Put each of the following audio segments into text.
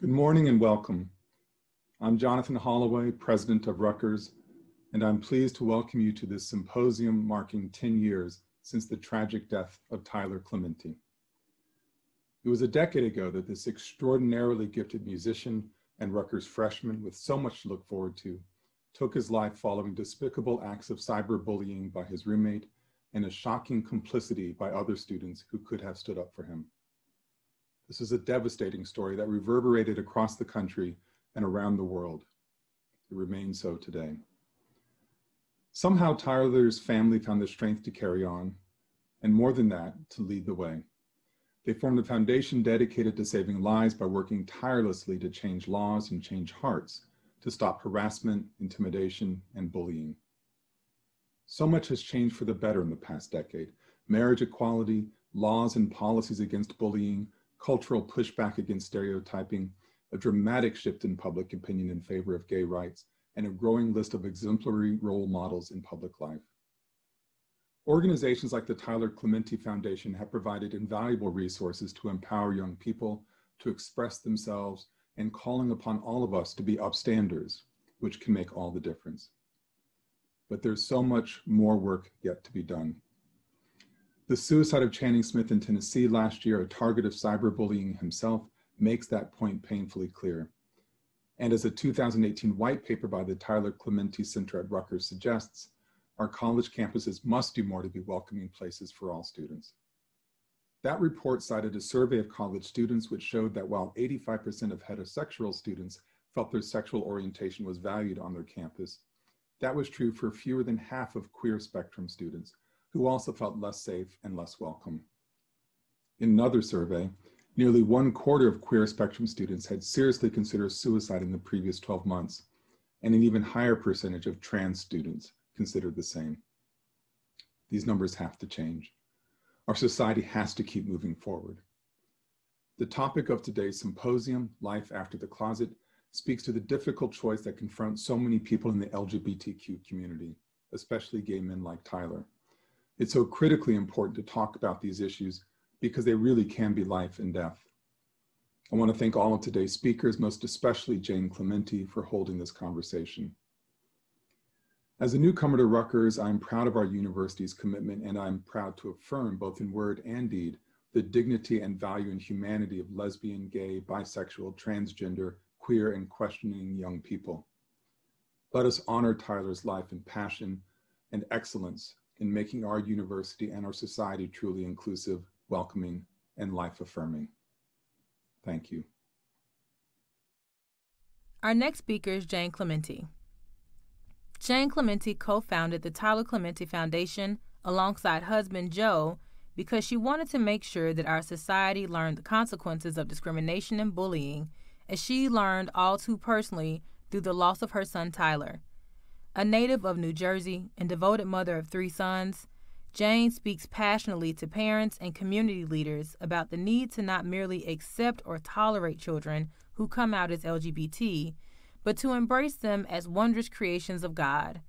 Good morning and welcome. I'm Jonathan Holloway, president of Rutgers, and I'm pleased to welcome you to this symposium marking 10 years since the tragic death of Tyler Clementi. It was a decade ago that this extraordinarily gifted musician and Rutgers freshman with so much to look forward to took his life following despicable acts of cyberbullying by his roommate and a shocking complicity by other students who could have stood up for him. This is a devastating story that reverberated across the country and around the world. It remains so today. Somehow Tyler's family found the strength to carry on, and more than that, to lead the way. They formed a foundation dedicated to saving lives by working tirelessly to change laws and change hearts, to stop harassment, intimidation, and bullying. So much has changed for the better in the past decade. Marriage equality, laws and policies against bullying, cultural pushback against stereotyping, a dramatic shift in public opinion in favor of gay rights, and a growing list of exemplary role models in public life. Organizations like the Tyler Clementi Foundation have provided invaluable resources to empower young people to express themselves and calling upon all of us to be upstanders, which can make all the difference. But there's so much more work yet to be done. The suicide of Channing Smith in Tennessee last year, a target of cyberbullying himself, makes that point painfully clear. And as a 2018 white paper by the Tyler Clementi Center at Rutgers suggests, our college campuses must do more to be welcoming places for all students. That report cited a survey of college students which showed that while 85% of heterosexual students felt their sexual orientation was valued on their campus, that was true for fewer than half of queer spectrum students, who also felt less safe and less welcome. In another survey, nearly one quarter of queer spectrum students had seriously considered suicide in the previous 12 months, and an even higher percentage of trans students considered the same. These numbers have to change. Our society has to keep moving forward. The topic of today's symposium, Life After the Closet, speaks to the difficult choice that confronts so many people in the LGBTQ community, especially gay men like Tyler. It's so critically important to talk about these issues because they really can be life and death. I want to thank all of today's speakers, most especially Jane Clementi, for holding this conversation. As a newcomer to Rutgers, I'm proud of our university's commitment and I'm proud to affirm, both in word and deed, the dignity and value and humanity of lesbian, gay, bisexual, transgender, queer, and questioning young people. Let us honor Tyler's life and passion and excellence in making our university and our society truly inclusive, welcoming, and life affirming. Thank you. Our next speaker is Jane Clementi. Jane Clementi co founded the Tyler Clementi Foundation alongside husband Joe because she wanted to make sure that our society learned the consequences of discrimination and bullying, as she learned all too personally through the loss of her son Tyler. A native of New Jersey and devoted mother of three sons, Jane speaks passionately to parents and community leaders about the need to not merely accept or tolerate children who come out as LGBT, but to embrace them as wondrous creations of God.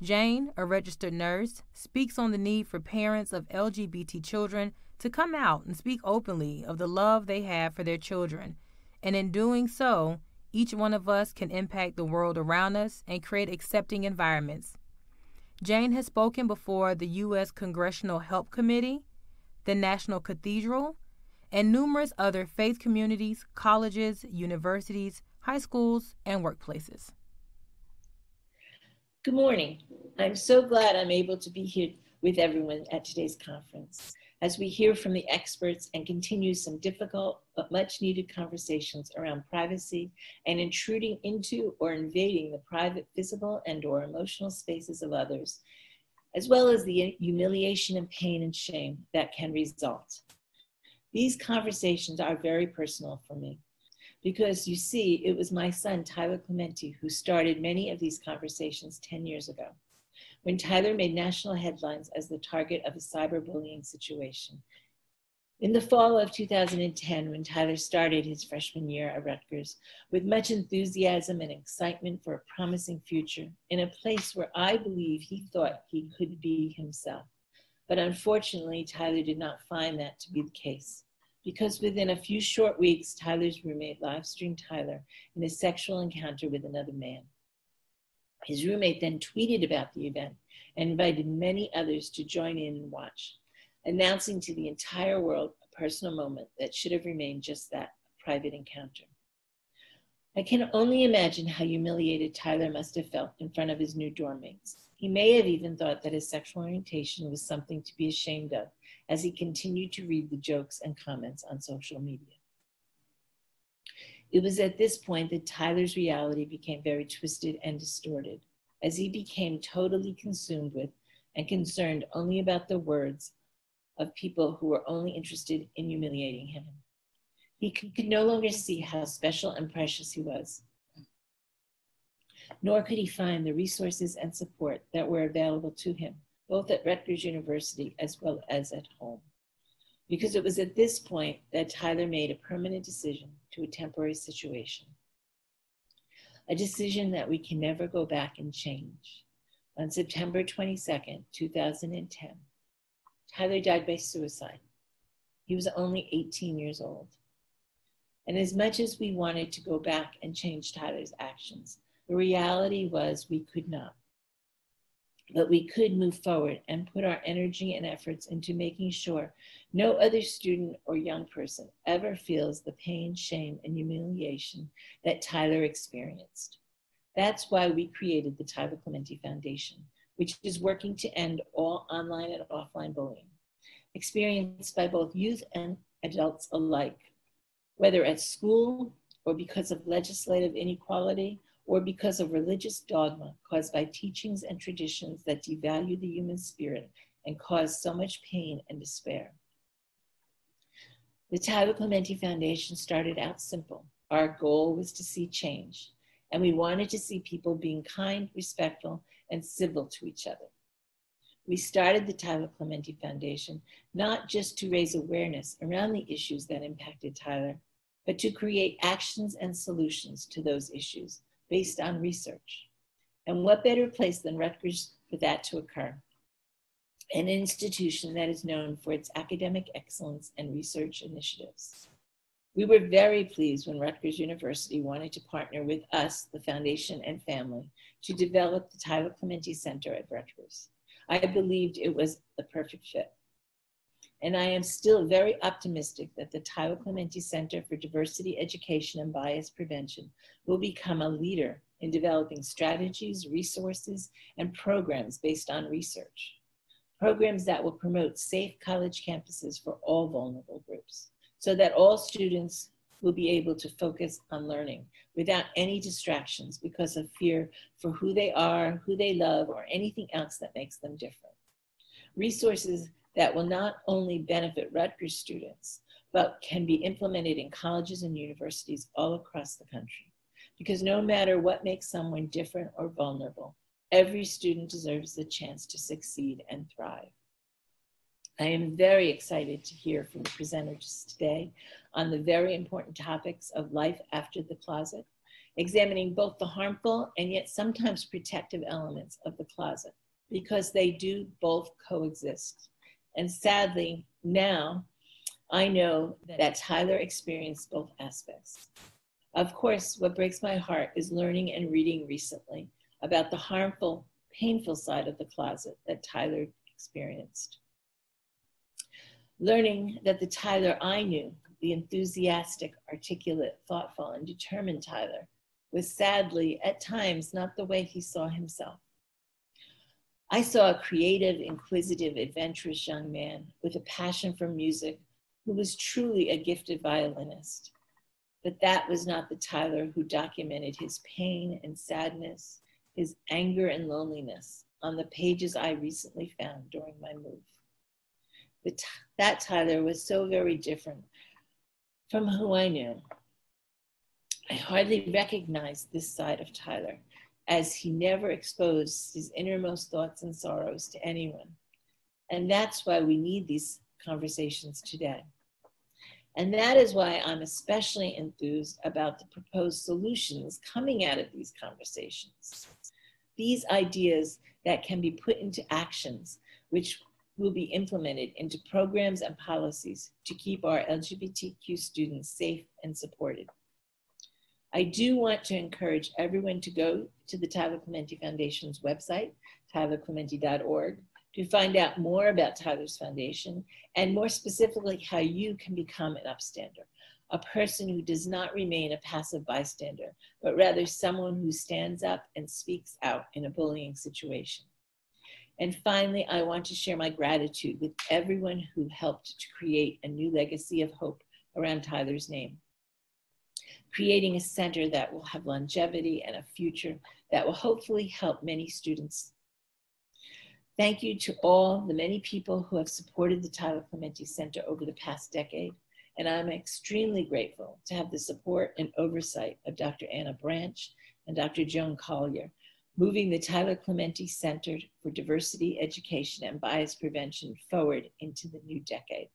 Jane, a registered nurse, speaks on the need for parents of LGBT children to come out and speak openly of the love they have for their children, and in doing so, each one of us can impact the world around us and create accepting environments. Jane has spoken before the U.S. Congressional Help Committee, the National Cathedral, and numerous other faith communities, colleges, universities, high schools, and workplaces. Good morning. I'm so glad I'm able to be here with everyone at today's conference as we hear from the experts and continue some difficult but much needed conversations around privacy and intruding into or invading the private physical and or emotional spaces of others, as well as the humiliation and pain and shame that can result. These conversations are very personal for me because you see, it was my son, Tyler Clementi, who started many of these conversations 10 years ago when Tyler made national headlines as the target of a cyberbullying situation. In the fall of 2010, when Tyler started his freshman year at Rutgers, with much enthusiasm and excitement for a promising future, in a place where I believe he thought he could be himself. But unfortunately, Tyler did not find that to be the case. because within a few short weeks, Tyler's roommate live streamed Tyler in a sexual encounter with another man. His roommate then tweeted about the event and invited many others to join in and watch, announcing to the entire world a personal moment that should have remained just that a private encounter. I can only imagine how humiliated Tyler must have felt in front of his new dorm mates. He may have even thought that his sexual orientation was something to be ashamed of as he continued to read the jokes and comments on social media. It was at this point that Tyler's reality became very twisted and distorted as he became totally consumed with and concerned only about the words of people who were only interested in humiliating him. He could, no longer see how special and precious he was, nor could he find the resources and support that were available to him both at Rutgers University as well as at home. Because it was at this point that Tyler made a permanent decision to a temporary situation. A decision that we can never go back and change. On September 22nd, 2010, Tyler died by suicide. He was only 18 years old. And as much as we wanted to go back and change Tyler's actions, the reality was we could not but we could move forward and put our energy and efforts into making sure no other student or young person ever feels the pain, shame, and humiliation that Tyler experienced. That's why we created the Tyler Clementi Foundation, which is working to end all online and offline bullying, experienced by both youth and adults alike, whether at school or because of legislative inequality or because of religious dogma caused by teachings and traditions that devalue the human spirit and cause so much pain and despair. The Tyler Clementi Foundation started out simple. Our goal was to see change, and we wanted to see people being kind, respectful, and civil to each other. We started the Tyler Clementi Foundation not just to raise awareness around the issues that impacted Tyler, but to create actions and solutions to those issues based on research. And what better place than Rutgers for that to occur? An institution that is known for its academic excellence and research initiatives. We were very pleased when Rutgers University wanted to partner with us, the foundation and family, to develop the Tyler Clementi Center at Rutgers. I believed it was the perfect fit. And I am still very optimistic that the Tyler Clementi Center for Diversity Education and Bias Prevention will become a leader in developing strategies, resources, and programs based on research. Programs that will promote safe college campuses for all vulnerable groups so that all students will be able to focus on learning without any distractions because of fear for who they are, who they love, or anything else that makes them different. Resources that will not only benefit Rutgers students, but can be implemented in colleges and universities all across the country. Because no matter what makes someone different or vulnerable, every student deserves the chance to succeed and thrive. I am very excited to hear from the presenters today on the very important topics of life after the closet, examining both the harmful and yet sometimes protective elements of the closet, because they do both coexist. And sadly, now I know that Tyler experienced both aspects. Of course, what breaks my heart is learning and reading recently about the harmful, painful side of the closet that Tyler experienced. Learning that the Tyler I knew, the enthusiastic, articulate, thoughtful, and determined Tyler, was sadly, at times, not the way he saw himself. I saw a creative, inquisitive, adventurous young man with a passion for music who was truly a gifted violinist. But that was not the Tyler who documented his pain and sadness, his anger and loneliness on the pages I recently found during my move. But that Tyler was so very different from who I knew. I hardly recognized this side of Tyler as he never exposed his innermost thoughts and sorrows to anyone. And that's why we need these conversations today. And that is why I'm especially enthused about the proposed solutions coming out of these conversations. These ideas that can be put into actions, which will be implemented into programs and policies to keep our LGBTQ students safe and supported. I do want to encourage everyone to go to the Tyler Clementi Foundation's website, tylerclementi.org, to find out more about Tyler's Foundation and more specifically how you can become an upstander, a person who does not remain a passive bystander, but rather someone who stands up and speaks out in a bullying situation. And finally, I want to share my gratitude with everyone who helped to create a new legacy of hope around Tyler's name. Creating a center that will have longevity and a future that will hopefully help many students Thank you to all the many people who have supported the Tyler Clementi Center over the past decade. And I'm extremely grateful to have the support and oversight of Dr. Anna Branch and Dr. Joan Collier, moving the Tyler Clementi Center for Diversity, Education, and Bias Prevention forward into the new decade.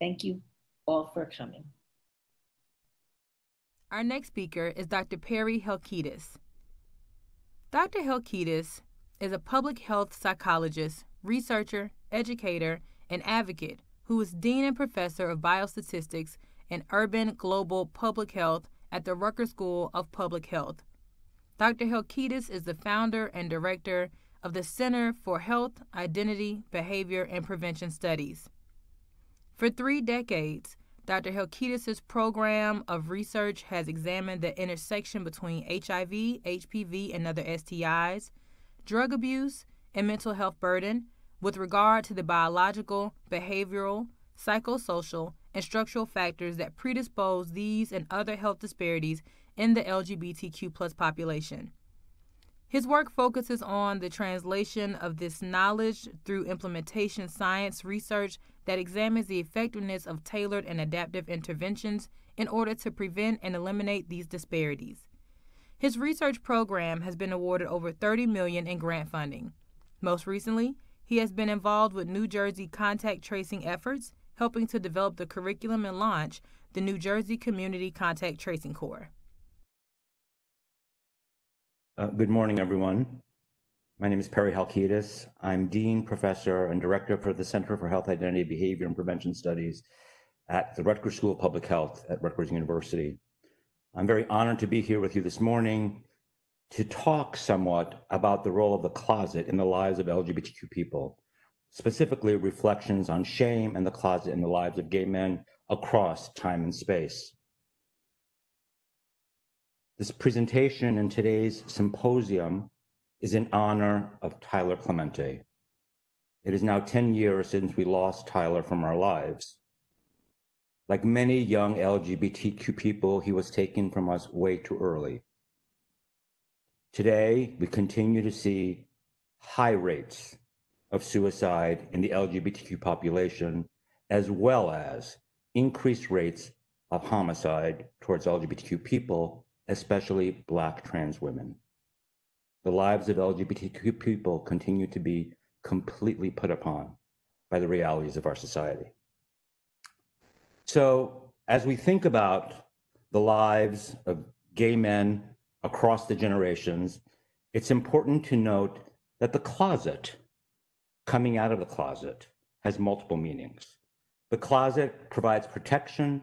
Thank you all for coming. Our next speaker is Dr. Perry Halkitis. Dr. Halkitis is a public health psychologist, researcher, educator, and advocate who is Dean and Professor of Biostatistics and Urban Global Public Health at the Rutgers School of Public Health. Dr. Halkitis is the founder and director of the Center for Health, Identity, Behavior, and Prevention Studies. For three decades, Dr. Halkitis' program of research has examined the intersection between HIV, HPV, and other STIs, drug abuse, and mental health burden with regard to the biological, behavioral, psychosocial, and structural factors that predispose these and other health disparities in the LGBTQ population. His work focuses on the translation of this knowledge through implementation science research that examines the effectiveness of tailored and adaptive interventions in order to prevent and eliminate these disparities. His research program has been awarded over 30 million in grant funding. Most recently, he has been involved with New Jersey contact tracing efforts, helping to develop the curriculum and launch the New Jersey Community Contact Tracing Corps. Uh, good morning, everyone. My name is Perry Halkitis. I'm Dean, Professor, and Director for the Center for Health Identity, Behavior, and Prevention Studies at the Rutgers School of Public Health at Rutgers University. I'm very honored to be here with you this morning to talk somewhat about the role of the closet in the lives of LGBTQ people, specifically reflections on shame and the closet in the lives of gay men across time and space. This presentation in today's symposium is in honor of Tyler Clementi. It is now 10 years since we lost Tyler from our lives. Like many young LGBTQ people, he was taken from us way too early. Today, we continue to see high rates of suicide in the LGBTQ population, as well as increased rates of homicide towards LGBTQ people, especially Black trans women. The lives of LGBTQ people continue to be completely put upon by the realities of our society. So, as we think about the lives of gay men across the generations, it's important to note that the closet, coming out of the closet, has multiple meanings. The closet provides protection,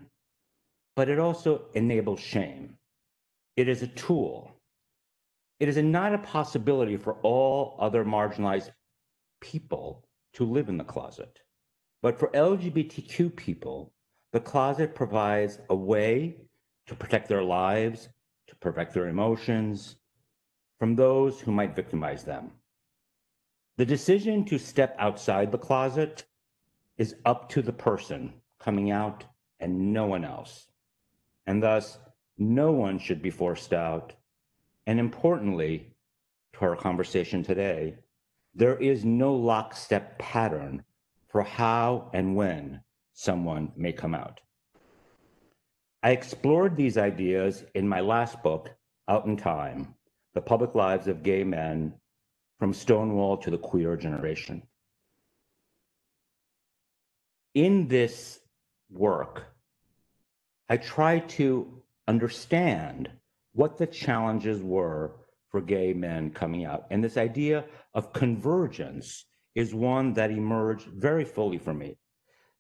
but it also enables shame. It is a tool. It is not a possibility for all other marginalized people to live in the closet. But for LGBTQ people, the closet provides a way to protect their lives, to protect their emotions from those who might victimize them. The decision to step outside the closet is up to the person coming out and no one else. And thus, no one should be forced out. And importantly, to our conversation today, there is no lockstep pattern for how and when someone may come out. I explored these ideas in my last book, Out in Time The Public Lives of Gay Men from Stonewall to the Queer Generation. In this work, I try to understand what the challenges were for gay men coming out and this idea of convergence is one that emerged very fully for me.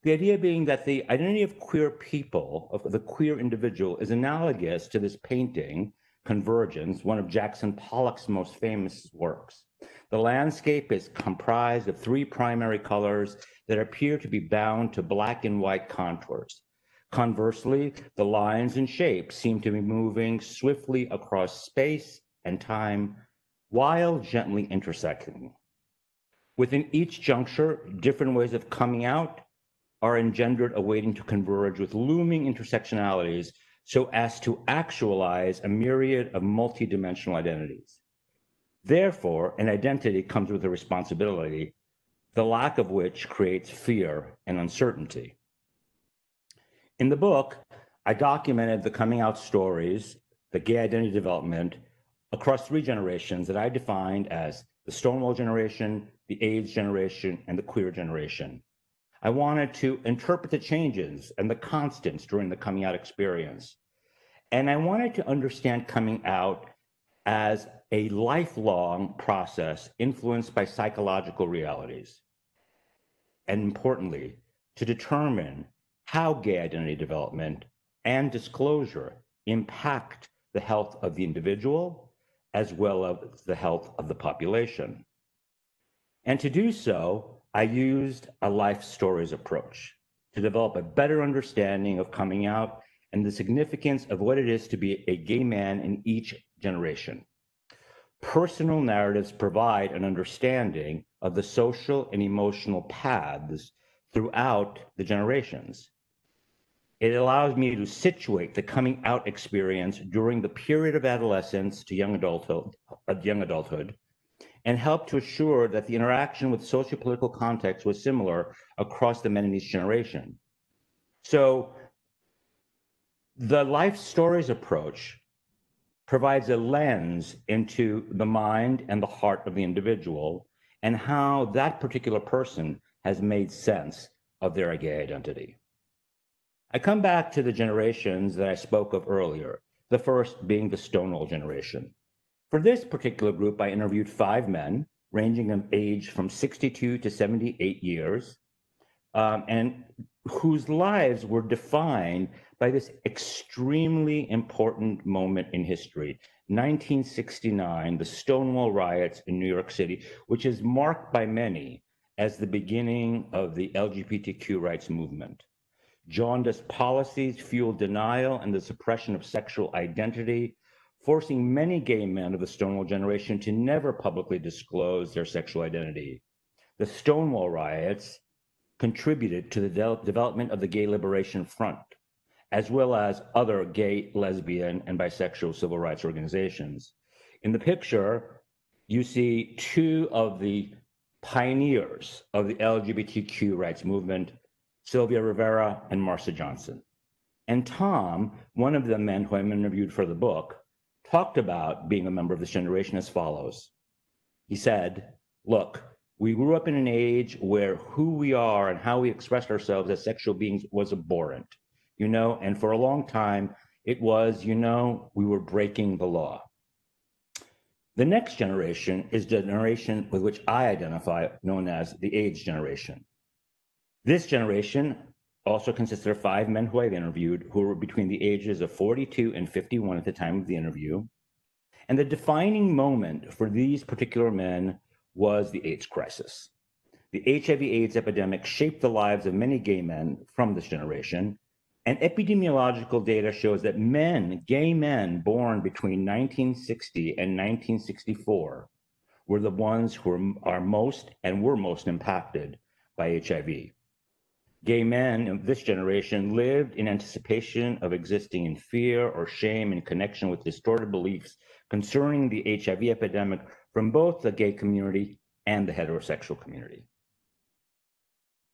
The idea being that the identity of queer people, of the queer individual, is analogous to this painting, Convergence, one of Jackson Pollock's most famous works. The landscape is comprised of three primary colors that appear to be bound to black and white contours. Conversely, the lines and shapes seem to be moving swiftly across space and time while gently intersecting. Within each juncture, different ways of coming out are engendered awaiting to converge with looming intersectionalities so as to actualize a myriad of multidimensional identities. Therefore, an identity comes with a responsibility, the lack of which creates fear and uncertainty. In the book, I documented the coming out stories, the gay identity development across three generations that I defined as the Stonewall generation, the AIDS generation, and the queer generation. I wanted to interpret the changes and the constants during the coming out experience. And I wanted to understand coming out as a lifelong process influenced by psychological realities. And importantly, to determine how gay identity development and disclosure impact the health of the individual as well as the health of the population. And to do so, I used a life stories approach to develop a better understanding of coming out and the significance of what it is to be a gay man in each generation. Personal narratives provide an understanding of the social and emotional paths throughout the generations. It allows me to situate the coming out experience during the period of adolescence to young adulthood, young adulthood and help to assure that the interaction with socio-political context was similar across the men in each generation. So the life stories approach provides a lens into the mind and the heart of the individual and how that particular person has made sense of their gay identity. I come back to the generations that I spoke of earlier, the first being the Stonewall generation. For this particular group, I interviewed five men ranging in age from 62 to 78 years, um, and whose lives were defined by this extremely important moment in history 1969, the Stonewall riots in New York City, which is marked by many as the beginning of the LGBTQ rights movement. Jaundiced policies fueled denial and the suppression of sexual identity, forcing many gay men of the Stonewall generation to never publicly disclose their sexual identity. The Stonewall riots contributed to the de- development of the Gay Liberation Front, as well as other gay, lesbian, and bisexual civil rights organizations. In the picture, you see two of the pioneers of the LGBTQ rights movement, Sylvia Rivera and Marsha Johnson. And Tom, one of the men who I interviewed for the book, talked about being a member of this generation as follows. He said, Look, we grew up in an age where who we are and how we expressed ourselves as sexual beings was abhorrent, you know, and for a long time, it was, you know, we were breaking the law. The next generation is the generation with which I identify, known as the AIDS generation. This generation also consisted of five men who I've interviewed who were between the ages of 42 and 51 at the time of the interview. And the defining moment for these particular men was the AIDS crisis. The HIV AIDS epidemic shaped the lives of many gay men from this generation. And epidemiological data shows that men, gay men born between 1960 and 1964, were the ones who are most and were most impacted by HIV. Gay men of this generation lived in anticipation of existing in fear or shame in connection with distorted beliefs concerning the HIV epidemic from both the gay community and the heterosexual community.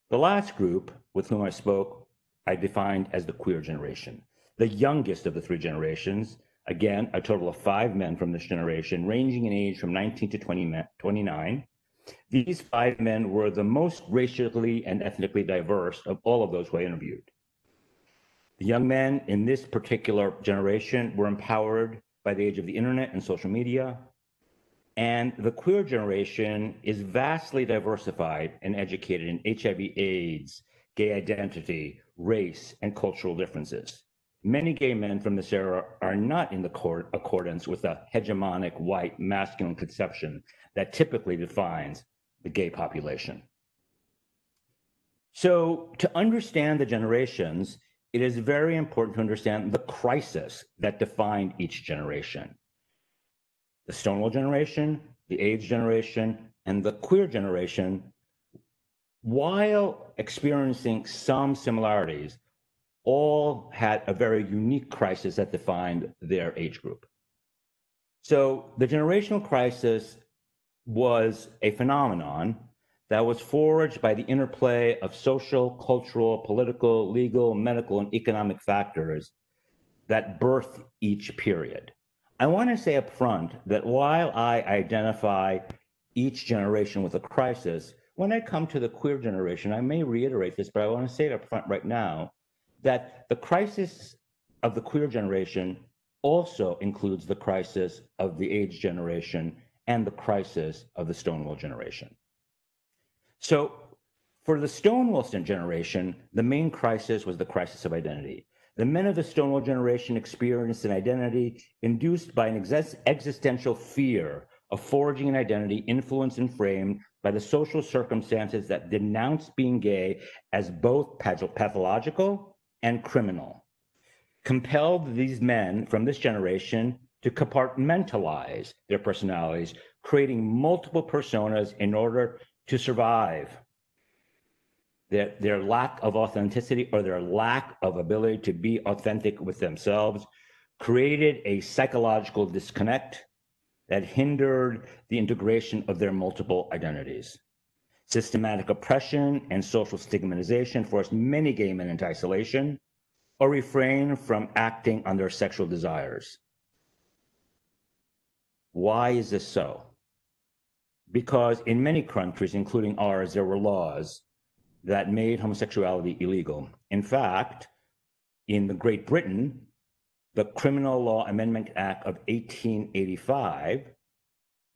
The last group with whom I spoke, I defined as the queer generation, the youngest of the three generations. Again, a total of five men from this generation, ranging in age from 19 to 20, 29 these five men were the most racially and ethnically diverse of all of those who I interviewed. The young men in this particular generation were empowered by the age of the internet and social media. And the queer generation is vastly diversified and educated in HIV, AIDS, gay identity, race, and cultural differences. Many gay men from this era are not in the court accordance with the hegemonic white masculine conception that typically defines the gay population. So, to understand the generations, it is very important to understand the crisis that defined each generation. The Stonewall generation, the AIDS generation, and the queer generation, while experiencing some similarities, all had a very unique crisis that defined their age group. So the generational crisis was a phenomenon that was forged by the interplay of social, cultural, political, legal, medical, and economic factors that birth each period. I want to say up front that while I identify each generation with a crisis, when I come to the queer generation, I may reiterate this, but I want to say it up front right now that the crisis of the queer generation also includes the crisis of the AIDS generation and the crisis of the Stonewall generation. So for the Stonewall generation, the main crisis was the crisis of identity. The men of the Stonewall generation experienced an identity induced by an ex- existential fear of forging an identity influenced and framed by the social circumstances that denounced being gay as both pathological and criminal. Compelled these men from this generation to compartmentalize their personalities, creating multiple personas in order to survive. Their, their lack of authenticity or their lack of ability to be authentic with themselves created a psychological disconnect that hindered the integration of their multiple identities. Systematic oppression and social stigmatization forced many gay men into isolation or refrain from acting on their sexual desires. Why is this so? because in many countries, including ours, there were laws that made homosexuality illegal. In fact, in the Great Britain, the Criminal Law Amendment Act of 1885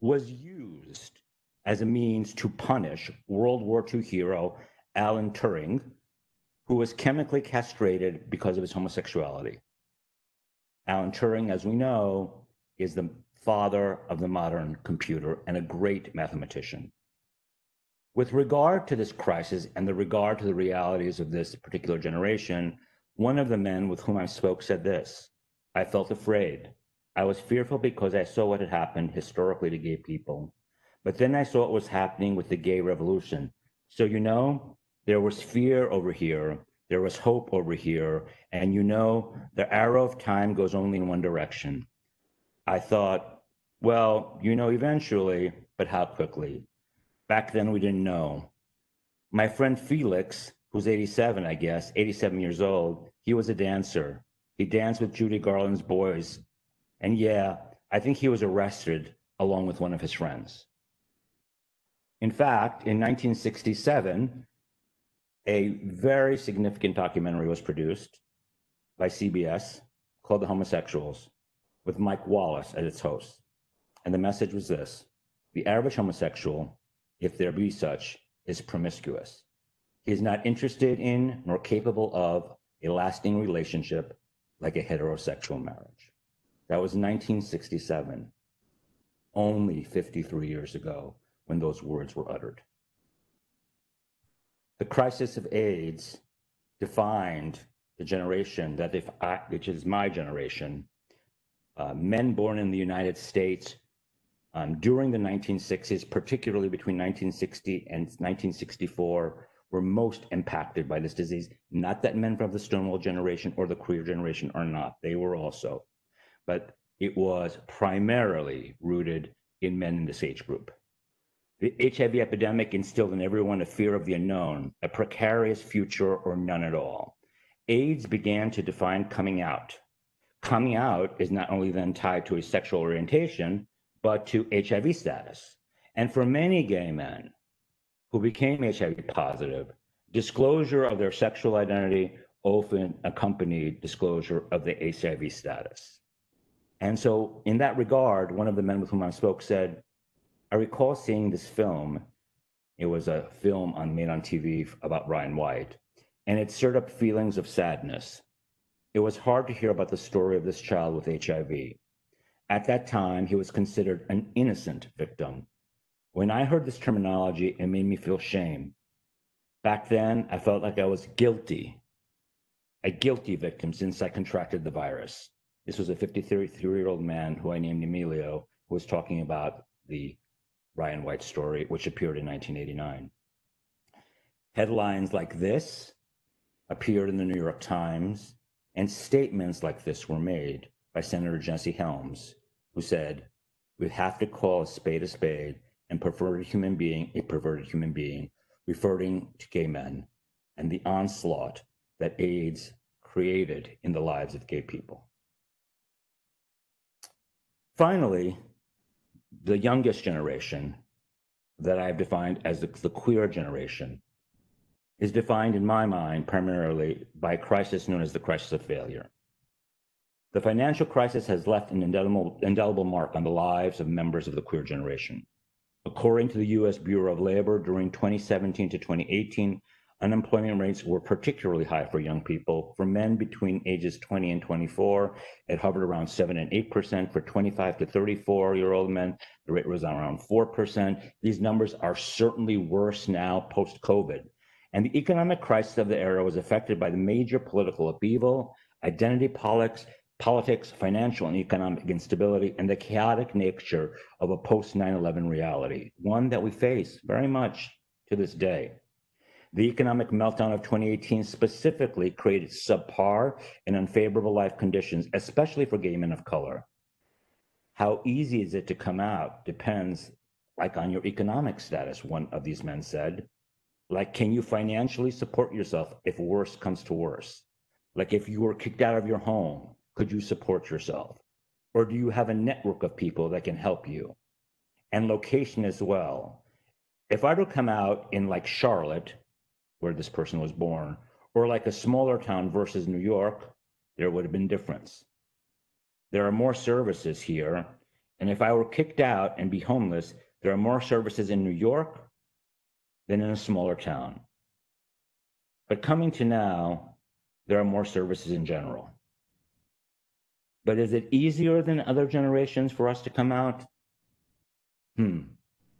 was used as a means to punish World War II hero Alan Turing, who was chemically castrated because of his homosexuality. Alan Turing, as we know, is the father of the modern computer and a great mathematician. With regard to this crisis and the regard to the realities of this particular generation, one of the men with whom I spoke said this I felt afraid. I was fearful because I saw what had happened historically to gay people. But then I saw what was happening with the gay revolution. So, you know, there was fear over here, there was hope over here, and you know, the arrow of time goes only in one direction. I thought, well, you know, eventually, but how quickly? Back then, we didn't know. My friend Felix, who's 87, I guess, 87 years old, he was a dancer. He danced with Judy Garland's boys. And yeah, I think he was arrested along with one of his friends. In fact, in 1967, a very significant documentary was produced by CBS called The Homosexuals with Mike Wallace as its host. And the message was this the average homosexual, if there be such, is promiscuous. He is not interested in nor capable of a lasting relationship like a heterosexual marriage. That was 1967, only 53 years ago when those words were uttered. The crisis of AIDS defined the generation that if I, which is my generation, uh, men born in the United States um, during the 1960s, particularly between 1960 and 1964, were most impacted by this disease. Not that men from the Stonewall generation or the queer generation are not, they were also, but it was primarily rooted in men in this age group. The HIV epidemic instilled in everyone a fear of the unknown, a precarious future, or none at all. AIDS began to define coming out. Coming out is not only then tied to a sexual orientation, but to HIV status. And for many gay men who became HIV positive, disclosure of their sexual identity often accompanied disclosure of the HIV status. And so, in that regard, one of the men with whom I spoke said, I recall seeing this film. It was a film on made on TV about Ryan White, and it stirred up feelings of sadness. It was hard to hear about the story of this child with HIV. At that time, he was considered an innocent victim. When I heard this terminology, it made me feel shame. Back then, I felt like I was guilty, a guilty victim since I contracted the virus. This was a 53 year old man who I named Emilio, who was talking about the Ryan White story, which appeared in 1989. Headlines like this appeared in the New York Times, and statements like this were made by Senator Jesse Helms, who said, We have to call a spade a spade and perverted human being a perverted human being, referring to gay men and the onslaught that AIDS created in the lives of gay people. Finally, the youngest generation that I've defined as the, the, queer generation is defined in my mind primarily by a crisis known as the crisis of failure. The financial crisis has left an indelible, indelible mark on the lives of members of the queer generation. According to the US Bureau of Labor, during 2017 to 2018, Unemployment rates were particularly high for young people. For men between ages 20 and 24, it hovered around 7 and 8%. For 25 to 34 year old men, the rate was around 4%. These numbers are certainly worse now post COVID. And the economic crisis of the era was affected by the major political upheaval, identity politics, politics, financial and economic instability, and the chaotic nature of a post 9 11 reality, one that we face very much to this day. The economic meltdown of 2018 specifically created subpar and unfavorable life conditions, especially for gay men of color. How easy is it to come out depends like on your economic status, one of these men said. Like, can you financially support yourself if worse comes to worse? Like, if you were kicked out of your home, could you support yourself? Or do you have a network of people that can help you? And location as well. If I were to come out in like Charlotte, where this person was born, or like a smaller town versus New York, there would have been difference. There are more services here, and if I were kicked out and be homeless, there are more services in New York than in a smaller town. But coming to now, there are more services in general. But is it easier than other generations for us to come out? Hmm,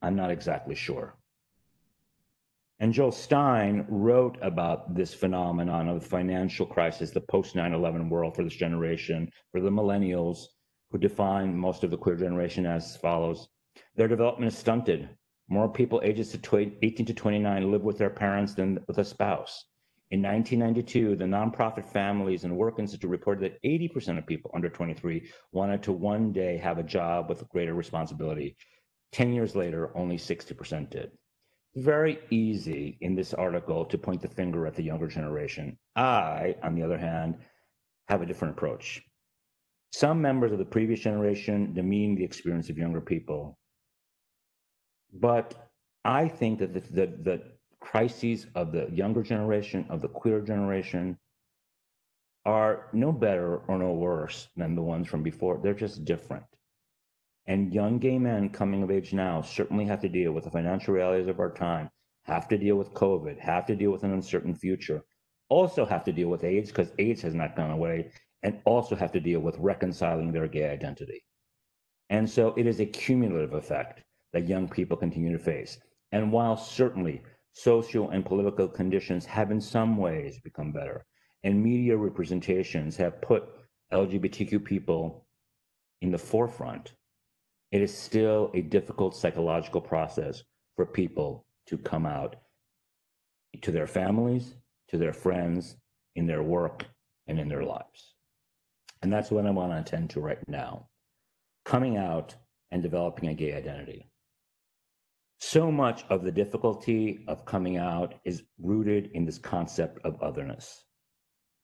I'm not exactly sure. And Joel Stein wrote about this phenomenon of the financial crisis, the post 9 11 world for this generation, for the millennials, who define most of the queer generation as follows Their development is stunted. More people ages 18 to 29 live with their parents than with a spouse. In 1992, the nonprofit Families and Work Institute reported that 80% of people under 23 wanted to one day have a job with greater responsibility. 10 years later, only 60% did very easy in this article to point the finger at the younger generation. I, on the other hand, have a different approach. Some members of the previous generation demean the experience of younger people. But I think that the, the, the crises of the younger generation, of the queer generation, are no better or no worse than the ones from before. They're just different. And young gay men coming of age now certainly have to deal with the financial realities of our time, have to deal with COVID, have to deal with an uncertain future, also have to deal with AIDS because AIDS has not gone away, and also have to deal with reconciling their gay identity. And so it is a cumulative effect that young people continue to face. And while certainly social and political conditions have in some ways become better, and media representations have put LGBTQ people in the forefront, it is still a difficult psychological process for people to come out to their families, to their friends, in their work, and in their lives. And that's what I want to attend to right now coming out and developing a gay identity. So much of the difficulty of coming out is rooted in this concept of otherness.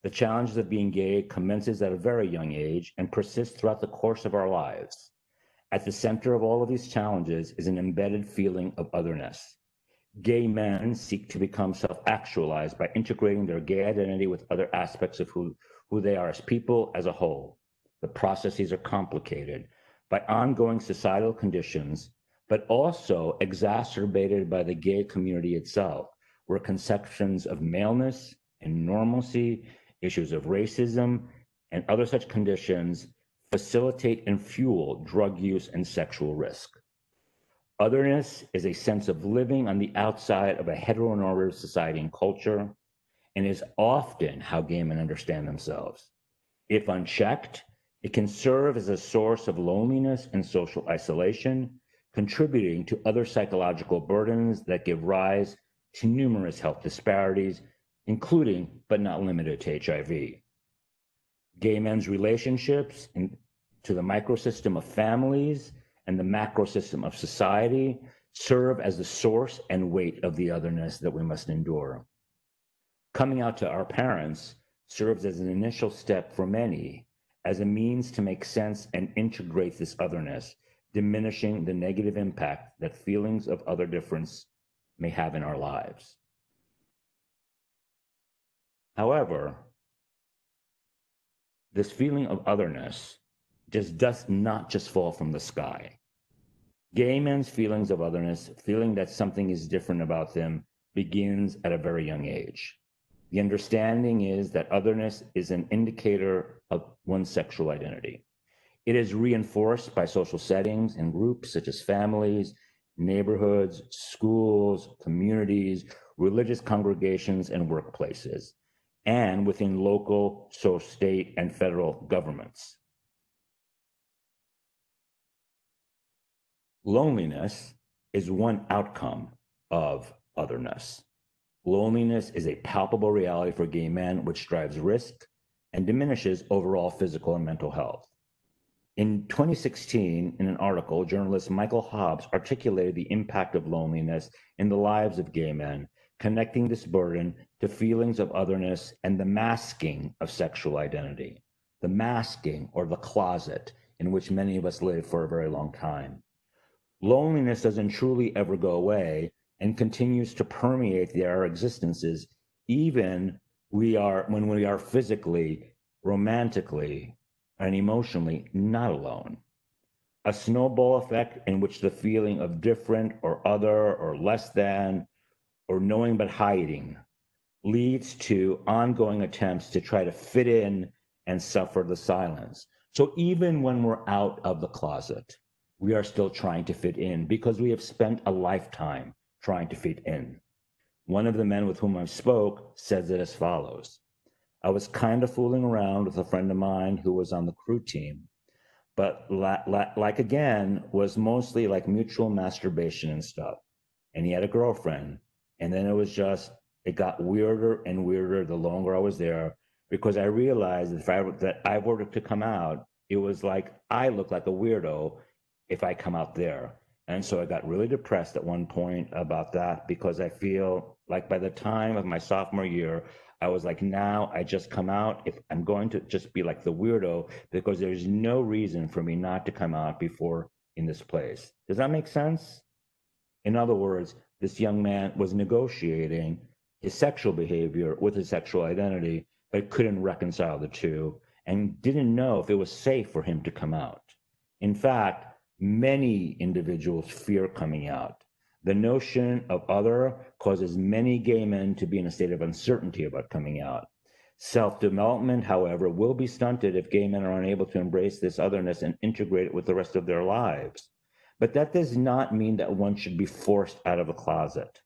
The challenges of being gay commences at a very young age and persists throughout the course of our lives. At the center of all of these challenges is an embedded feeling of otherness. Gay men seek to become self actualized by integrating their gay identity with other aspects of who, who they are as people as a whole. The processes are complicated by ongoing societal conditions, but also exacerbated by the gay community itself, where conceptions of maleness and normalcy, issues of racism, and other such conditions facilitate and fuel drug use and sexual risk. Otherness is a sense of living on the outside of a heteronormative society and culture, and is often how gay men understand themselves. If unchecked, it can serve as a source of loneliness and social isolation, contributing to other psychological burdens that give rise to numerous health disparities, including but not limited to HIV. Gay men's relationships in, to the microsystem of families and the macrosystem of society serve as the source and weight of the otherness that we must endure. Coming out to our parents serves as an initial step for many as a means to make sense and integrate this otherness, diminishing the negative impact that feelings of other difference may have in our lives. However, this feeling of otherness just does not just fall from the sky. Gay men's feelings of otherness, feeling that something is different about them, begins at a very young age. The understanding is that otherness is an indicator of one's sexual identity. It is reinforced by social settings and groups such as families, neighborhoods, schools, communities, religious congregations, and workplaces, and within local, so state, and federal governments. Loneliness is one outcome of otherness. Loneliness is a palpable reality for gay men, which drives risk and diminishes overall physical and mental health. In 2016, in an article, journalist Michael Hobbs articulated the impact of loneliness in the lives of gay men, connecting this burden to feelings of otherness and the masking of sexual identity, the masking or the closet in which many of us live for a very long time. Loneliness doesn't truly ever go away, and continues to permeate our existences, even we are when we are physically, romantically, and emotionally not alone. A snowball effect in which the feeling of different or other or less than or knowing but hiding leads to ongoing attempts to try to fit in and suffer the silence. So even when we're out of the closet, we are still trying to fit in because we have spent a lifetime trying to fit in. One of the men with whom I spoke says it as follows I was kind of fooling around with a friend of mine who was on the crew team, but la- la- like again, was mostly like mutual masturbation and stuff. And he had a girlfriend. And then it was just, it got weirder and weirder the longer I was there because I realized that if I, that I were to come out, it was like I look like a weirdo if I come out there. And so I got really depressed at one point about that because I feel like by the time of my sophomore year, I was like, now I just come out. If I'm going to just be like the weirdo, because there's no reason for me not to come out before in this place. Does that make sense? In other words, this young man was negotiating his sexual behavior with his sexual identity, but couldn't reconcile the two and didn't know if it was safe for him to come out. In fact, many individuals fear coming out. The notion of other causes many gay men to be in a state of uncertainty about coming out. Self development, however, will be stunted if gay men are unable to embrace this otherness and integrate it with the rest of their lives. But that does not mean that one should be forced out of a closet.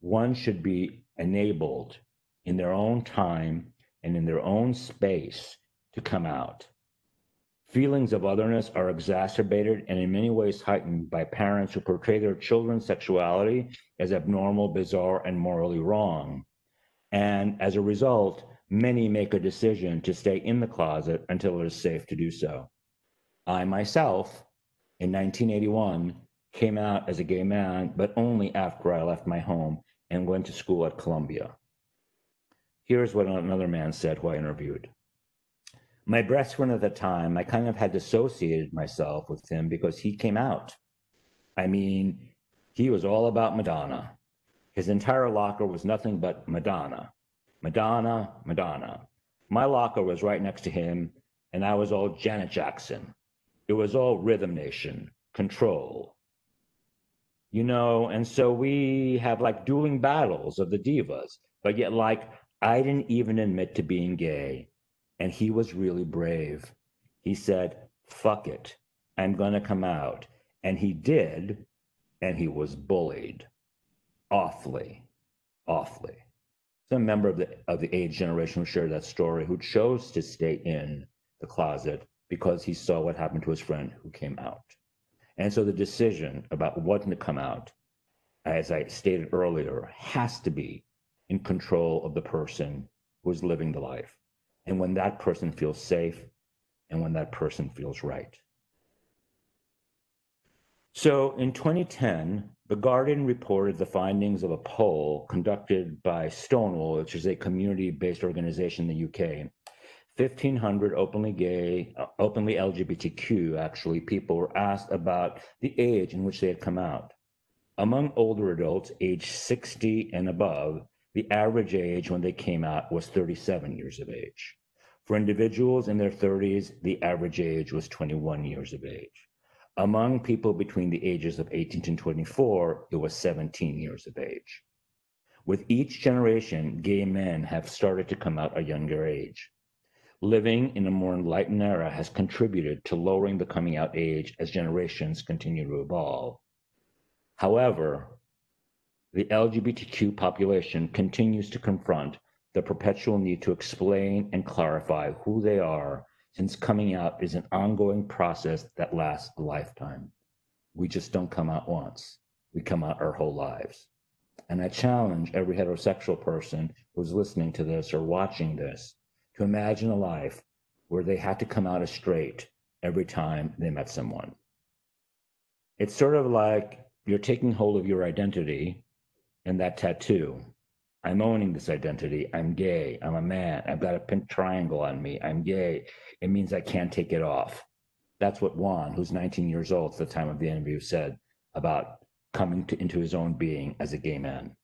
One should be enabled in their own time and in their own space to come out. Feelings of otherness are exacerbated and in many ways heightened by parents who portray their children's sexuality as abnormal, bizarre, and morally wrong. And as a result, many make a decision to stay in the closet until it is safe to do so. I myself, in 1981, came out as a gay man, but only after I left my home and went to school at Columbia. Here's what another man said who I interviewed my best friend at the time, I kind of had dissociated myself with him because he came out. I mean, he was all about Madonna. His entire locker was nothing but Madonna, Madonna, Madonna. My locker was right next to him, and I was all Janet Jackson. It was all Rhythm Nation, Control, you know, and so we have like dueling battles of the divas, but yet, like, I didn't even admit to being gay. And he was really brave. He said, fuck it, I'm going to come out. And he did, and he was bullied awfully, awfully. Some member of the of the AIDS generation who shared that story who chose to stay in the closet because he saw what happened to his friend who came out. And so the decision about when to come out, as I stated earlier, has to be in control of the person who is living the life. And when that person feels safe and when that person feels right. So in 2010, The Guardian reported the findings of a poll conducted by Stonewall, which is a community based organization in the UK. 1,500 openly gay, uh, openly LGBTQ, actually, people were asked about the age in which they had come out. Among older adults, age 60 and above, the average age when they came out was 37 years of age. For individuals in their 30s, the average age was 21 years of age. Among people between the ages of 18 to 24, it was 17 years of age. With each generation, gay men have started to come out a younger age. Living in a more enlightened era has contributed to lowering the coming out age as generations continue to evolve. However, the LGBTQ population continues to confront the perpetual need to explain and clarify who they are since coming out is an ongoing process that lasts a lifetime. We just don't come out once, we come out our whole lives. And I challenge every heterosexual person who's listening to this or watching this to imagine a life where they had to come out as straight every time they met someone. It's sort of like you're taking hold of your identity and that tattoo. I'm owning this identity. I'm gay. I'm a man. I've got a pink triangle on me. I'm gay it means I can't take it off. That's what Juan, who's 19 years old at the time of the interview, said about coming to, into his own being as a gay man.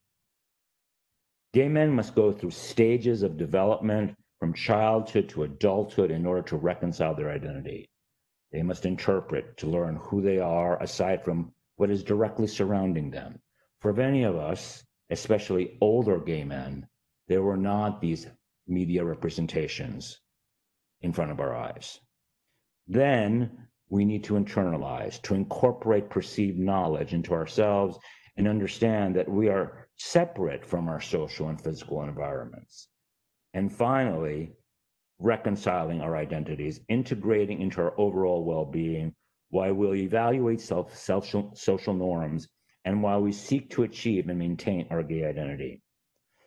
Gay men must go through stages of development from childhood to adulthood in order to reconcile their identity. They must interpret to learn who they are aside from what is directly surrounding them. For many of us, especially older gay men, there were not these media representations in front of our eyes. Then we need to internalize, to incorporate perceived knowledge into ourselves and understand that we are separate from our social and physical environments. And finally, reconciling our identities, integrating into our overall well being while we evaluate self, self, social norms and while we seek to achieve and maintain our gay identity.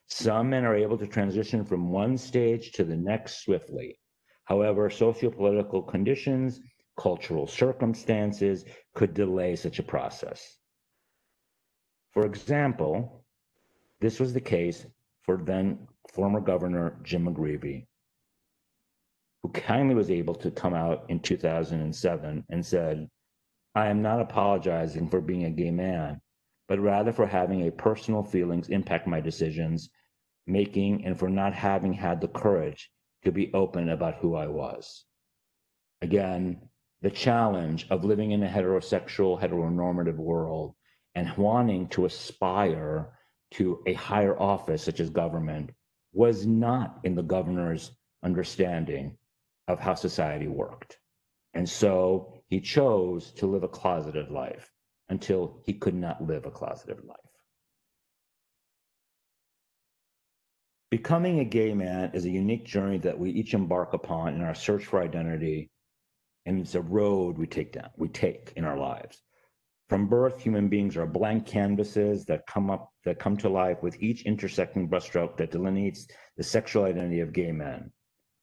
Some men are able to transition from one stage to the next swiftly, However, sociopolitical conditions, cultural circumstances could delay such a process. For example, this was the case for then former Governor Jim McGreevey, who kindly was able to come out in 2007 and said, I am not apologizing for being a gay man, but rather for having a personal feelings impact my decisions making and for not having had the courage to be open about who I was. Again, the challenge of living in a heterosexual, heteronormative world and wanting to aspire to a higher office, such as government, was not in the governor's understanding of how society worked. And so he chose to live a closeted life until he could not live a closeted life. Becoming a gay man is a unique journey that we each embark upon in our search for identity, and it's a road we take down, we take in our lives. From birth, human beings are blank canvases that come up that come to life with each intersecting brushstroke that delineates the sexual identity of gay men.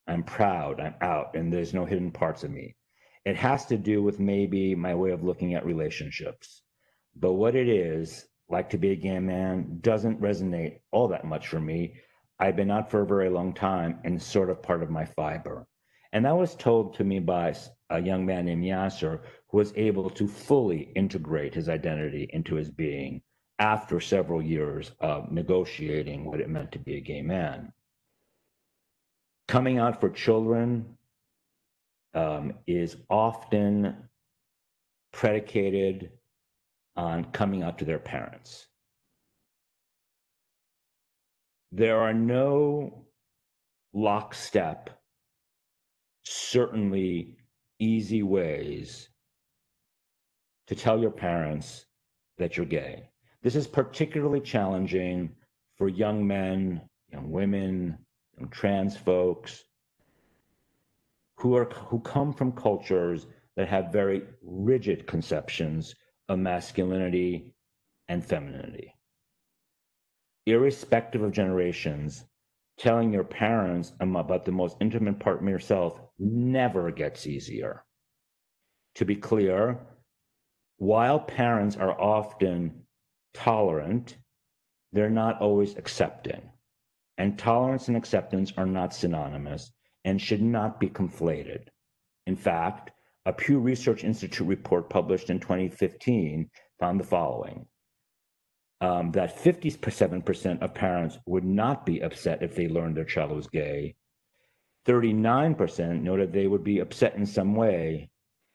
I'm proud, I'm out, and there's no hidden parts of me. It has to do with maybe my way of looking at relationships. But what it is, like to be a gay man, doesn't resonate all that much for me I've been out for a very long time and sort of part of my fiber. And that was told to me by a young man named Yasser, who was able to fully integrate his identity into his being after several years of negotiating what it meant to be a gay man. Coming out for children um, is often predicated on coming out to their parents. There are no lockstep, certainly easy ways to tell your parents that you're gay. This is particularly challenging for young men, young women, young trans folks who are who come from cultures that have very rigid conceptions of masculinity and femininity. Irrespective of generations, telling your parents about the most intimate part of yourself never gets easier. To be clear, while parents are often tolerant, they're not always accepting. And tolerance and acceptance are not synonymous and should not be conflated. In fact, a Pew Research Institute report published in 2015 found the following um, that 57% of parents would not be upset if they learned their child was gay. 39% noted they would be upset in some way,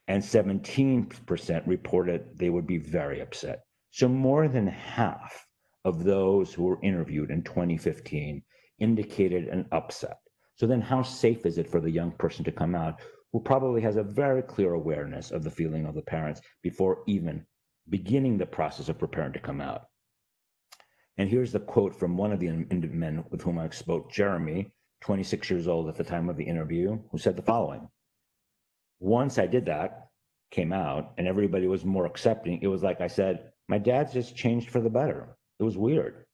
and 17% reported they would be very upset. So, more than half of those who were interviewed in 2015 indicated an upset. So, then how safe is it for the young person to come out who probably has a very clear awareness of the feeling of the parents before even beginning the process of preparing to come out? And here's the quote from one of the men with whom I spoke, Jeremy, 26 years old at the time of the interview, who said the following Once I did that, came out, and everybody was more accepting, it was like I said, my dad's just changed for the better. It was weird.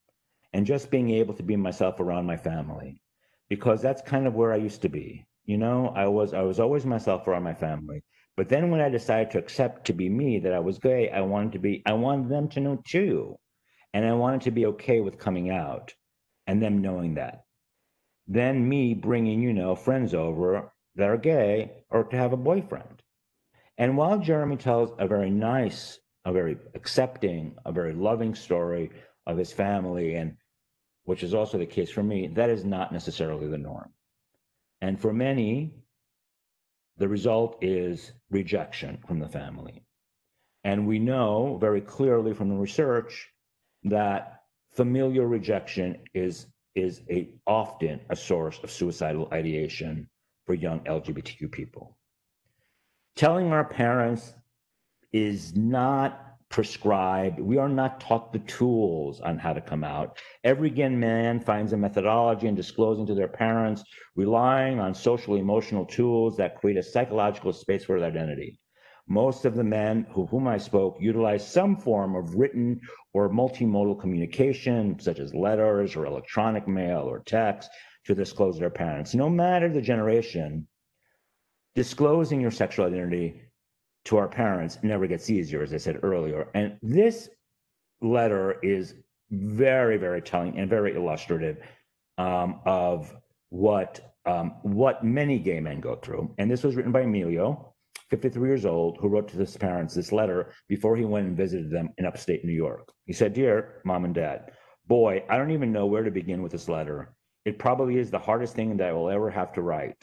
And just being able to be myself around my family, because that's kind of where I used to be. You know, I was I was always myself around my family. But then when I decided to accept to be me, that I was gay, I wanted to be, I wanted them to know too and I wanted to be okay with coming out and them knowing that. Then me bringing, you know, friends over that are gay or to have a boyfriend. And while Jeremy tells a very nice, a very accepting, a very loving story of his family, and which is also the case for me, that is not necessarily the norm. And for many, the result is rejection from the family. And we know very clearly from the research that familial rejection is is a often a source of suicidal ideation for young LGBTQ people. Telling our parents is not prescribed. We are not taught the tools on how to come out. Every gay man finds a methodology in disclosing to their parents, relying on social emotional tools that create a psychological space for their identity. Most of the men who, whom I spoke utilized some form of written or multimodal communication, such as letters or electronic mail or text, to disclose to their parents. No matter the generation, disclosing your sexual identity to our parents never gets easier, as I said earlier. And this letter is very, very telling and very illustrative um, of what um, what many gay men go through. And this was written by Emilio, 53 years old, who wrote to his parents this letter before he went and visited them in upstate New York. He said, Dear mom and dad, boy, I don't even know where to begin with this letter. It probably is the hardest thing that I will ever have to write.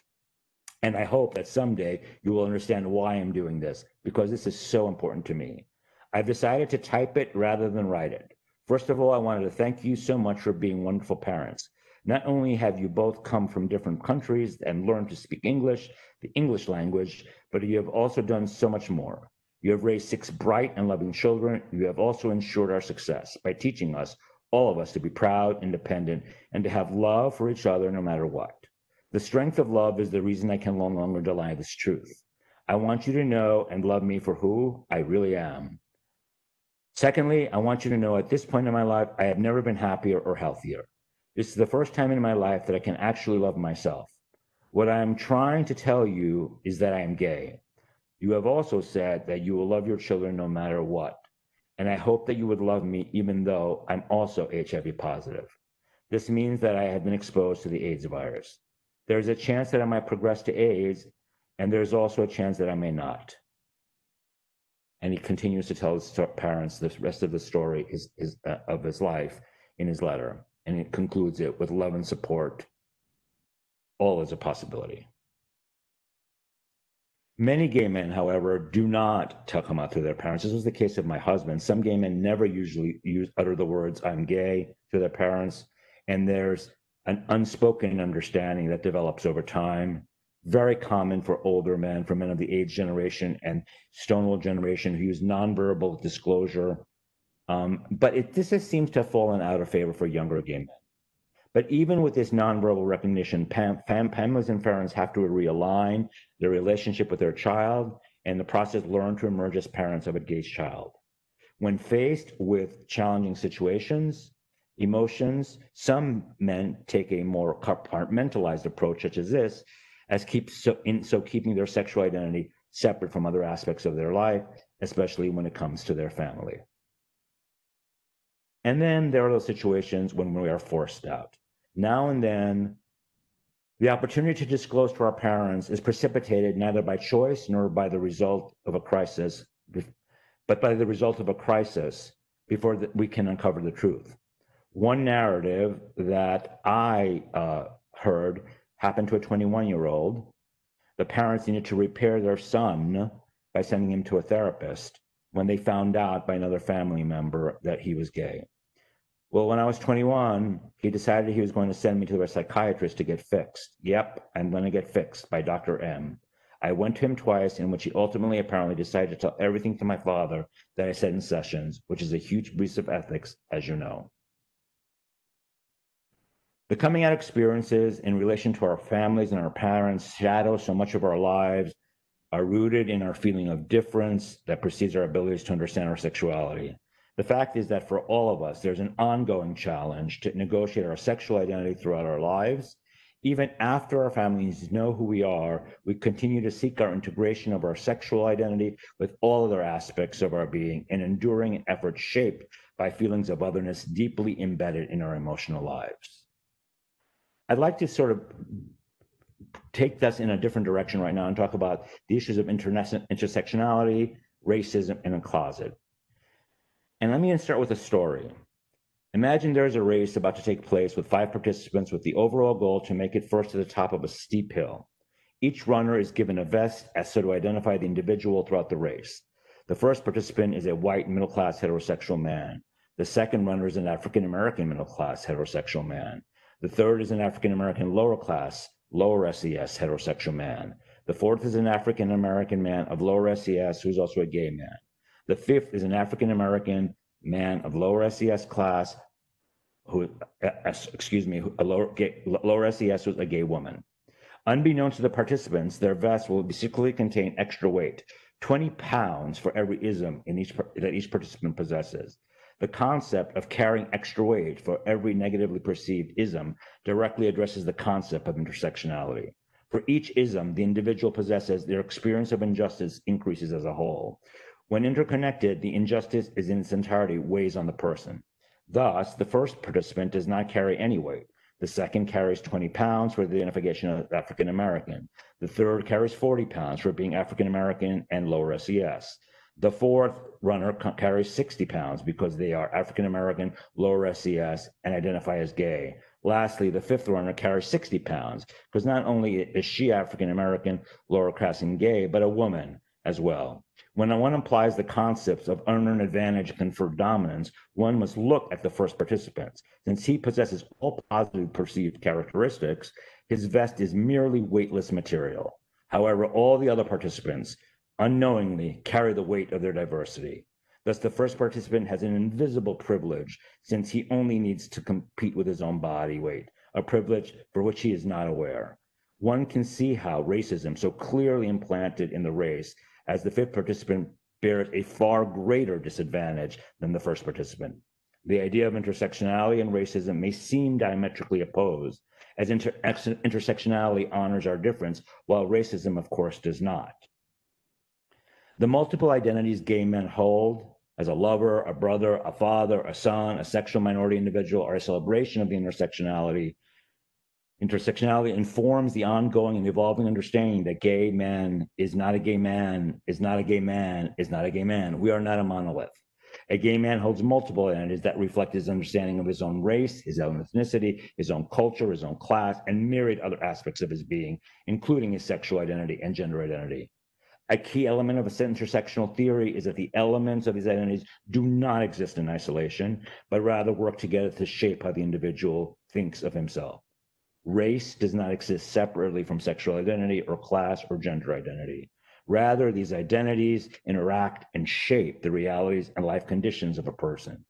And I hope that someday you will understand why I'm doing this, because this is so important to me. I've decided to type it rather than write it. First of all, I wanted to thank you so much for being wonderful parents. Not only have you both come from different countries and learned to speak English, the English language, but you have also done so much more. You have raised six bright and loving children. You have also ensured our success by teaching us, all of us, to be proud, independent, and to have love for each other no matter what. The strength of love is the reason I can no longer deny this truth. I want you to know and love me for who I really am. Secondly, I want you to know at this point in my life, I have never been happier or healthier. This is the first time in my life that I can actually love myself. What I am trying to tell you is that I am gay. You have also said that you will love your children no matter what. And I hope that you would love me even though I'm also HIV positive. This means that I have been exposed to the AIDS virus. There's a chance that I might progress to AIDS, and there's also a chance that I may not. And he continues to tell his parents the rest of the story is, is, uh, of his life in his letter and it concludes it with love and support. All is a possibility. Many gay men, however, do not tell come out to their parents. This was the case of my husband. Some gay men never usually use utter the words "I'm gay" to their parents, and there's an unspoken understanding that develops over time. Very common for older men, for men of the AIDS generation and Stonewall generation who use nonverbal disclosure. Um, but it, this seems to have fallen out of favor for younger gay men. But even with this nonverbal recognition, Pam, Pam, Pamela's and Farron's have to realign their relationship with their child and the process learn to emerge as parents of a gay child. When faced with challenging situations, emotions, some men take a more compartmentalized approach, such as this, as keep so in so keeping their sexual identity separate from other aspects of their life, especially when it comes to their family. And then there are those situations when we are forced out. Now and then, the opportunity to disclose to our parents is precipitated neither by choice nor by the result of a crisis, but by the result of a crisis before we can uncover the truth. One narrative that I uh, heard happened to a 21 year old. The parents needed to repair their son by sending him to a therapist when they found out by another family member that he was gay. Well, when I was 21, he decided he was going to send me to a psychiatrist to get fixed. Yep, I'm going to get fixed by Dr. M. I went to him twice, in which he ultimately apparently decided to tell everything to my father that I said in sessions, which is a huge breach of ethics, as you know. The coming out experiences in relation to our families and our parents shadow so much of our lives, are rooted in our feeling of difference that precedes our abilities to understand our sexuality. The fact is that for all of us, there's an ongoing challenge to negotiate our sexual identity throughout our lives. Even after our families know who we are, we continue to seek our integration of our sexual identity with all other aspects of our being, an enduring effort shaped by feelings of otherness deeply embedded in our emotional lives. I'd like to sort of take this in a different direction right now and talk about the issues of intersectionality, racism, and a closet. And let me start with a story. Imagine there's a race about to take place with five participants with the overall goal to make it first to the top of a steep hill. Each runner is given a vest as so to identify the individual throughout the race. The first participant is a white middle class heterosexual man. The second runner is an African American middle class heterosexual man. The third is an African American lower class, lower SES heterosexual man. The fourth is an African American man of lower SES who's also a gay man. The fifth is an African American man of lower SES class who, uh, excuse me, a lower, gay, lower SES was a gay woman. Unbeknownst to the participants, their vests will secretly contain extra weight, 20 pounds for every ism in each, that each participant possesses. The concept of carrying extra weight for every negatively perceived ism directly addresses the concept of intersectionality. For each ism the individual possesses, their experience of injustice increases as a whole. When interconnected, the injustice is in its entirety weighs on the person. Thus, the first participant does not carry any weight. The second carries 20 pounds for the identification of African American. The third carries 40 pounds for being African American and lower SES. The fourth runner carries 60 pounds because they are African American, lower SES, and identify as gay. Lastly, the fifth runner carries 60 pounds because not only is she African American, lower class, and gay, but a woman as well. When one applies the concepts of unearned advantage and conferred dominance, one must look at the first participant. Since he possesses all positive perceived characteristics, his vest is merely weightless material. However, all the other participants unknowingly carry the weight of their diversity. Thus, the first participant has an invisible privilege since he only needs to compete with his own body weight, a privilege for which he is not aware. One can see how racism, so clearly implanted in the race, as the fifth participant bears a far greater disadvantage than the first participant. The idea of intersectionality and racism may seem diametrically opposed, as inter- intersectionality honors our difference, while racism, of course, does not. The multiple identities gay men hold as a lover, a brother, a father, a son, a sexual minority individual, are a celebration of the intersectionality Intersectionality informs the ongoing and evolving understanding that gay man is not a gay man, is not a gay man, is not a gay man. We are not a monolith. A gay man holds multiple identities that reflect his understanding of his own race, his own ethnicity, his own culture, his own class, and myriad other aspects of his being, including his sexual identity and gender identity. A key element of a intersectional theory is that the elements of these identities do not exist in isolation, but rather work together to shape how the individual thinks of himself. Race does not exist separately from sexual identity or class or gender identity. Rather, these identities interact and shape the realities and life conditions of a person.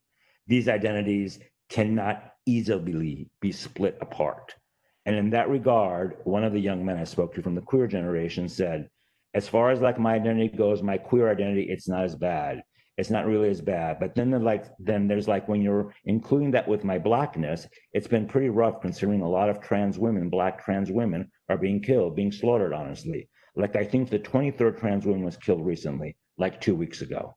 These identities cannot easily be split apart. And in that regard, one of the young men I spoke to from the queer generation said, as far as like my identity goes, my queer identity, it's not as bad. It's not really as bad. But then like then there's like when you're including that with my blackness, it's been pretty rough considering a lot of trans women, black trans women, are being killed, being slaughtered, honestly. Like I think the 23rd trans woman was killed recently, like two weeks ago.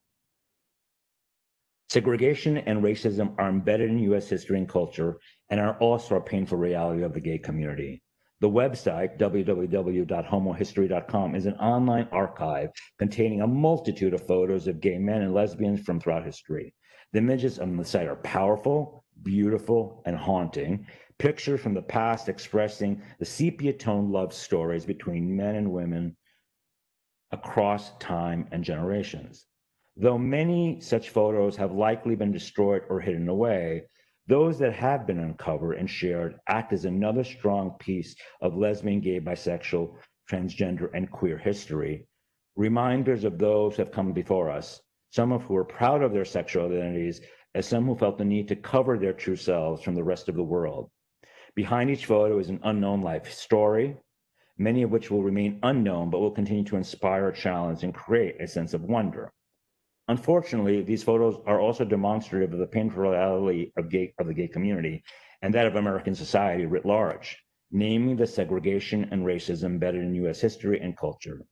Segregation and racism are embedded in US history and culture and are also a painful reality of the gay community. The website, www.homohistory.com, is an online archive containing a multitude of photos of gay men and lesbians from throughout history. The images on the site are powerful, beautiful, and haunting. Pictures from the past expressing the sepia toned love stories between men and women across time and generations. Though many such photos have likely been destroyed or hidden away, those that have been uncovered and shared act as another strong piece of lesbian, gay, bisexual, transgender, and queer history, reminders of those who have come before us, some of who are proud of their sexual identities, as some who felt the need to cover their true selves from the rest of the world. Behind each photo is an unknown life story, many of which will remain unknown but will continue to inspire, challenge, and create a sense of wonder. Unfortunately, these photos are also demonstrative of the painful reality of, gay, of the gay community and that of American society writ large, namely the segregation and racism embedded in U.S. history and culture.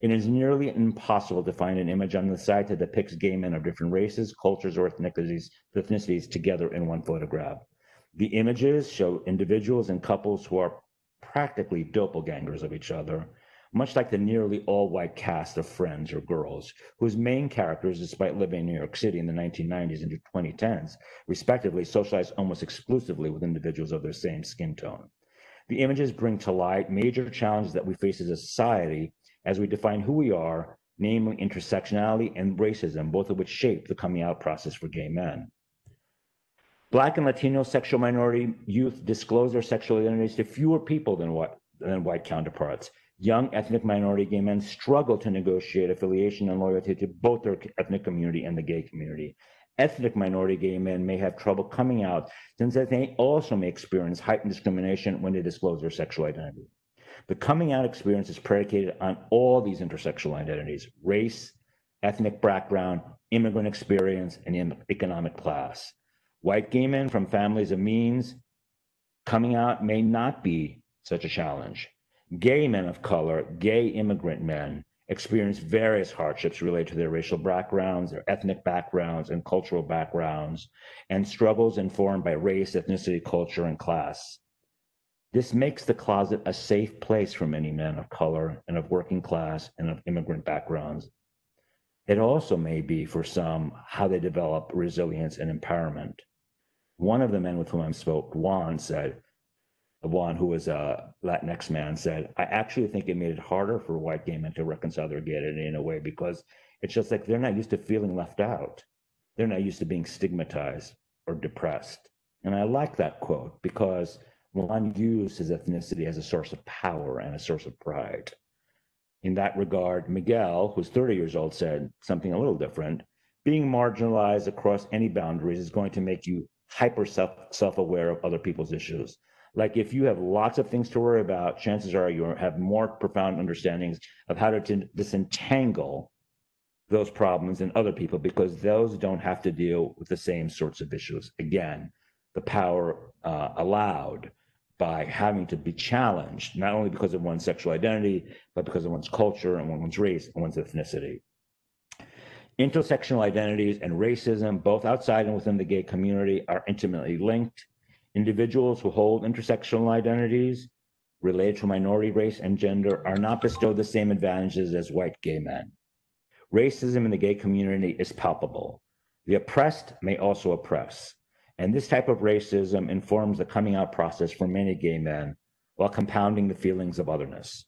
It is nearly impossible to find an image on the site that depicts gay men of different races, cultures, or ethnicities, ethnicities together in one photograph. The images show individuals and couples who are practically doppelgangers of each other, much like the nearly all white cast of Friends or Girls, whose main characters, despite living in New York City in the 1990s and 2010s, respectively, socialized almost exclusively with individuals of their same skin tone. The images bring to light major challenges that we face as a society as we define who we are, namely intersectionality and racism, both of which shape the coming out process for gay men. Black and Latino sexual minority youth disclose their sexual identities to fewer people than, what, than white counterparts, young ethnic minority gay men struggle to negotiate affiliation and loyalty to both their ethnic community and the gay community. Ethnic minority gay men may have trouble coming out since they also may experience heightened discrimination when they disclose their sexual identity. The coming out experience is predicated on all these intersectional identities race, ethnic background, immigrant experience, and economic class. White gay men from families of means coming out may not be such a challenge. Gay men of color, gay immigrant men, experience various hardships related to their racial backgrounds, their ethnic backgrounds, and cultural backgrounds, and struggles informed by race, ethnicity, culture, and class. This makes the closet a safe place for many men of color and of working class and of immigrant backgrounds. It also may be for some how they develop resilience and empowerment. One of the men with whom I spoke, Juan, said, one who was a Latinx man said, I actually think it made it harder for white gay men to reconcile their gay identity in a way because it's just like they're not used to feeling left out. They're not used to being stigmatized or depressed. And I like that quote because Juan used his ethnicity as a source of power and a source of pride. In that regard, Miguel, who's 30 years old, said something a little different. Being marginalized across any boundaries is going to make you hyper self aware of other people's issues like if you have lots of things to worry about, chances are you have more profound understandings of how to disentangle those problems than other people because those don't have to deal with the same sorts of issues. Again, the power uh, allowed by having to be challenged, not only because of one's sexual identity, but because of one's culture and one's race and one's ethnicity. Intersectional identities and racism, both outside and within the gay community, are intimately linked Individuals who hold intersectional identities related to minority race and gender are not bestowed the same advantages as white gay men. Racism in the gay community is palpable. The oppressed may also oppress. And this type of racism informs the coming out process for many gay men while compounding the feelings of otherness.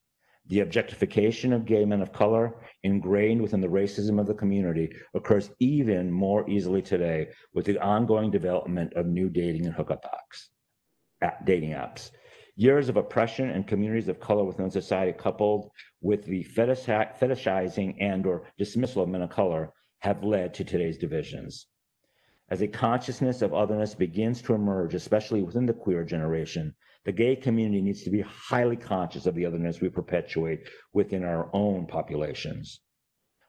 The objectification of gay men of color, ingrained within the racism of the community, occurs even more easily today with the ongoing development of new dating and hookup apps, dating apps. Years of oppression and communities of color within society coupled with the fetishizing and or dismissal of men of color have led to today's divisions. As a consciousness of otherness begins to emerge, especially within the queer generation, the gay community needs to be highly conscious of the otherness we perpetuate within our own populations.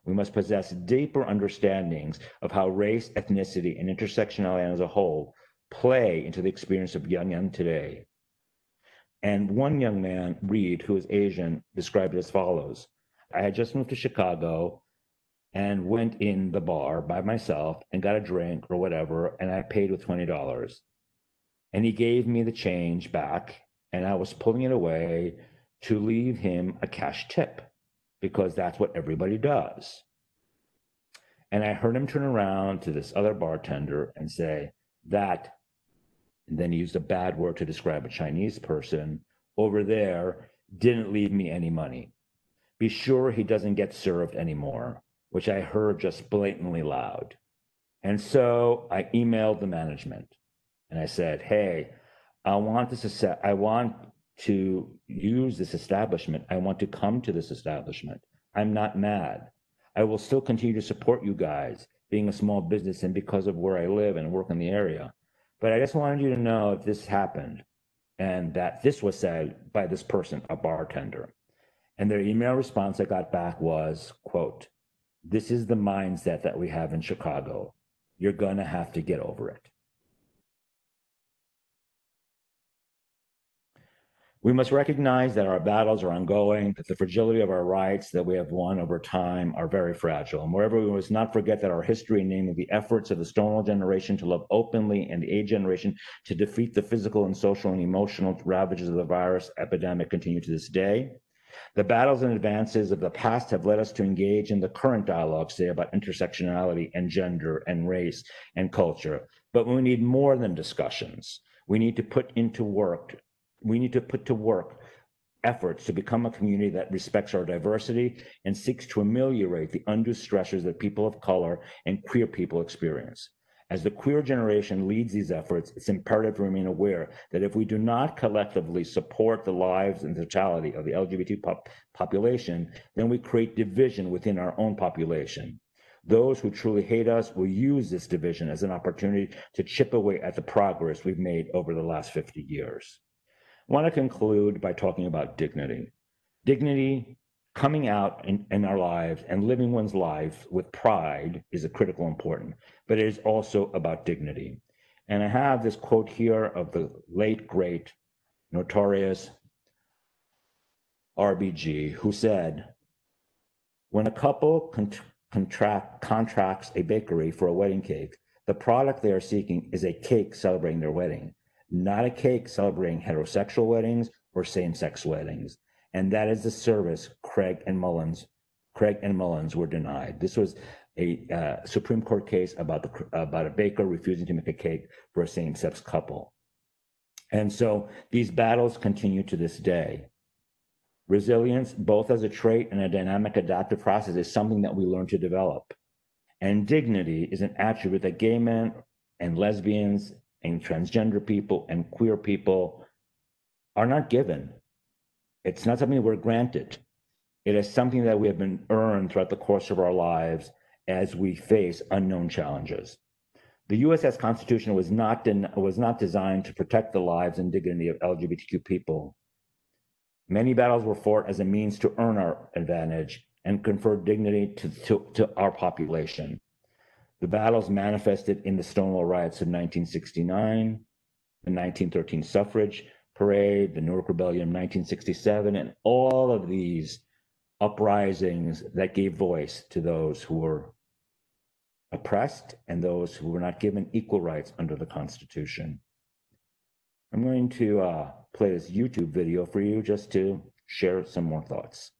We must possess deeper understandings of how race, ethnicity, and intersectionality as a whole play into the experience of young men today. And one young man, Reed, who is Asian, described it as follows I had just moved to Chicago and went in the bar by myself and got a drink or whatever, and I paid with $20 and he gave me the change back and i was pulling it away to leave him a cash tip because that's what everybody does. And i heard him turn around to this other bartender and say that and then he used a bad word to describe a chinese person over there didn't leave me any money. Be sure he doesn't get served anymore which i heard just blatantly loud. And so i emailed the management and I said, "Hey, I want this. I want to use this establishment. I want to come to this establishment. I'm not mad. I will still continue to support you guys, being a small business and because of where I live and work in the area. But I just wanted you to know if this happened and that this was said by this person, a bartender. And their email response I got back was, quote, this is the mindset that we have in Chicago. You're going to have to get over it. We must recognize that our battles are ongoing, that the fragility of our rights that we have won over time are very fragile. And moreover, we must not forget that our history, namely the efforts of the Stonewall generation to love openly and the AIDS generation to defeat the physical and social and emotional ravages of the virus epidemic, continue to this day. The battles and advances of the past have led us to engage in the current dialogue, say, about intersectionality and gender and race and culture. But we need more than discussions. We need to put into work we need to put to work efforts to become a community that respects our diversity and seeks to ameliorate the undue stressors that people of color and queer people experience. As the queer generation leads these efforts, it's imperative to remain aware that if we do not collectively support the lives and totality of the LGBT pop- population, then we create division within our own population. Those who truly hate us will use this division as an opportunity to chip away at the progress we've made over the last 50 years. Want to conclude by talking about dignity. Dignity coming out in, in, our lives and living one's life with pride is a critical important, but it is also about dignity. And I have this quote here of the late, great, notorious RBG, who said, When a couple con- contract, contracts a bakery for a wedding cake, the product they are seeking is a cake celebrating their wedding not a cake celebrating heterosexual weddings or same-sex weddings. And that is the service Craig and Mullins, Craig and Mullins were denied. This was a uh, Supreme Court case about the about a baker refusing to make a cake for a same-sex couple. And so these battles continue to this day. Resilience, both as a trait and a dynamic adaptive process, is something that we learn to develop. And dignity is an attribute that gay men and lesbians and transgender people and queer people are not given. It's not something we're granted. It is something that we have been earned throughout the course of our lives as we face unknown challenges. The USS Constitution was not, den- was not designed to protect the lives and dignity of LGBTQ people. Many battles were fought as a means to earn our advantage and confer dignity to, to, to our population. The battles manifested in the Stonewall riots of 1969, the 1913 suffrage parade, the Newark Rebellion of 1967, and all of these uprisings that gave voice to those who were oppressed and those who were not given equal rights under the Constitution. I'm going to uh, play this YouTube video for you just to share some more thoughts.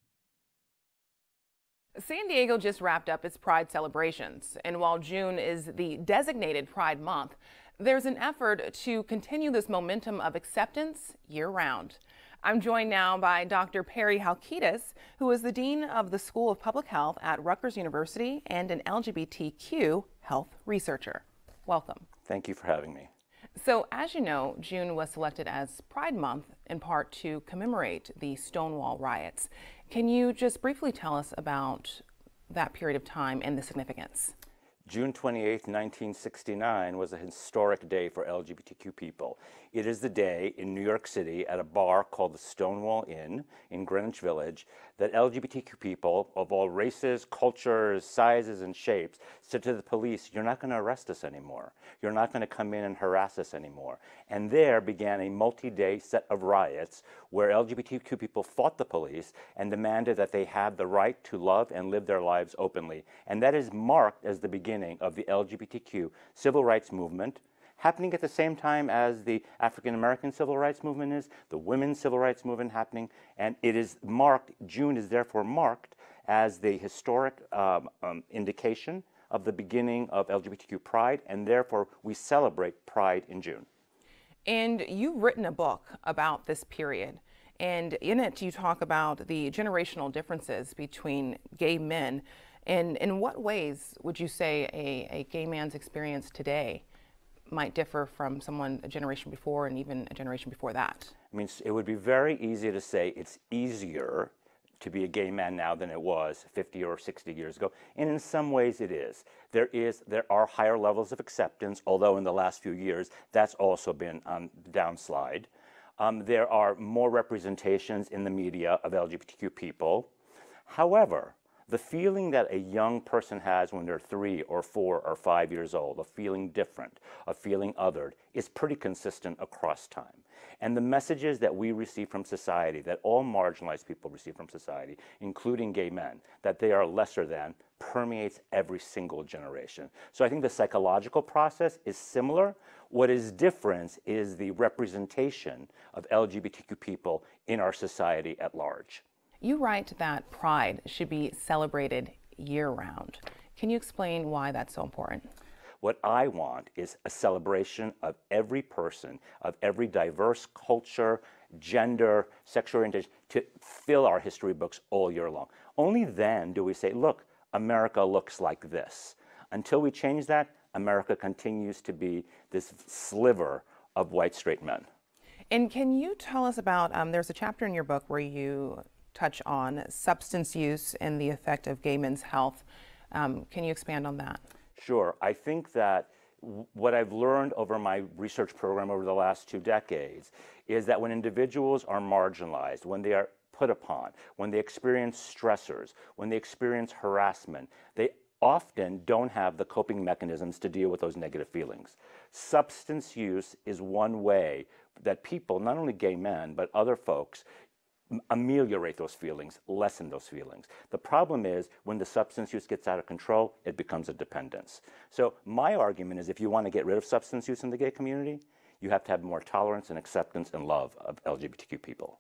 San Diego just wrapped up its Pride celebrations, and while June is the designated Pride Month, there's an effort to continue this momentum of acceptance year round. I'm joined now by Dr. Perry Halkitis, who is the Dean of the School of Public Health at Rutgers University and an LGBTQ health researcher. Welcome. Thank you for having me. So, as you know, June was selected as Pride Month in part to commemorate the Stonewall riots. Can you just briefly tell us about that period of time and the significance? June 28, 1969 was a historic day for LGBTQ people. It is the day in New York City at a bar called the Stonewall Inn in Greenwich Village that LGBTQ people of all races, cultures, sizes, and shapes said to the police, You're not going to arrest us anymore. You're not going to come in and harass us anymore. And there began a multi day set of riots where LGBTQ people fought the police and demanded that they have the right to love and live their lives openly. And that is marked as the beginning of the LGBTQ civil rights movement happening at the same time as the African American civil rights movement is, the women's civil rights movement happening, and it is marked, June is therefore marked as the historic um, um, indication of the beginning of LGBTQ pride, and therefore we celebrate pride in June. And you've written a book about this period. And in it, you talk about the generational differences between gay men. And in what ways would you say a, a gay man's experience today might differ from someone a generation before and even a generation before that? I mean, it would be very easy to say it's easier to be a gay man now than it was 50 or 60 years ago. And in some ways it is. There is there are higher levels of acceptance, although in the last few years that's also been on the downslide. Um, there are more representations in the media of LGBTQ people. However, the feeling that a young person has when they're three or four or five years old, of feeling different, of feeling othered, is pretty consistent across time. And the messages that we receive from society, that all marginalized people receive from society, including gay men, that they are lesser than, permeates every single generation. So I think the psychological process is similar. What is different is the representation of LGBTQ people in our society at large. You write that pride should be celebrated year round. Can you explain why that's so important? What I want is a celebration of every person, of every diverse culture, gender, sexual orientation, to fill our history books all year long. Only then do we say, look, America looks like this. Until we change that, America continues to be this sliver of white straight men. And can you tell us about? Um, there's a chapter in your book where you touch on substance use and the effect of gay men's health. Um, can you expand on that? Sure. I think that what I've learned over my research program over the last two decades is that when individuals are marginalized, when they are put upon, when they experience stressors, when they experience harassment, they often don't have the coping mechanisms to deal with those negative feelings. Substance use is one way that people, not only gay men, but other folks, ameliorate those feelings, lessen those feelings. The problem is when the substance use gets out of control, it becomes a dependence. So my argument is if you want to get rid of substance use in the gay community, you have to have more tolerance and acceptance and love of LGBTQ people.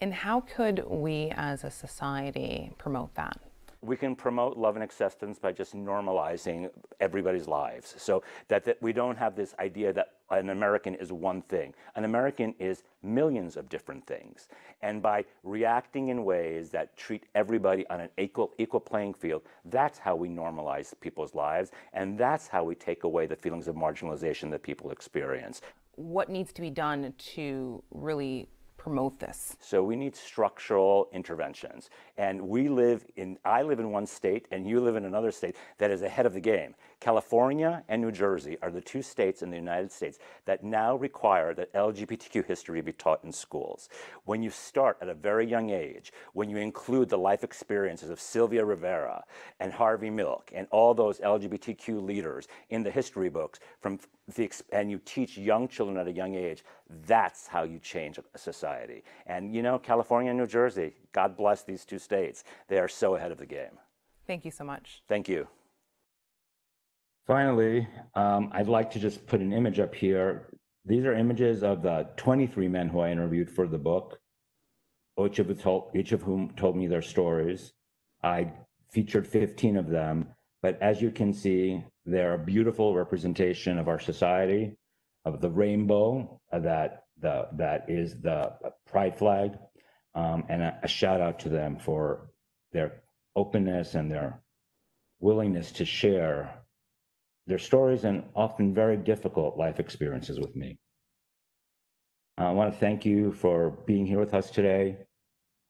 And how could we as a society promote that? We can promote love and acceptance by just normalizing everybody's lives so that, that we don't have this idea that an American is one thing. An American is millions of different things. And by reacting in ways that treat everybody on an equal, equal playing field, that's how we normalize people's lives. And that's how we take away the feelings of marginalization that people experience. What needs to be done to really promote this? So we need structural interventions. And we live in, I live in one state and you live in another state that is ahead of the game. California and New Jersey are the two states in the United States that now require that LGBTQ history be taught in schools. When you start at a very young age, when you include the life experiences of Sylvia Rivera and Harvey Milk and all those LGBTQ leaders in the history books from the, and you teach young children at a young age, that's how you change a society. And you know, California and New Jersey, God bless these two states. They are so ahead of the game. Thank you so much. Thank you. Finally, um, I'd like to just put an image up here. These are images of the 23 men who I interviewed for the book, each of, told, each of whom told me their stories. I featured 15 of them, but as you can see, they're a beautiful representation of our society, of the rainbow that the that is the pride flag, um, and a, a shout out to them for their openness and their willingness to share their stories and often very difficult life experiences with me. I want to thank you for being here with us today.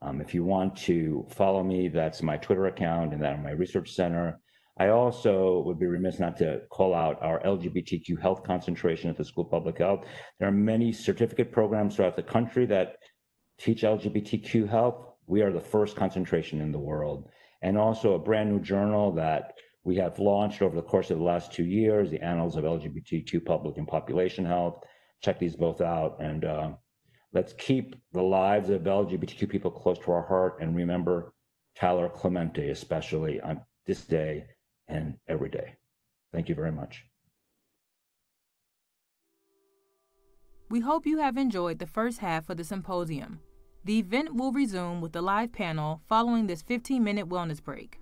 Um, if you want to follow me, that's my Twitter account and that on my research center. I also would be remiss not to call out our LGBTQ health concentration at the School of Public Health. There are many certificate programs throughout the country that teach LGBTQ health. We are the first concentration in the world. And also a brand new journal that we have launched over the course of the last two years, the Annals of LGBTQ Public and Population Health. Check these both out. And uh, let's keep the lives of LGBTQ people close to our heart and remember Tyler Clementi, especially on this day and every day. Thank you very much. We hope you have enjoyed the first half of the symposium. The event will resume with the live panel following this 15 minute wellness break.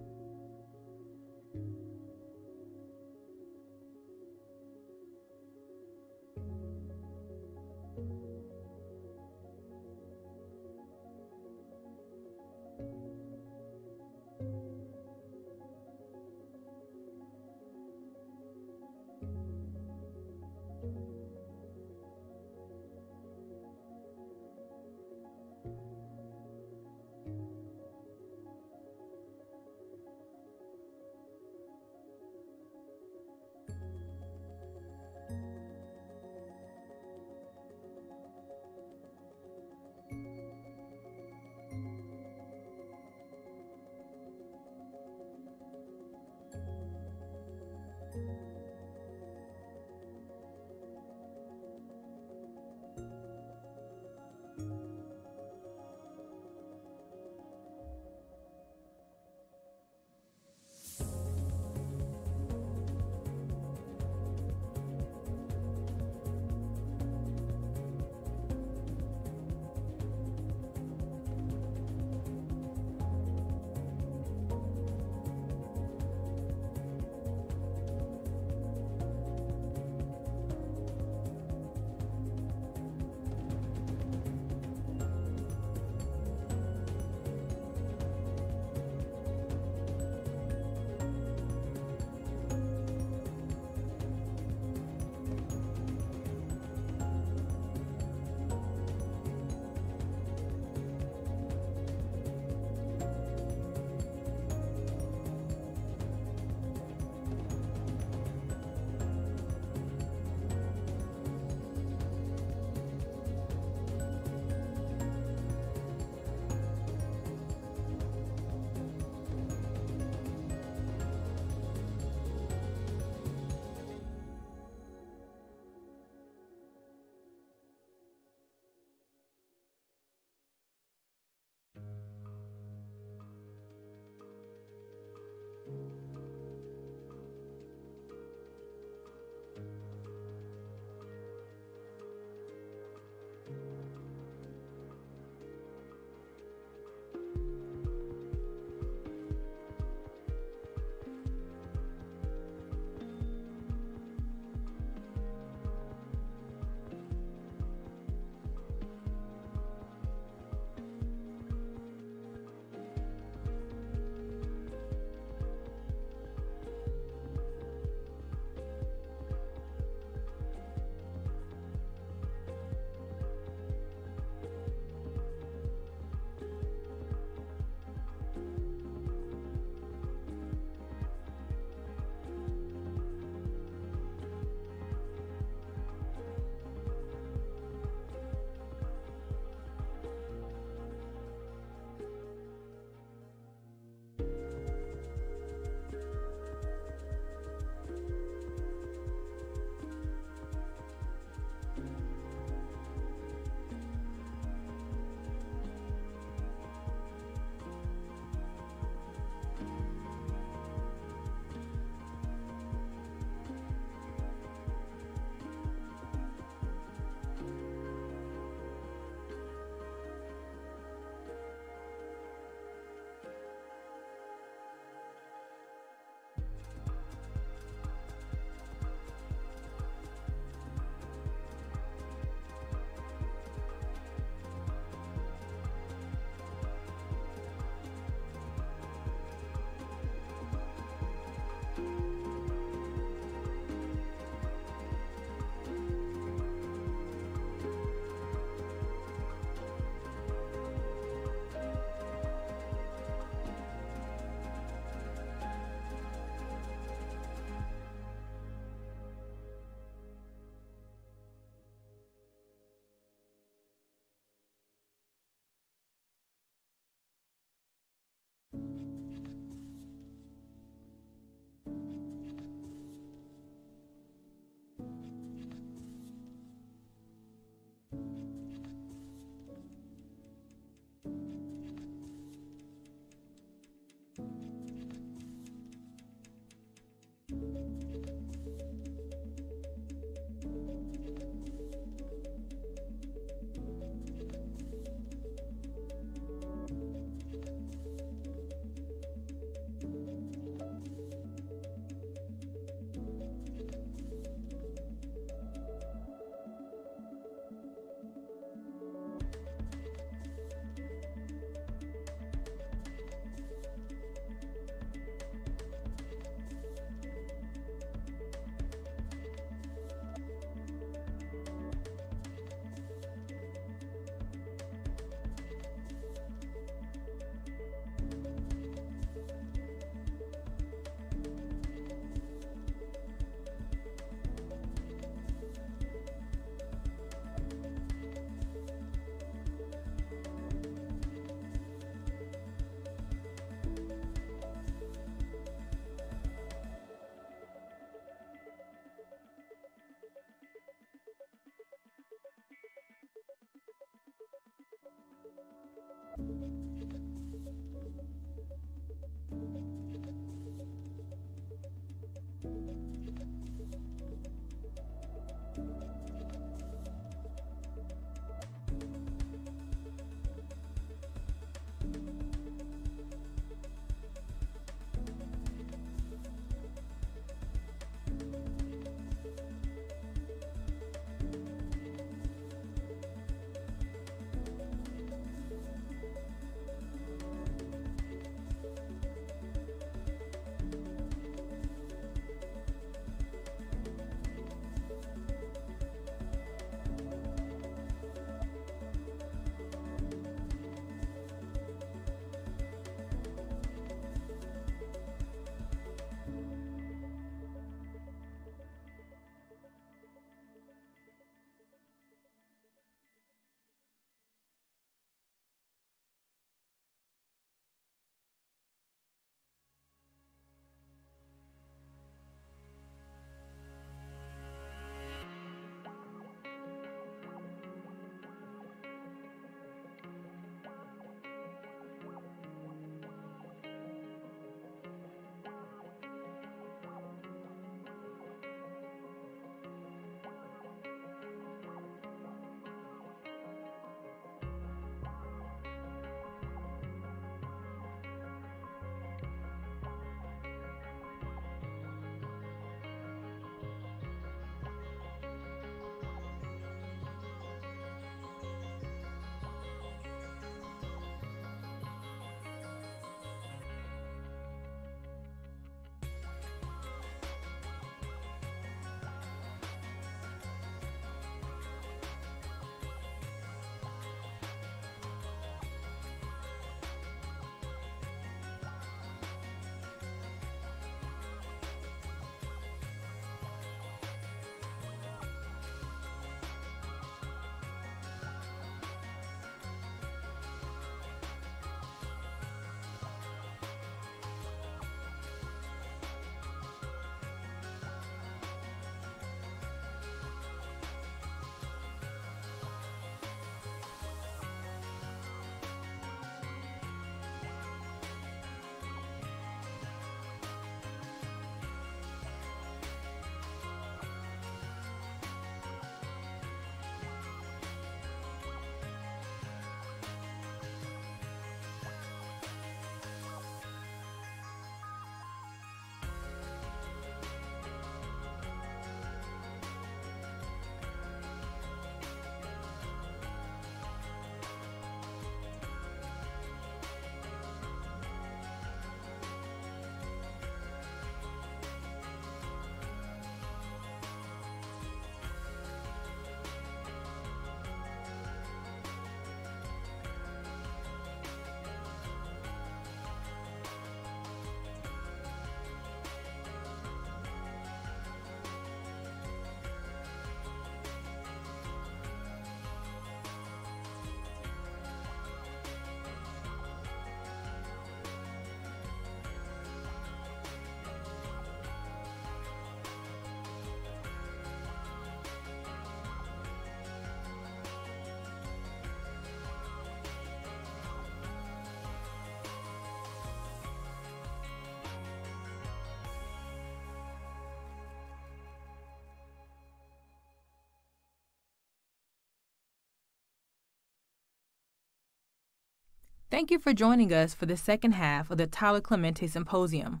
Thank you for joining us for the second half of the Tyler Clementi Symposium.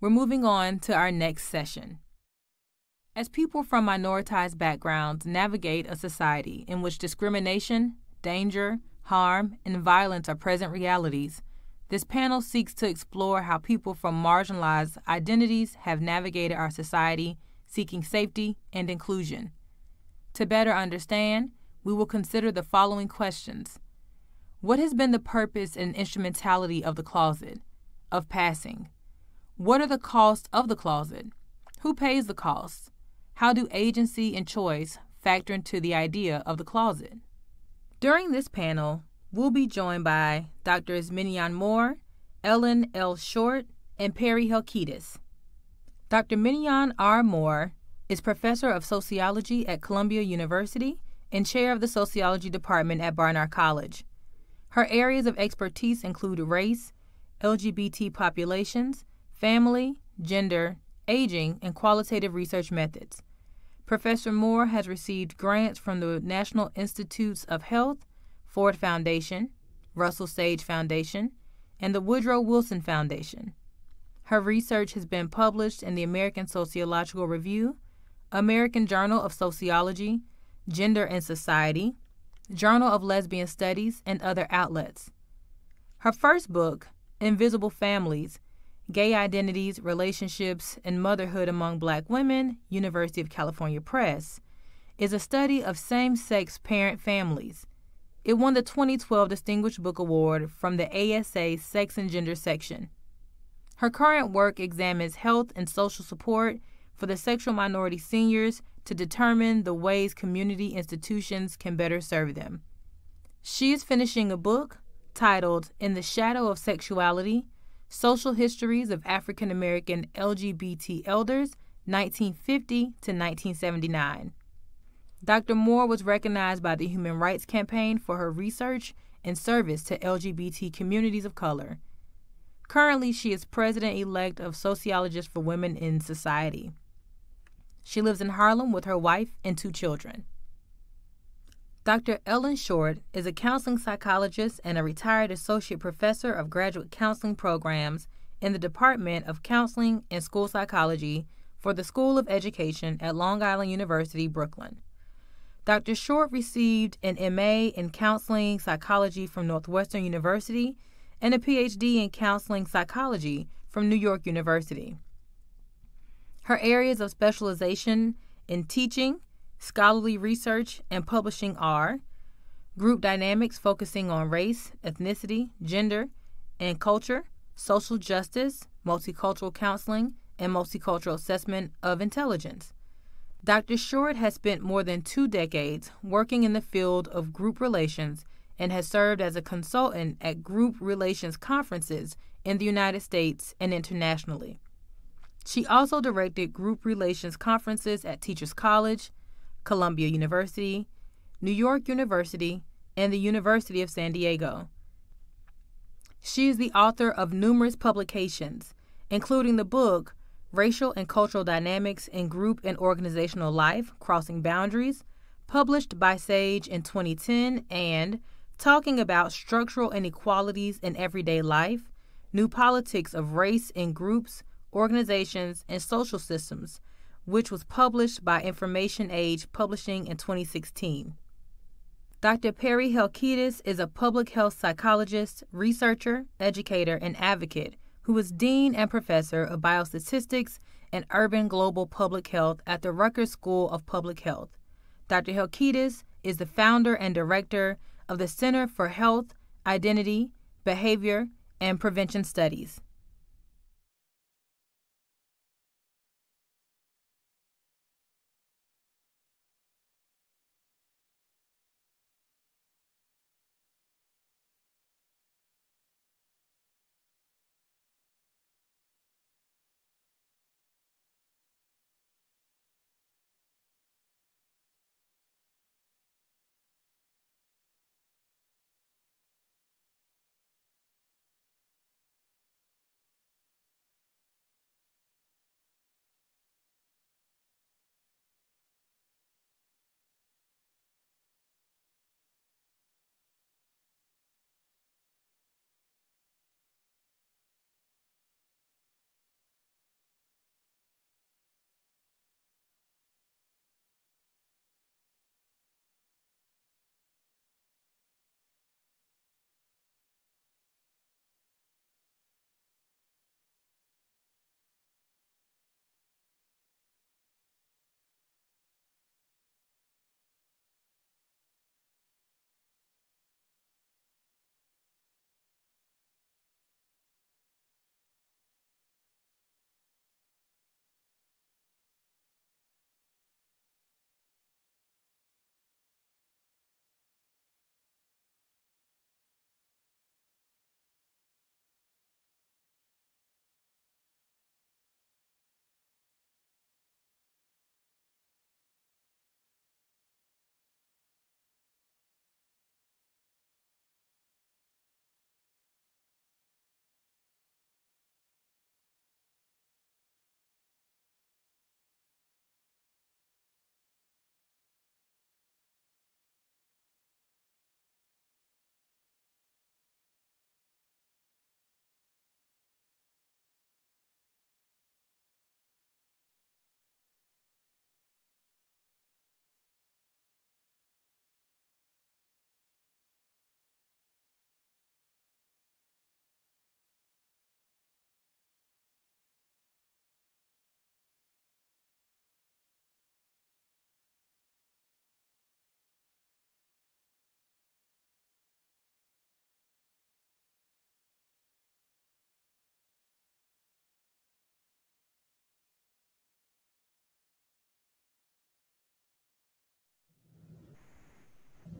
We're moving on to our next session. As people from minoritized backgrounds navigate a society in which discrimination, danger, harm, and violence are present realities, this panel seeks to explore how people from marginalized identities have navigated our society, seeking safety and inclusion. To better understand, we will consider the following questions What has been the purpose and instrumentality of the closet, of passing? What are the costs of the closet? Who pays the costs? How do agency and choice factor into the idea of the closet? During this panel, we'll be joined by Drs. Mignon Moore, Ellen L. Short, and Perry Halkitis. Dr. Mignon R. Moore is professor of sociology at Columbia University and chair of the sociology department at Barnard College. Her areas of expertise include race, LGBT populations, family, gender, aging, and qualitative research methods. Professor Moore has received grants from the National Institutes of Health, Ford Foundation, Russell Sage Foundation, and the Woodrow Wilson Foundation. Her research has been published in the American Sociological Review, American Journal of Sociology, Gender and Society, Journal of Lesbian Studies, and other outlets. Her first book, Invisible Families Gay Identities, Relationships, and Motherhood Among Black Women, University of California Press, is a study of same sex parent families. It won the 2012 Distinguished Book Award from the ASA Sex and Gender section. Her current work examines health and social support for the sexual minority seniors to determine the ways community institutions can better serve them. She is finishing a book titled In the Shadow of Sexuality Social Histories of African American LGBT Elders, 1950 to 1979. Dr. Moore was recognized by the Human Rights Campaign for her research and service to LGBT communities of color. Currently, she is president elect of Sociologists for Women in Society. She lives in Harlem with her wife and two children. Dr. Ellen Short is a counseling psychologist and a retired associate professor of graduate counseling programs in the Department of Counseling and School Psychology for the School of Education at Long Island University, Brooklyn. Dr. Short received an MA in counseling psychology from Northwestern University and a PhD in counseling psychology from New York University. Her areas of specialization in teaching, Scholarly research and publishing are group dynamics focusing on race, ethnicity, gender, and culture, social justice, multicultural counseling, and multicultural assessment of intelligence. Dr. Short has spent more than two decades working in the field of group relations and has served as a consultant at group relations conferences in the United States and internationally. She also directed group relations conferences at Teachers College, Columbia University, New York University, and the University of San Diego. She is the author of numerous publications, including the book Racial and Cultural Dynamics in Group and Organizational Life Crossing Boundaries, published by Sage in 2010, and Talking About Structural Inequalities in Everyday Life New Politics of Race in Groups, Organizations, and Social Systems which was published by Information Age Publishing in 2016. Dr. Perry Halkitis is a public health psychologist, researcher, educator, and advocate who is Dean and Professor of Biostatistics and Urban Global Public Health at the Rutgers School of Public Health. Dr. Halkitis is the founder and director of the Center for Health, Identity, Behavior, and Prevention Studies.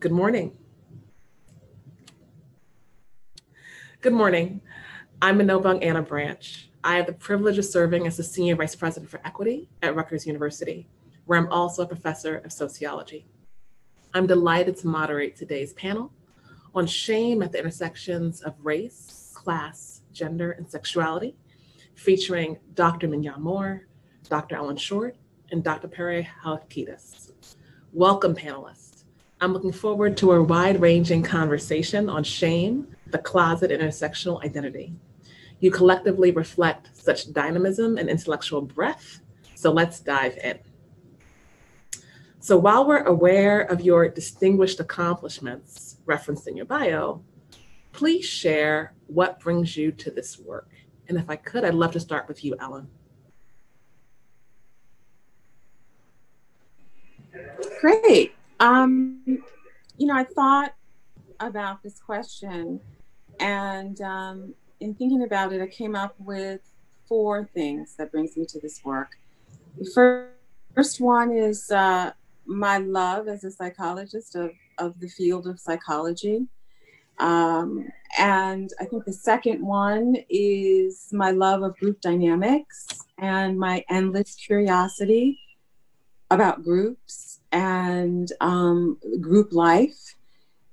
Good morning. Good morning. I'm Enobong Hannah Branch. I have the privilege of serving as the Senior Vice President for Equity at Rutgers University, where I'm also a professor of sociology. I'm delighted to moderate today's panel on shame at the intersections of race, class, gender, and sexuality, featuring Dr. Mignon Moore, Dr. Ellen Short, and Dr. Perry Halkitis. Welcome, panelists. I'm looking forward to a wide-ranging conversation on shame, the closet intersectional identity. You collectively reflect such dynamism and intellectual breadth, so let's dive in. So while we're aware of your distinguished accomplishments referenced in your bio, please share what brings you to this work. And if I could, I'd love to start with you, Ellen. Great. Um, you know, I thought about this question and um, in thinking about it, I came up with four things that brings me to this work. The first one is uh, my love as a psychologist of, of the field of psychology. Um, and I think the second one is my love of group dynamics and my endless curiosity about groups and um, group life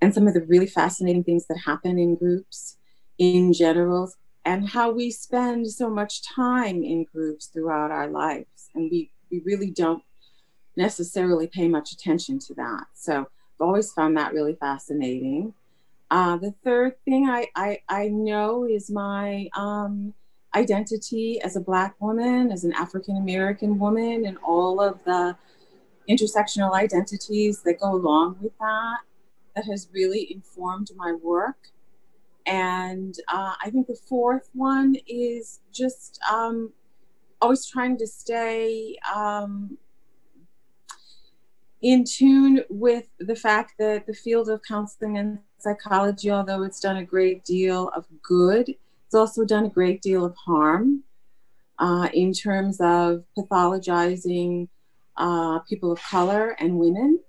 and some of the really fascinating things that happen in groups in general and how we spend so much time in groups throughout our lives. And we, we really don't necessarily pay much attention to that. So I've always found that really fascinating. Uh, the third thing I, I, I know is my um, identity as a Black woman, as an African American woman, and all of the intersectional identities that go along with that, that has really informed my work. And uh, I think the fourth one is just um, always trying to stay um, in tune with the fact that the field of counseling and psychology, although it's done a great deal of good, it's also done a great deal of harm uh, in terms of pathologizing uh, people of color and women.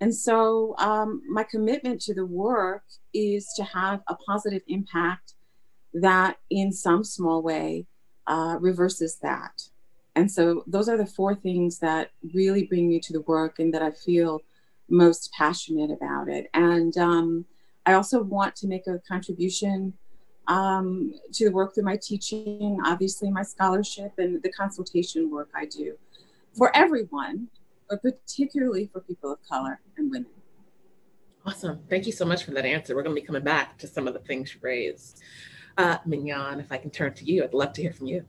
And so, um, my commitment to the work is to have a positive impact that, in some small way, uh, reverses that. And so, those are the four things that really bring me to the work and that I feel most passionate about it. And um, I also want to make a contribution um, to the work through my teaching, obviously, my scholarship, and the consultation work I do for everyone but particularly for people of color and women. Awesome. Thank you so much for that answer. We're going to be coming back to some of the things you raised. Uh, Mignon, if I can turn to you, I'd love to hear from you.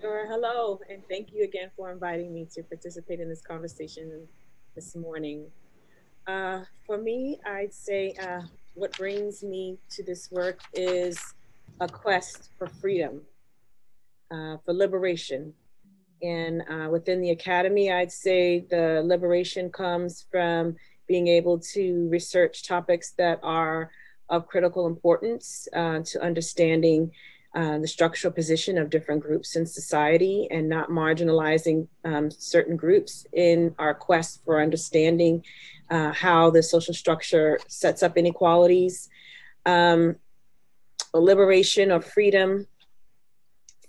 Sure. Hello, and thank you again for inviting me to participate in this conversation this morning. Uh, for me, I'd say uh, what brings me to this work is a quest for freedom, uh, for liberation, and uh, within the academy, I'd say the liberation comes from being able to research topics that are of critical importance uh, to understanding uh, the structural position of different groups in society and not marginalizing um, certain groups in our quest for understanding uh, how the social structure sets up inequalities. Um, liberation or freedom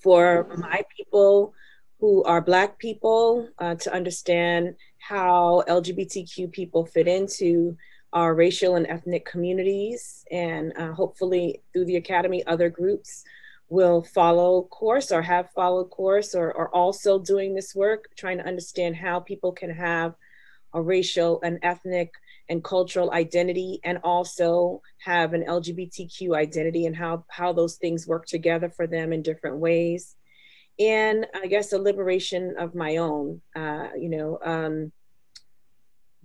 for my people who are Black people uh, to understand how LGBTQ people fit into our racial and ethnic communities. And uh, hopefully, through the Academy, other groups will follow course or have followed course or are also doing this work, trying to understand how people can have a racial and ethnic and cultural identity and also have an LGBTQ identity and how, how those things work together for them in different ways and I guess a liberation of my own. Uh, you know, um,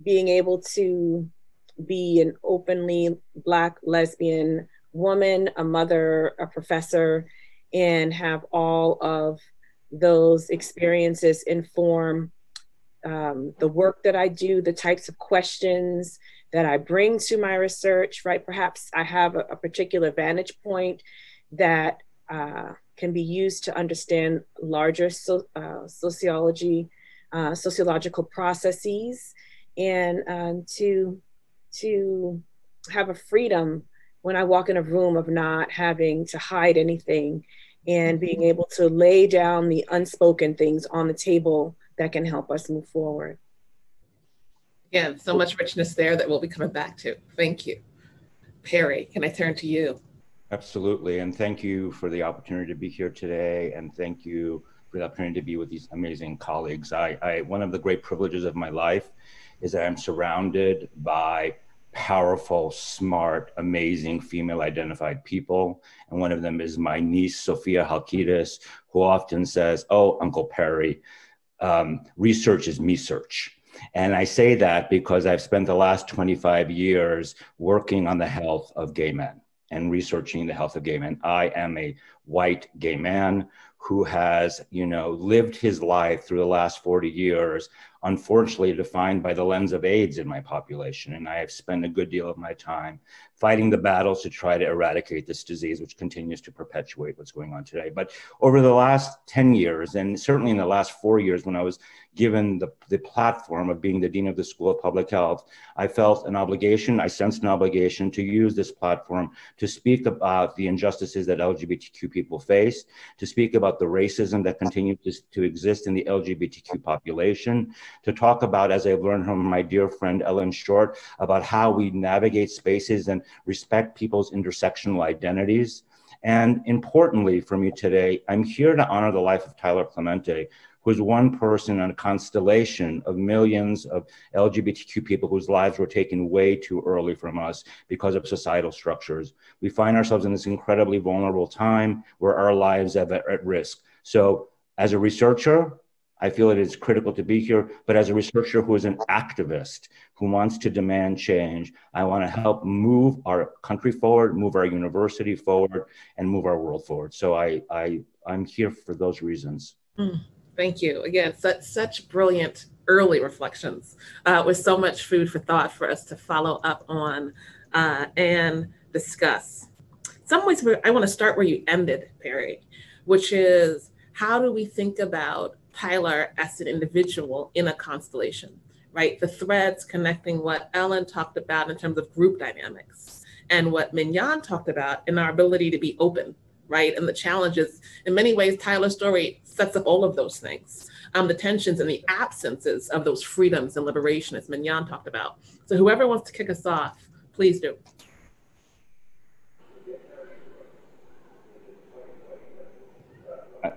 being able to be an openly Black lesbian woman, a mother, a professor, and have all of those experiences inform um, the work that I do, the types of questions that I bring to my research, right? Perhaps I have a, a particular vantage point that uh, can be used to understand larger so, uh, sociology, uh, sociological processes. and um, to to have a freedom when I walk in a room of not having to hide anything and being mm-hmm. able to lay down the unspoken things on the table that can help us move forward. Again, so much richness there that we'll be coming back to. Thank you. Perry, can I turn to you? Absolutely. And thank you for the opportunity to be here today. And thank you for the opportunity to be with these amazing colleagues. I, I one of the great privileges of my life is that I'm surrounded by powerful, smart, amazing female identified people. And one of them is my niece, Sophia Halkitis, who often says, Oh, Uncle Perry, um, research is me search. And I say that because I've spent the last 25 years working on the health of gay men and researching the health of gay men. I am a white gay man who has, you know, lived his life through the last 40 years, unfortunately defined by the lens of AIDS in my population. And I have spent a good deal of my time fighting the battles to try to eradicate this disease, which continues to perpetuate what's going on today. But over the last 10 years, and certainly in the last four years, when I was given the, the platform of being the Dean of the School of Public Health, I felt an obligation, I sensed an obligation to use this platform to speak about the injustices that LGBTQ people face, to speak about the racism that continues to, to exist in the LGBTQ population, to talk about, as I've learned from my dear friend Ellen Short, about how we navigate spaces and respect people's intersectional identities. And importantly for me today, I'm here to honor the life of Tyler Clementi, who's one person in a constellation of millions of LGBTQ people whose lives were taken way too early from us because of societal structures. We find ourselves in this incredibly vulnerable time where our lives are at risk. So, as a researcher, I feel it is critical to be here, but as a researcher who is an activist who wants to demand change, I want to help move our country forward, move our university forward, and move our world forward. So I, I, I'm here for those reasons. Mm. Thank you. Again, such, such brilliant early reflections uh, with so much food for thought for us to follow up on uh, and discuss. Some ways I want to start where you ended, Perry, which is how do we think about Tyler as an individual in a constellation, right? The threads connecting what Ellen talked about in terms of group dynamics and what Mignon talked about in our ability to be open right? And the challenges. In many ways, Tyler's story sets up all of those things. Um, the tensions and the absences of those freedoms and liberation, as Mignon talked about. So whoever wants to kick us off, please do.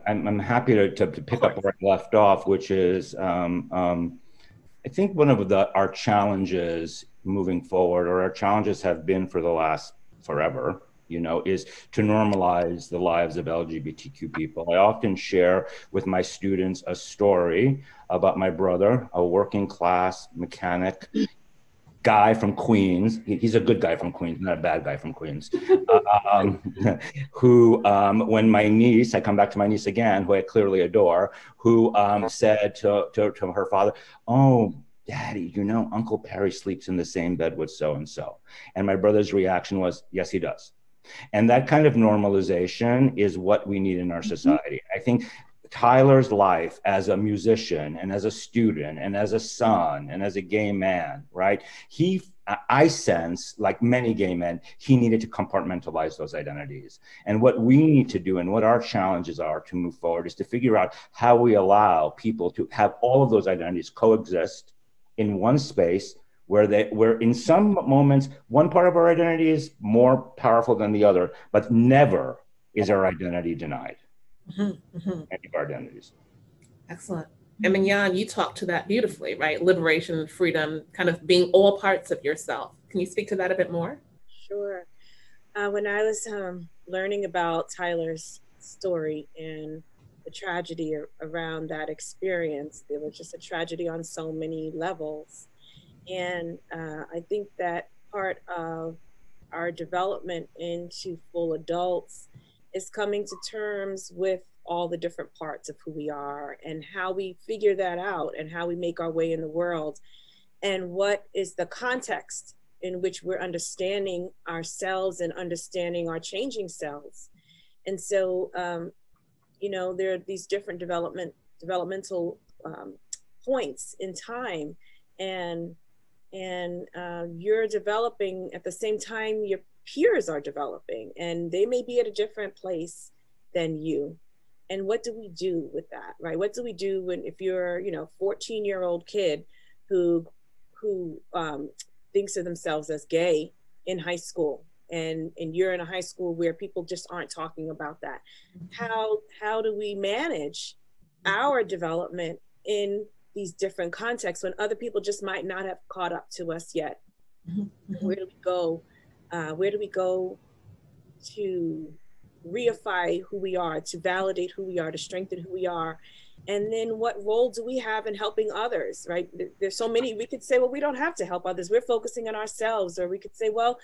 I'm, I'm happy to, to, to pick up where I left off, which is um, um, I think one of the our challenges moving forward, or our challenges have been for the last forever, you know, is to normalize the lives of LGBTQ people. I often share with my students a story about my brother, a working class mechanic guy from Queens. he's a good guy from Queens, not a bad guy from Queens. um, who, um, when my niece, I come back to my niece again, who I clearly adore, who um, said to, to, to her father, "Oh, Daddy, you know, Uncle Perry sleeps in the same bed with so and so. And my brother's reaction was, Yes, he does. And that kind of normalization is what we need in our mm-hmm. society. I think Tyler's life as a musician and as a student and as a son and as a gay man, right? He, I sense, like many gay men, he needed to compartmentalize those identities. And what we need to do and what our challenges are to move forward is to figure out how we allow people to have all of those identities coexist in one space where they where in some moments one part of our identity is more powerful than the other, but never is our identity denied. Mm-hmm, mm-hmm. Any of our identities. Excellent. And Mignon, you talked to that beautifully, right? Liberation, freedom, kind of being all parts of yourself. Can you speak to that a bit more? Sure. Uh, when I was um, learning about Tyler's story and the tragedy around that experience, it was just a tragedy on so many levels. And uh, I think that part of our development into full adults is coming to terms with all the different parts of who we are and how we figure that out and how we make our way in the world. And what is the context in which we're understanding ourselves and understanding our changing selves? And so um, you know there are these different development developmental um, points in time and and uh, you're developing at the same time your peers are developing and they may be at a different place than you. And what do we do with that right? What do we do when if you're you know 14 year old kid who who um, thinks of themselves as gay in high school and and you're in a high school where people just aren't talking about that. How how do we manage our development in these different contexts when other people just might not have caught up to us yet? Where do we go uh, where do we go to reify who we are to validate who we are to strengthen who we are and then what role do we have in helping others right there's so many we could say well we don't have to help others we're focusing on ourselves or we could say well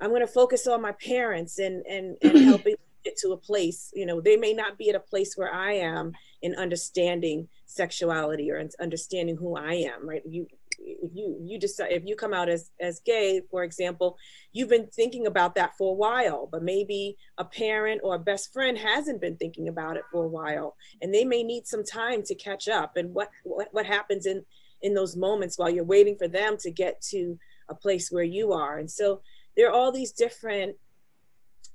I'm going to focus on my parents and and and helping get to a place. You know, they may not be at a place where I am in understanding sexuality or understanding who I am. Right? You if you you decide if you come out as as gay for example you've been thinking about that for a while but maybe a parent or a best friend hasn't been thinking about it for a while and they may need some time to catch up and what what, what happens in in those moments while you're waiting for them to get to a place where you are. And so there are all these different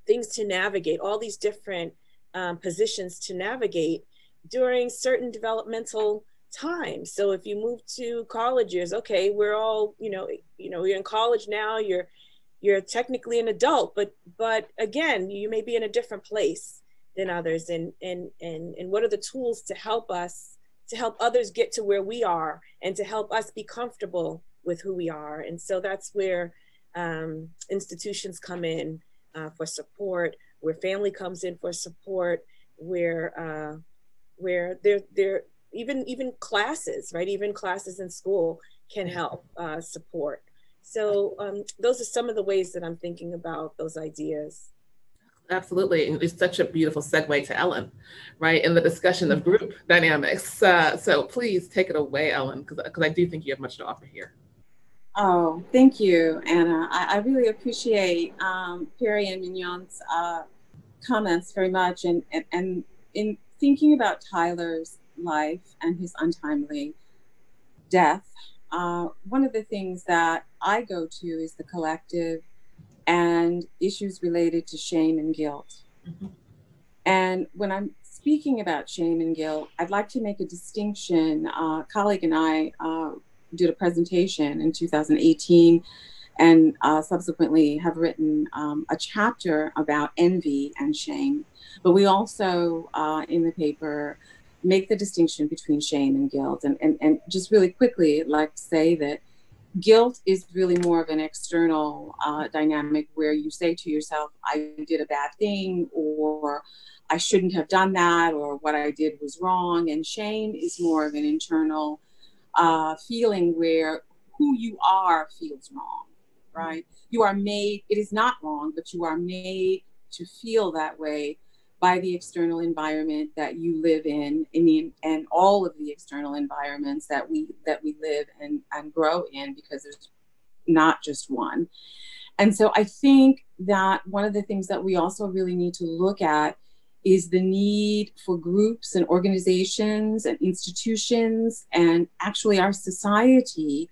things to navigate, all these different um, positions to navigate during certain developmental times. So if you move to college years, okay, we're all, you know, you know, you're in college now, you're you're technically an adult, but but again, you may be in a different place than others. And and and and what are the tools to help us to help others get to where we are and to help us be comfortable with who we are. And so that's where um, institutions come in uh, for support, where family comes in for support, where uh, where there even even classes, right? Even classes in school can help uh, support. So um, those are some of the ways that I'm thinking about those ideas. Absolutely. And it's such a beautiful segue to Ellen, right? In the discussion of group dynamics. Uh, so please take it away, Ellen, because I do think you have much to offer here. Oh, thank you, Anna. I, I really appreciate um, Perry and Mignon's uh, comments very much. And, and, and in thinking about Tyler's life and his untimely death, uh, one of the things that I go to is the collective and issues related to shame and guilt. Mm-hmm. And when I'm speaking about shame and guilt, I'd like to make a distinction. Uh, a colleague and I uh, did a presentation in 2018 and uh, subsequently have written um, a chapter about envy and shame. But we also, uh, in the paper, make the distinction between shame and guilt. And, and, and just really quickly, like to say that guilt is really more of an external uh, dynamic where you say to yourself, I did a bad thing, or I shouldn't have done that, or what I did was wrong. And shame is more of an internal uh, feeling where who you are feels wrong, right? You are made, it is not wrong, but you are made to feel that way by the external environment that you live in, in the, and all of the external environments that we that we live and, and grow in because there's not just one. And so I think that one of the things that we also really need to look at is the need for groups and organizations and institutions and actually our society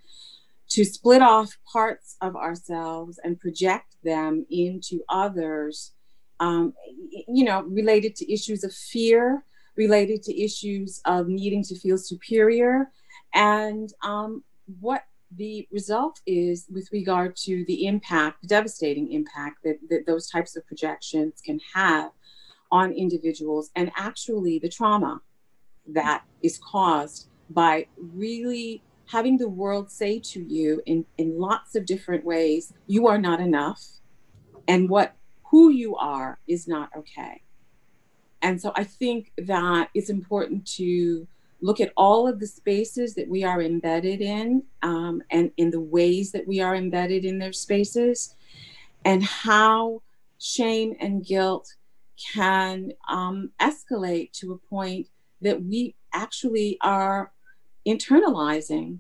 to split off parts of ourselves and project them into others, um, you know, related to issues of fear, related to issues of needing to feel superior, and um, what the result is with regard to the impact, the devastating impact that, that those types of projections can have on individuals and actually the trauma that is caused by really having the world say to you in, in lots of different ways, you are not enough and what who you are is not okay. And so I think that it's important to look at all of the spaces that we are embedded in um, and in the ways that we are embedded in their spaces and how shame and guilt can um, escalate to a point that we actually are internalizing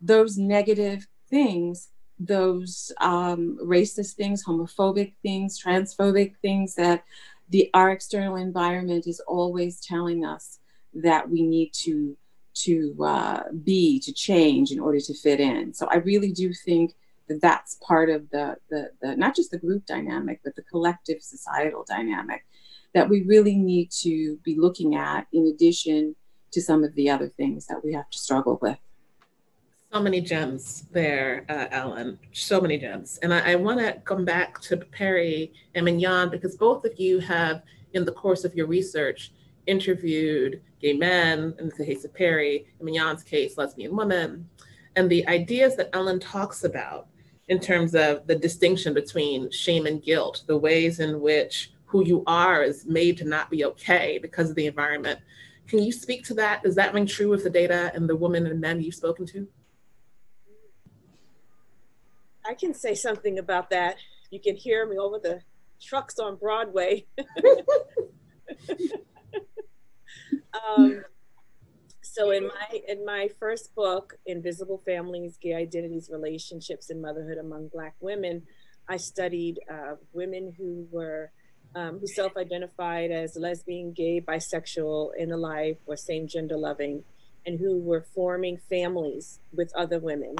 those negative things, those um, racist things, homophobic things, transphobic things that the our external environment is always telling us that we need to to uh, be, to change in order to fit in. So I really do think that that's part of the, the, the not just the group dynamic, but the collective societal dynamic that we really need to be looking at in addition to some of the other things that we have to struggle with. So many gems there, uh, Ellen. So many gems. And I, I want to come back to Perry and Mignon because both of you have, in the course of your research, interviewed gay men, in the case of Perry, in Mignon's case, lesbian women. And the ideas that Ellen talks about in terms of the distinction between shame and guilt, the ways in which who you are is made to not be okay because of the environment. Can you speak to that? Does that ring true with the data and the women and men you've spoken to? I can say something about that. You can hear me over the trucks on Broadway. um, so in my in my first book, Invisible Families: Gay Identities, Relationships, and Motherhood Among Black Women, I studied uh, women who were um, who self-identified as lesbian, gay, bisexual, in the life, or same-gender loving, and who were forming families with other women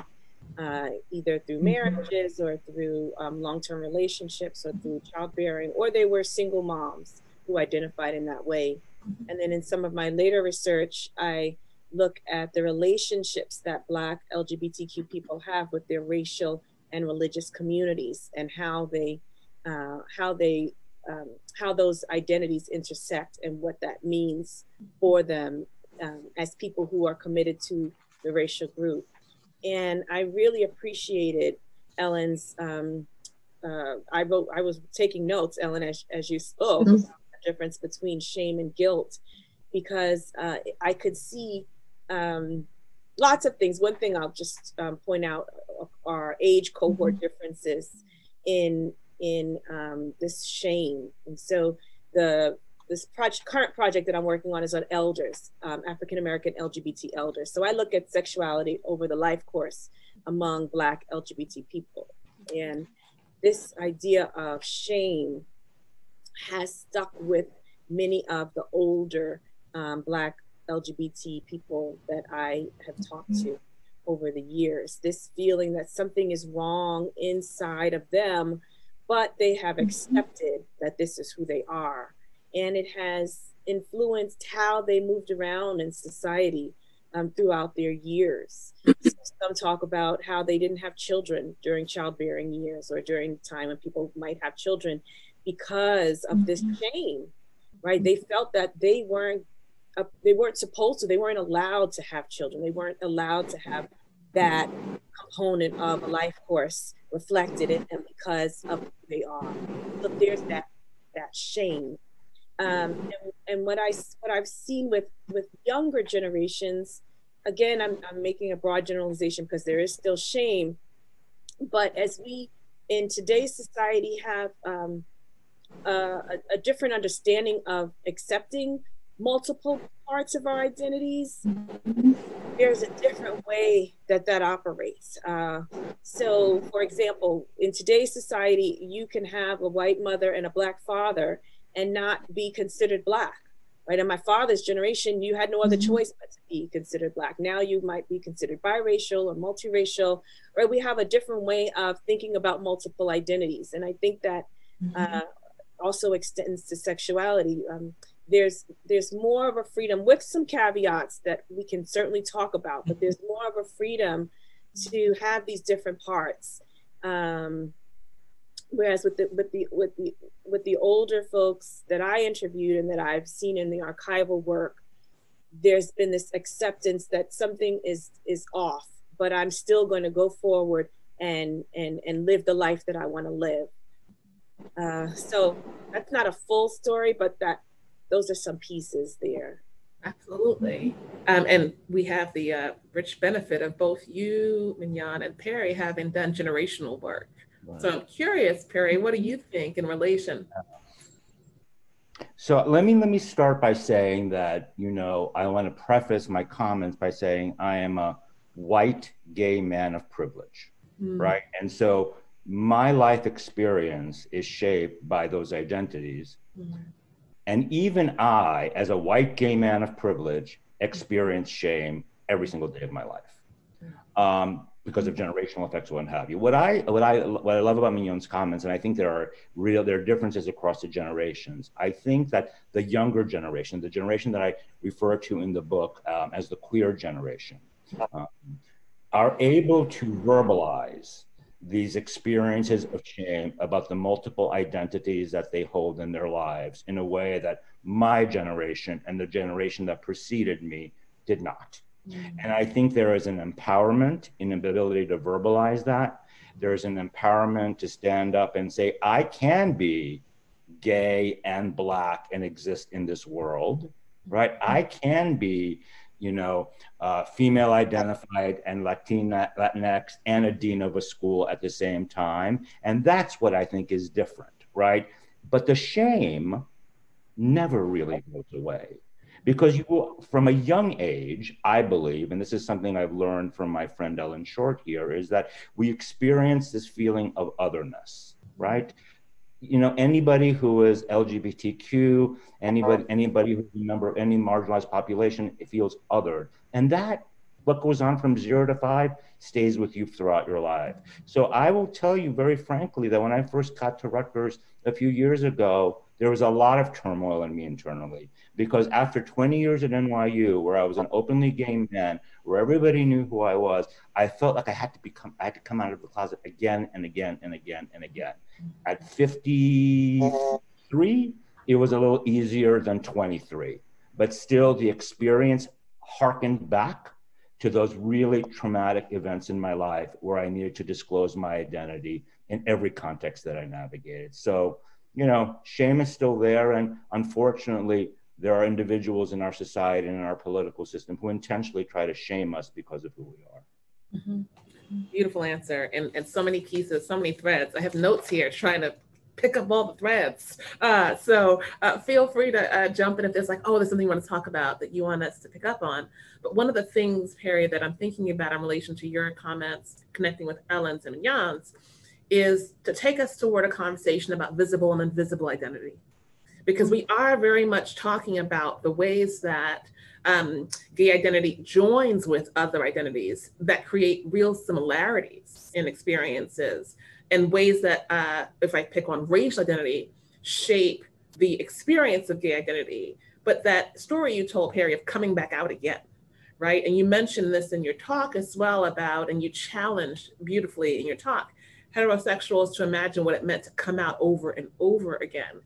uh, either through mm-hmm. marriages or through um, long term relationships or through childbearing, or they were single moms who identified in that way. Mm-hmm. And then in some of my later research, I look at the relationships that Black LGBTQ people have with their racial and religious communities and how they uh, how they um, how those identities intersect and what that means for them um, as people who are committed to the racial group. And I really appreciated Ellen's. Um, uh, I wrote. I was taking notes, Ellen, as as you spoke, mm-hmm. the difference between shame and guilt, because uh, I could see um, lots of things. One thing I'll just um, point out are age cohort mm-hmm. differences in in um, this shame, and so the this project, current project that I'm working on is on elders, um, African American LGBT elders. So I look at sexuality over the life course among Black LGBT people. And this idea of shame has stuck with many of the older um, Black LGBT people that I have talked to over the years. This feeling that something is wrong inside of them, but they have mm-hmm. accepted that this is who they are and it has influenced how they moved around in society um, throughout their years. Some talk about how they didn't have children during childbearing years or during the time when people might have children because of this mm-hmm. shame, right? They felt that they weren't uh, they weren't supposed to, they weren't allowed to have children. They weren't allowed to have that component of a life course reflected in them because of who they are. So there's that that shame um, and, and, what I what I've seen with with younger generations, again, I'm I'm making a broad generalization because there is still shame, but as we in today's society have um, a, a different understanding of accepting multiple parts of our identities, there's a different way that that operates. Uh, so, for example, in today's society, you can have a white mother and a black father, and not be considered black right? In my father's generation you had no other mm-hmm. choice but to be considered black. Now you might be considered biracial or multiracial right? We have a different way of thinking about multiple identities. And i think that mm-hmm. uh, also extends to sexuality. Um, there's there's more of a freedom with some caveats that we can certainly talk about but there's more of a freedom to have these different parts. Um, whereas with the with the with the with the older folks that I interviewed and that I've seen in the archival work, there's been this acceptance that something is is off, but I'm still going to go forward and and and live the life that I want to live. Uh, so that's not a full story, but that those are some pieces there. Absolutely. Um, and we have the uh, rich benefit of both you, Mignon, and Perry having done generational work. So I'm curious, Perry, what do you think in relation? So let me let me start by saying that you know I want to preface my comments by saying I am a white gay man of privilege, mm. right? And so my life experience is shaped by those identities. Mm. And even I, as a white gay man of privilege, experience shame every single day of my life. Um, because of generational effects, what have you. What I what I what I love about Mignon's comments, and I think there are real there are differences across the generations. I think that the younger generation, the generation that I refer to in the book um, as the queer generation, um, are able to verbalize these experiences of shame about the multiple identities that they hold in their lives in a way that my generation and the generation that preceded me did not. Mm-hmm. And I think there is an empowerment in the ability to verbalize that. There's an empowerment to stand up and say, I can be gay and black and exist in this world, right? I can be, you know, uh, female identified and Latina, Latinx and a dean of a school at the same time. And that's what I think is different, right? But the shame never really goes away because you from a young age i believe and this is something i've learned from my friend ellen short here is that we experience this feeling of otherness right? You know anybody who is lgbtq anybody anybody who's a member of any marginalized population it feels othered. And that what goes on from zero to five stays with you throughout your life. So i will tell you very frankly that when i first got to rutgers a few years ago there was a lot of turmoil in me internally because after 20 years at NYU, where I was an openly gay man, where everybody knew who I was, I felt like I had to become, I had to come out of the closet again and again and again and again. At 53, it was a little easier than 23, but still the experience harkened back to those really traumatic events in my life where I needed to disclose my identity in every context that I navigated. So, you know, shame is still there. And unfortunately, there are individuals in our society and in our political system who intentionally try to shame us because of who we are. Mm-hmm. Beautiful answer. And, and so many pieces, so many threads. I have notes here trying to pick up all the threads. Uh, so uh, feel free to uh, jump in if there's like, oh, there's something you want to talk about that you want us to pick up on. But one of the things, Perry, that I'm thinking about in relation to your comments, connecting with Ellen's and Jan's, is to take us toward a conversation about visible and invisible identity because we are very much talking about the ways that um, gay identity joins with other identities that create real similarities in experiences and ways that, uh, if I pick on racial identity, shape the experience of gay identity. But that story you told, Perry, of coming back out again, right? And you mentioned this in your talk as well about, and you challenged beautifully in your talk, heterosexuals to imagine what it meant to come out over and over again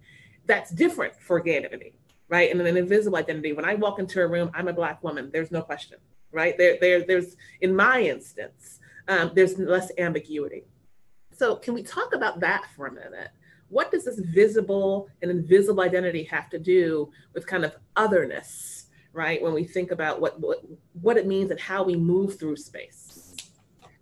that's different for gay identity, right? And an invisible identity. When I walk into a room, I'm a black woman. There's no question, right? There, there, there's in my instance, um, there's less ambiguity. So can we talk about that for a minute? What does this visible and invisible identity have to do with kind of otherness, right? When we think about what what, what it means and how we move through space.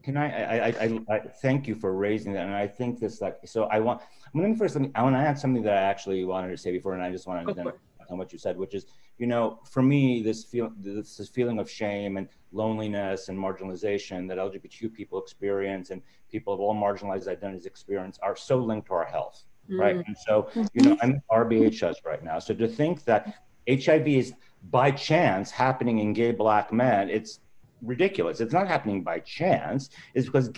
Can I I, I, I thank you for raising that, and I think this like so I want let me first let me I want to add something that I actually wanted to say before, and I just want to on what you said, which is, you know, for me, this feel this, this feeling of shame and loneliness and marginalization that LGBTQ people experience and people of all marginalized identities experience are so linked to our health, mm. right? And so, you know, I'm RBHS right now. So to think that HIV is by chance happening in gay black men, it's ridiculous. It's not happening by chance. It's because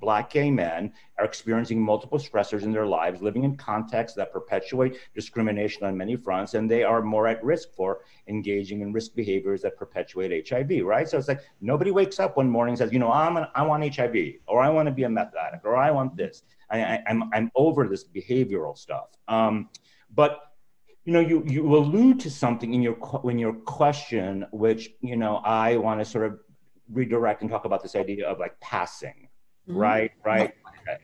black gay men are experiencing multiple stressors in their lives, living in contexts that perpetuate discrimination on many fronts, and they are more at risk for engaging in risk behaviors that perpetuate HIV, right? So it's like nobody wakes up one morning and says, you know, I'm an, I want HIV, or I want to be a meth addict, or I want this. I, am I'm, I'm over this behavioral stuff. Um, but you know, you, you allude to something in your in your question, which you know I want to sort of redirect and talk about this idea of like passing, mm-hmm. right? Right. Okay.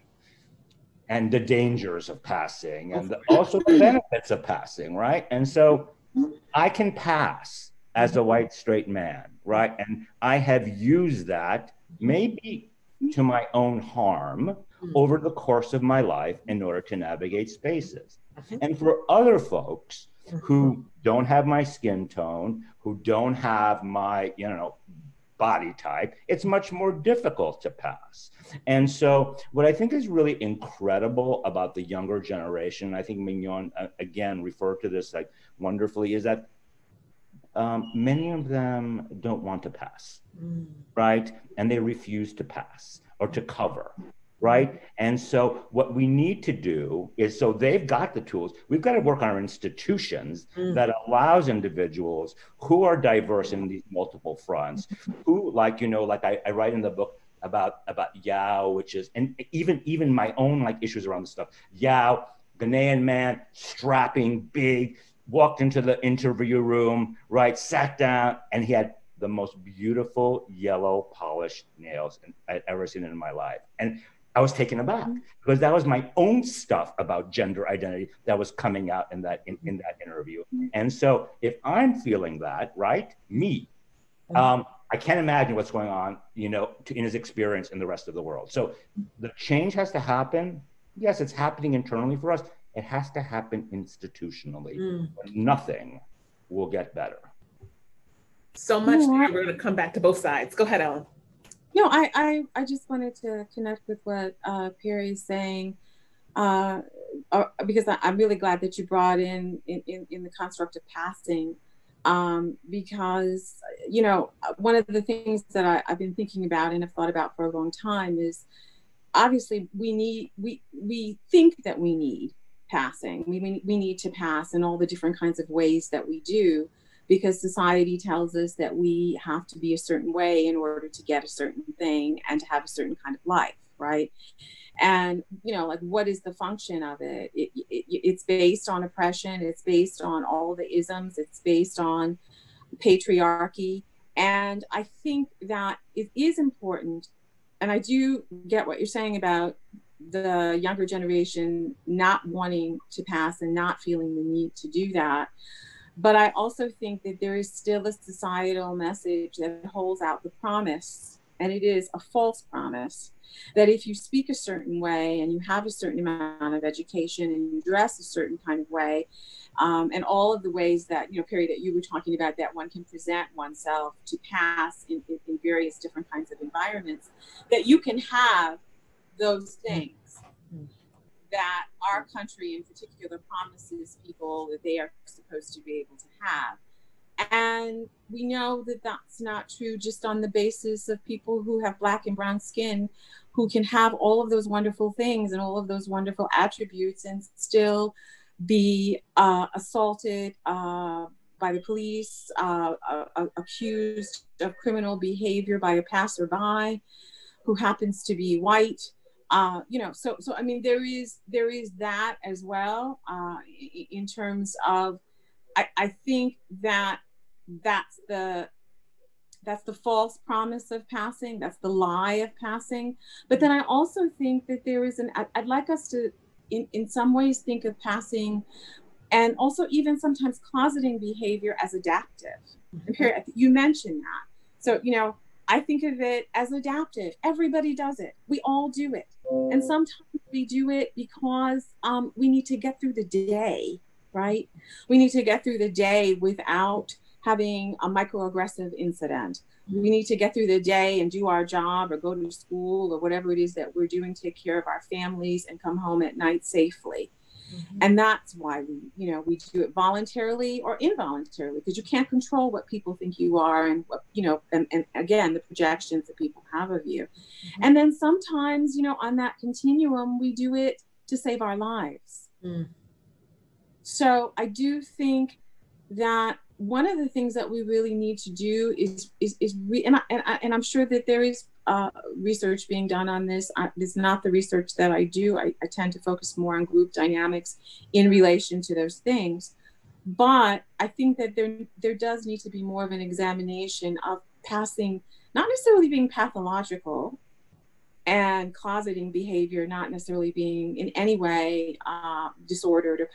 And the dangers of passing and the, also the benefits of passing, right? And so I can pass as a white straight man, right? And I have used that maybe to my own harm mm-hmm. over the course of my life in order to navigate spaces. And for other folks who don't have my skin tone, who don't have my, you know, body type, it's much more difficult to pass. And so, what I think is really incredible about the younger generation, I think Mignon uh, again referred to this like wonderfully, is that um, many of them don't want to pass, mm. right? And they refuse to pass or to cover, right? And so what we need to do is so they've got the tools. We've got to work on our institutions mm. that allows individuals who are diverse in these multiple fronts, who like you know, like I, I write in the book about about Yao, which is and even even my own like issues around the stuff. Yao, Ghanaian man, strapping, big, walked into the interview room, right, sat down, and he had the most beautiful yellow polished nails I'd ever seen in my life. And I was taken aback mm-hmm. because that was my own stuff about gender identity that was coming out in that in, in that interview. Mm-hmm. And so if I'm feeling that, right, me, mm-hmm. um, I can't imagine what's going on, you know, to, in his experience in the rest of the world. So the change has to happen. Yes, it's happening internally for us. It has to happen institutionally. Mm. Nothing will get better. So much. We're going to come back to both sides. Go ahead, Ellen. No, I, I, I just wanted to connect with what uh, Perry's saying, uh, uh, because I, am really glad that you brought in, in, in, in the construct of passing, um, because, you know, one of the things that I, I've been thinking about and have thought about for a long time is obviously we need, we, we think that we need passing. We, we, we need to pass in all the different kinds of ways that we do because society tells us that we have to be a certain way in order to get a certain thing and to have a certain kind of life, right? And, you know, like what is the function of it? It, it? It's based on oppression, it's based on all the isms, it's based on patriarchy. And I think that it is important. And I do get what you're saying about the younger generation not wanting to pass and not feeling the need to do that. But I also think that there is still a societal message that holds out the promise, and it is a false promise, that if you speak a certain way and you have a certain amount of education and you dress a certain kind of way, um, and all of the ways that, you know, Perry, that you were talking about, that one can present oneself to pass in, in, in various different kinds of environments, that you can have those things that our country in particular promises people that they are supposed to be able to have. And we know that that's not true just on the basis of people who have black and brown skin who can have all of those wonderful things and all of those wonderful attributes and still be uh, assaulted uh, by the police, uh, uh accused of criminal behavior by a passerby who happens to be white uh, you know, so so I mean, there is there is that as well uh, in terms of, I, I think that that's the that's the false promise of passing that's the lie of passing. But then i also think that there is an i'd like us to in, in some ways think of passing and also even sometimes closeting behavior as adaptive. Mm-hmm. you mentioned that. So you know I think of it as adaptive. Everybody does it. We all do it. And sometimes we do it because um, we need to get through the day, right? We need to get through the day without having a microaggressive incident. We need to get through the day and do our job or go to school or whatever it is that we're doing, take care of our families and come home at night safely. Mm-hmm. And that's why we, you know, we do it voluntarily or involuntarily because you can't control what people think you are and what, you know, and, and again, the projections that people have of you. Mm-hmm. And then sometimes, you know, on that continuum, we do it to save our lives. Mm. So I do think that one of the things that we really need to do is is, is re- and, I, and, I, and I'm sure that there is uh, research being done on this. I, it's not the research that I do. I, I tend to focus more on group dynamics in relation to those things. But I think that there there does need to be more of an examination of passing, not necessarily being pathological, and closeting behavior not necessarily being in any way uh, disordered or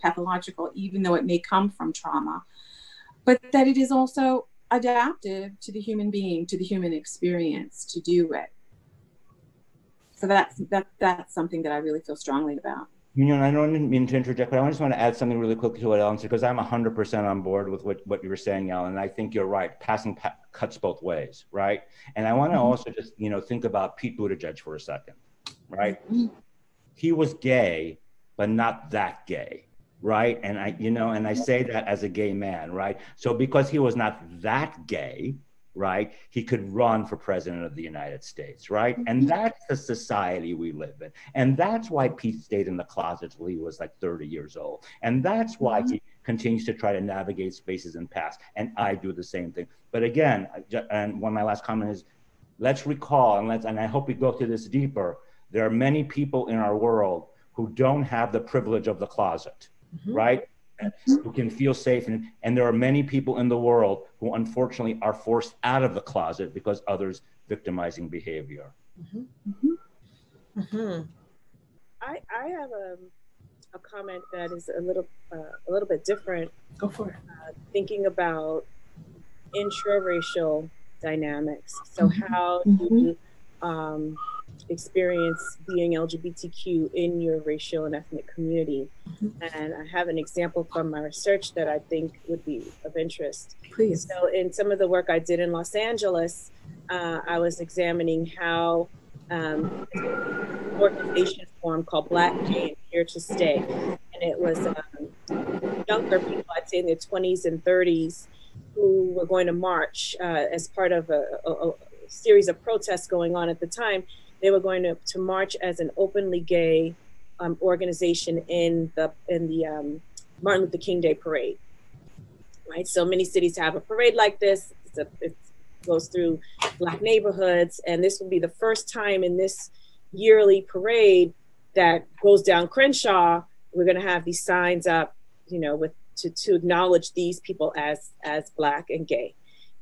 pathological, even though it may come from trauma, but that it is also adaptive to the human being, to the human experience to do it. So that's that that's something that I really feel strongly about. You know, I don't mean to interject, but I just want to add something really quickly to what Ellen said because I'm 100% on board with what, what you were saying, Ellen. And I think you're right. Passing pa- cuts both ways, right? And I want to mm-hmm. also just, you know, think about Pete Buttigieg for a second, right? Mm-hmm. He was gay, but not that gay, right? And I, you know, and I say that as a gay man, right? So because he was not that gay, right, he could run for president of the United States, right? And mm-hmm. that's the society we live in. And that's why Pete stayed in the closet till he was like 30 years old. And that's why mm-hmm. he continues to try to navigate spaces and paths. And I do the same thing. But again, and one of my last comment is, let's recall, and let's, and I hope we go through this deeper. There are many people in our world who don't have the privilege of the closet mm-hmm. right? Who can feel safe. And, and there are many people in the world who unfortunately are forced out of the closet because others victimizing behavior. Mm-hmm. Mm-hmm. I, I have a, a comment that is a little uh, a little bit different. Go for it. Uh, thinking about intraracial dynamics. So mm-hmm. how you mm-hmm. um, experience being LGBTQ in your racial and ethnic community. And I have an example from my research that I think would be of interest. Please. So, in some of the work I did in Los Angeles, uh, I was examining how um, an organization formed called Black Gay Here to Stay. And it was um, younger people, I'd say in their 20s and 30s, who were going to march uh, as part of a, a, a series of protests going on at the time they were going to, to march as an openly gay um, organization in the in the um, Martin Luther King Day parade. Right, so many cities have a parade like this. A, it goes through black neighborhoods, and this will be the first time in this yearly parade that goes down Crenshaw. We're going to have these signs up, you know, with to to acknowledge these people as as black and gay.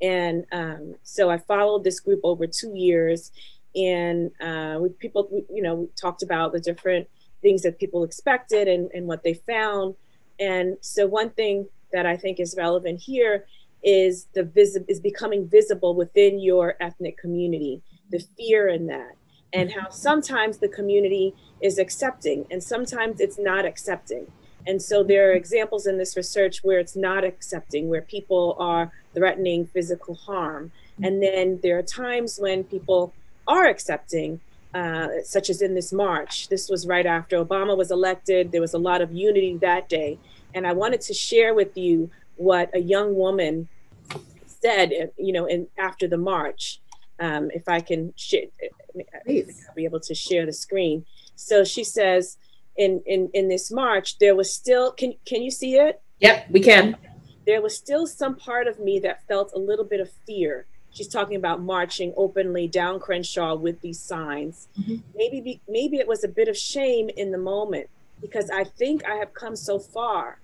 And um, so I followed this group over two years, and uh, we people you know we talked about the different things that people expected and, and what they found. And so one thing that i think is relevant here is the visi- is becoming visible within your ethnic community the fear in that and how sometimes the community is accepting and sometimes it's not accepting. And so there are examples in this research where it's not accepting where people are threatening physical harm. And then there are times when people are accepting, uh, such as in this march. This was right after Obama was elected. There was a lot of unity that day. And I wanted to share with you what a young woman said, you know, in, after the march. Um, if I can share, I'll be able to share the screen. So she says, in, in, in this march, there was still, can, can you see it? Yep, we can. There was still some part of me that felt a little bit of fear she's talking about marching openly down Crenshaw with these signs. Mm-hmm. Maybe be, maybe it was a bit of shame in the moment because I think I have come so far,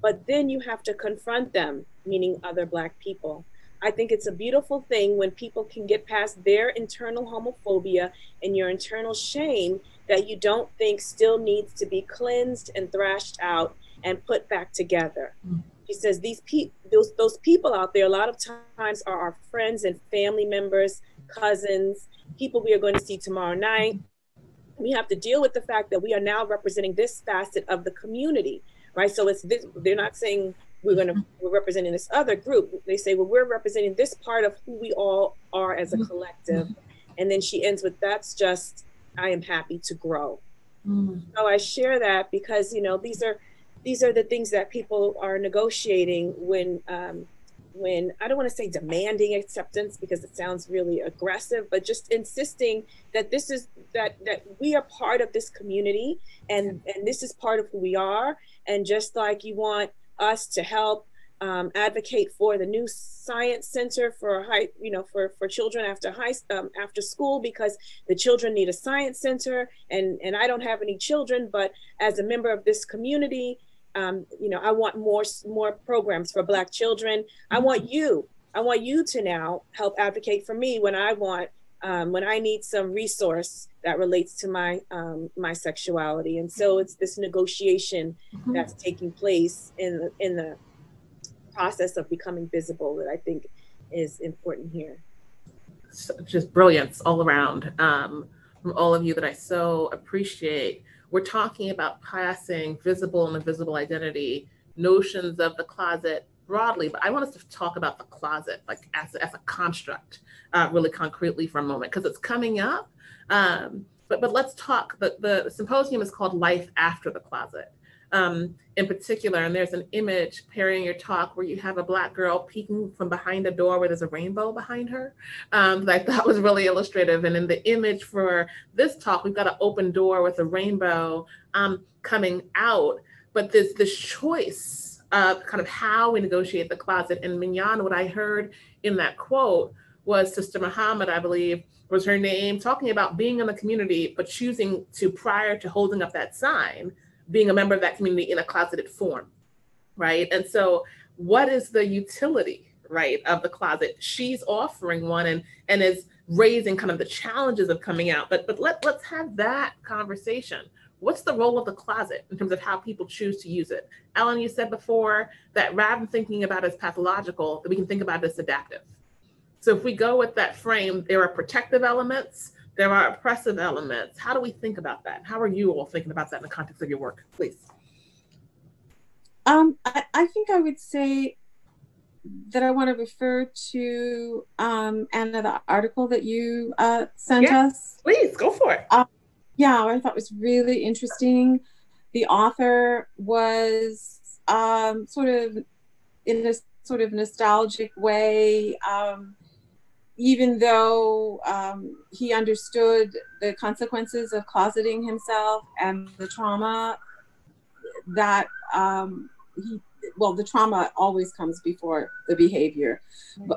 but then you have to confront them, meaning other black people. I think it's a beautiful thing when people can get past their internal homophobia and your internal shame that you don't think still needs to be cleansed and thrashed out and put back together. Mm-hmm. He says these people, those those people out there, a lot of times are our friends and family members, cousins, people we are going to see tomorrow night. We have to deal with the fact that we are now representing this facet of the community, right? So it's this. They're not saying we're going to we're representing this other group. They say, well, we're representing this part of who we all are as a collective. And then she ends with, "That's just I am happy to grow." Mm. So I share that because you know these are these are the things that people are negotiating when um, when I don't want to say demanding acceptance because it sounds really aggressive, but just insisting that this is that that we are part of this community and and this is part of who we are. And just like you want us to help um, advocate for the new science center for high, you know, for for children after high um, after school because the children need a science center, and and I don't have any children, but as a member of this community, um, you know, I want more more programs for Black children. I want you. I want you to now help advocate for me when I want um, when I need some resource that relates to my um, my sexuality. And so it's this negotiation mm-hmm. that's taking place in the, in the process of becoming visible that I think is important here. So just brilliance all around um, from all of you that I so appreciate we're talking about passing visible and invisible identity, notions of the closet broadly, but I want us to talk about the closet like as, as a construct uh, really concretely for a moment because it's coming up. Um, but but let's talk. The, the symposium is called Life After the Closet. Um, in particular. And there's an image pairing your talk where you have a black girl peeking from behind a door where there's a rainbow behind her um, that I thought was really illustrative. And in the image for this talk, we've got an open door with a rainbow um, coming out. But there's this choice of kind of how we negotiate the closet. And Mignon, what I heard in that quote was Sister Muhammad, I believe, was her name, talking about being in the community, but choosing to, prior to holding up that sign, being a member of that community in a closeted form, right? And so, what is the utility, right, of the closet? She's offering one and and is raising kind of the challenges of coming out. But but let let's have that conversation. What's the role of the closet in terms of how people choose to use it? Ellen, you said before that rather than thinking about it as pathological, that we can think about it as adaptive. So if we go with that frame, there are protective elements there are oppressive elements. How do we think about that? How are you all thinking about that in the context of your work, please? Um, I, I think I would say that I want to refer to um, Anna, the article that you uh, sent yes, us. Please go for it. Uh, yeah, I thought was really interesting. The author was um, sort of in a sort of nostalgic way. Um, even though um, he understood the consequences of closeting himself and the trauma that um, he well the trauma always comes before the behavior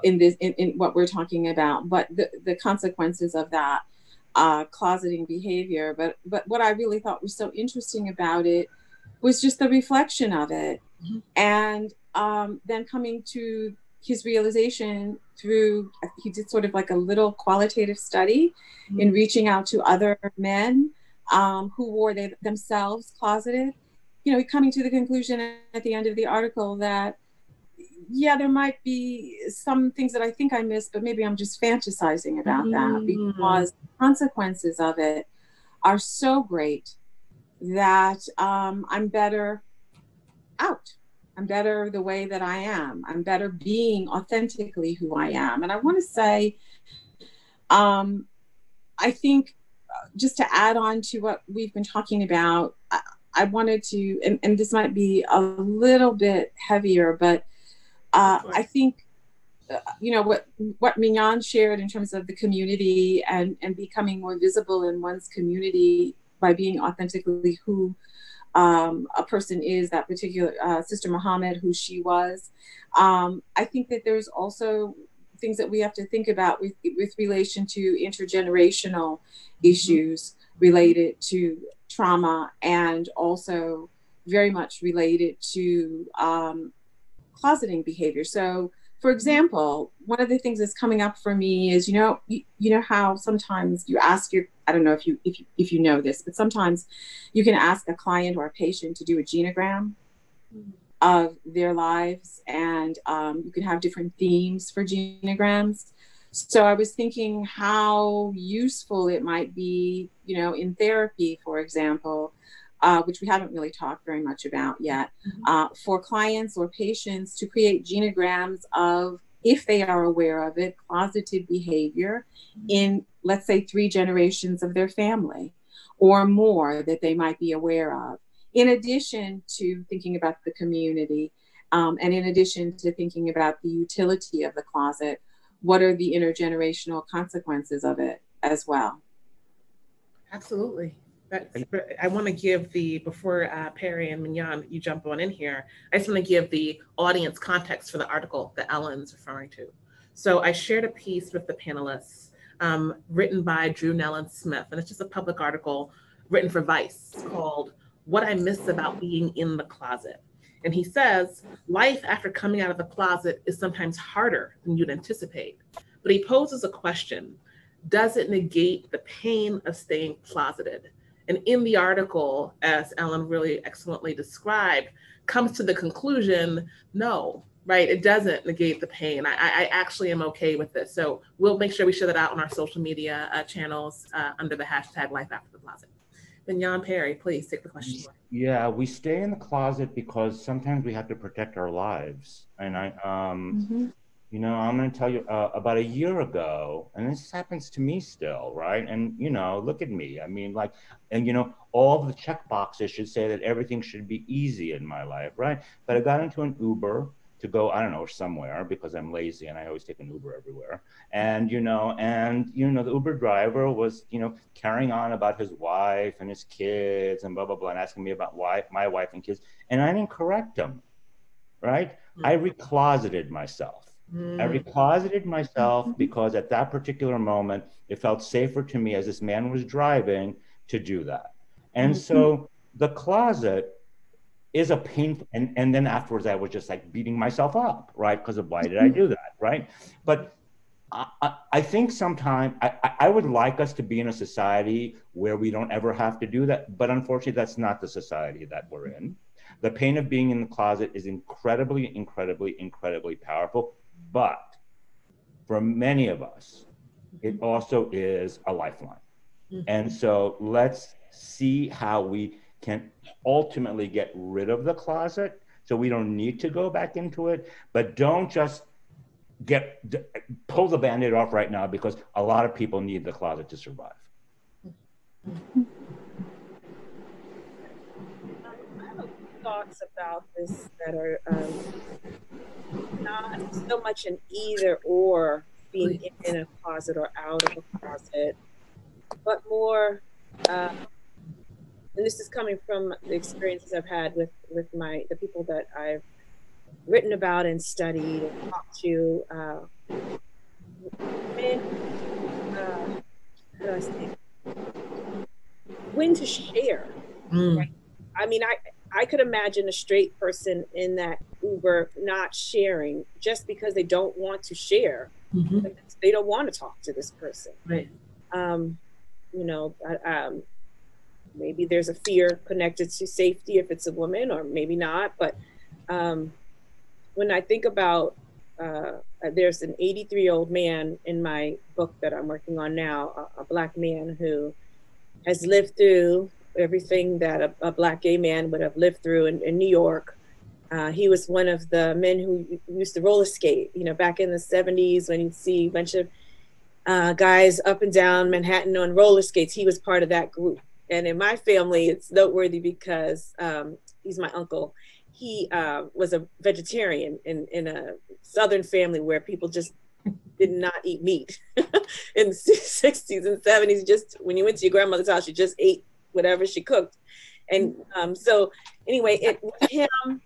in this in, in what we're talking about but the, the consequences of that uh, closeting behavior but but what i really thought was so interesting about it was just the reflection of it mm-hmm. and um, then coming to his realization through he did sort of like a little qualitative study mm-hmm. in reaching out to other men um, who were they themselves closeted you know coming to the conclusion at the end of the article that yeah there might be some things that i think i missed but maybe i'm just fantasizing about mm-hmm. that because the consequences of it are so great that um, i'm better out I'm better the way that I am. I'm better being authentically who I am. And I want to say, um, I think uh, just to add on to what we've been talking about, I, I wanted to, and, and, this might be a little bit heavier, but uh, I think, uh, you know, what what Mignon shared in terms of the community and and becoming more visible in one's community by being authentically who um, a person is, that particular uh, Sister Muhammad, who she was. Um, I think that there's also things that we have to think about with, with relation to intergenerational mm-hmm. issues related to trauma and also very much related to um, closeting behavior. So for example, one of the things that's coming up for me is, you know, you, you know how sometimes you ask your, I don't know if you, if you if you know this, but sometimes you can ask a client or a patient to do a genogram mm-hmm. of their lives, and um, you can have different themes for genograms. So I was thinking how useful it might be, you know, in therapy, for example, uh, which we haven't really talked very much about yet, mm-hmm. uh, for clients or patients to create genograms of, if they are aware of it, closeted behavior mm-hmm. in, let's say, three generations of their family or more that they might be aware of. In addition to thinking about the community, um, and in addition to thinking about the utility of the closet, what are the intergenerational consequences of it as well? Absolutely. I want to give the, before uh, Perry and Mignon, you jump on in here, I just want to give the audience context for the article that Ellen's referring to. So I shared a piece with the panelists um, written by Drew Nellen Smith, and it's just a public article written for Vice called What I Miss About Being in the Closet. And he says, life after coming out of the closet is sometimes harder than you'd anticipate. But he poses a question Does it negate the pain of staying closeted? And in the article, as Ellen really excellently described, comes to the conclusion no, right? It doesn't negate the pain. I, I actually am okay with this. So we'll make sure we share that out on our social media uh, channels uh, under the hashtag Life After the Closet. Then Jan Perry, please take the question. Yeah, we stay in the closet because sometimes we have to protect our lives. And I, um, mm-hmm. You know, I'm going to tell you uh, about a year ago, and this happens to me still, right? And, you know, look at me. I mean, like, and, you know, all the check boxes should say that everything should be easy in my life, right? But I got into an Uber to go, I don't know, somewhere because I'm lazy and I always take an Uber everywhere. And, you know, and, you know, the Uber driver was, you know, carrying on about his wife and his kids and blah, blah, blah, and asking me about why my wife and kids. And I didn't correct him, right? Mm-hmm. I recloseted myself. Mm-hmm. I recloseted myself mm-hmm. because at that particular moment, it felt safer to me as this man was driving to do that. And mm-hmm. so the closet is a painful and, and then afterwards i was just like beating myself up right because of why did i do that right but I, I think sometimes I, I would like us to be in a society where we don't ever have to do that. But unfortunately, that's not the society that we're in. The pain of being in the closet is incredibly, incredibly, incredibly powerful. But for many of us, it also is a lifeline. Mm-hmm. And so let's see how we can ultimately get rid of the closet so we don't need to go back into it but don't just get pull the band-aid off right now because a lot of people need the closet to survive thoughts about this that are um, not so much an either or being in a closet or out of a closet but more uh, and this is coming from the experiences I've had with with my the people that I've written about and studied and talked to. Uh, when, uh, how do I say? When to share. Mm. Right? I mean, I I could imagine a straight person in that Uber not sharing just because they don't want to share. Mm-hmm. They don't want to talk to this person. Right. Um, you know, um, maybe there's a fear connected to safety if it's a woman or maybe not but um, when i think about uh, there's an 83 year old man in my book that i'm working on now a, a black man who has lived through everything that a, a, black gay man would have lived through in, in new york uh, he was one of the men who used to roller skate you know back in the 70s when you'd see a bunch of uh, guys up and down manhattan on roller skates he was part of that group and in my family, it's noteworthy because um, he's my uncle. He uh, was a vegetarian in, in a Southern family where people just did not eat meat in the 60s and 70s. Just when you went to your grandmother's house, you just ate whatever she cooked. And um, so, anyway, it him.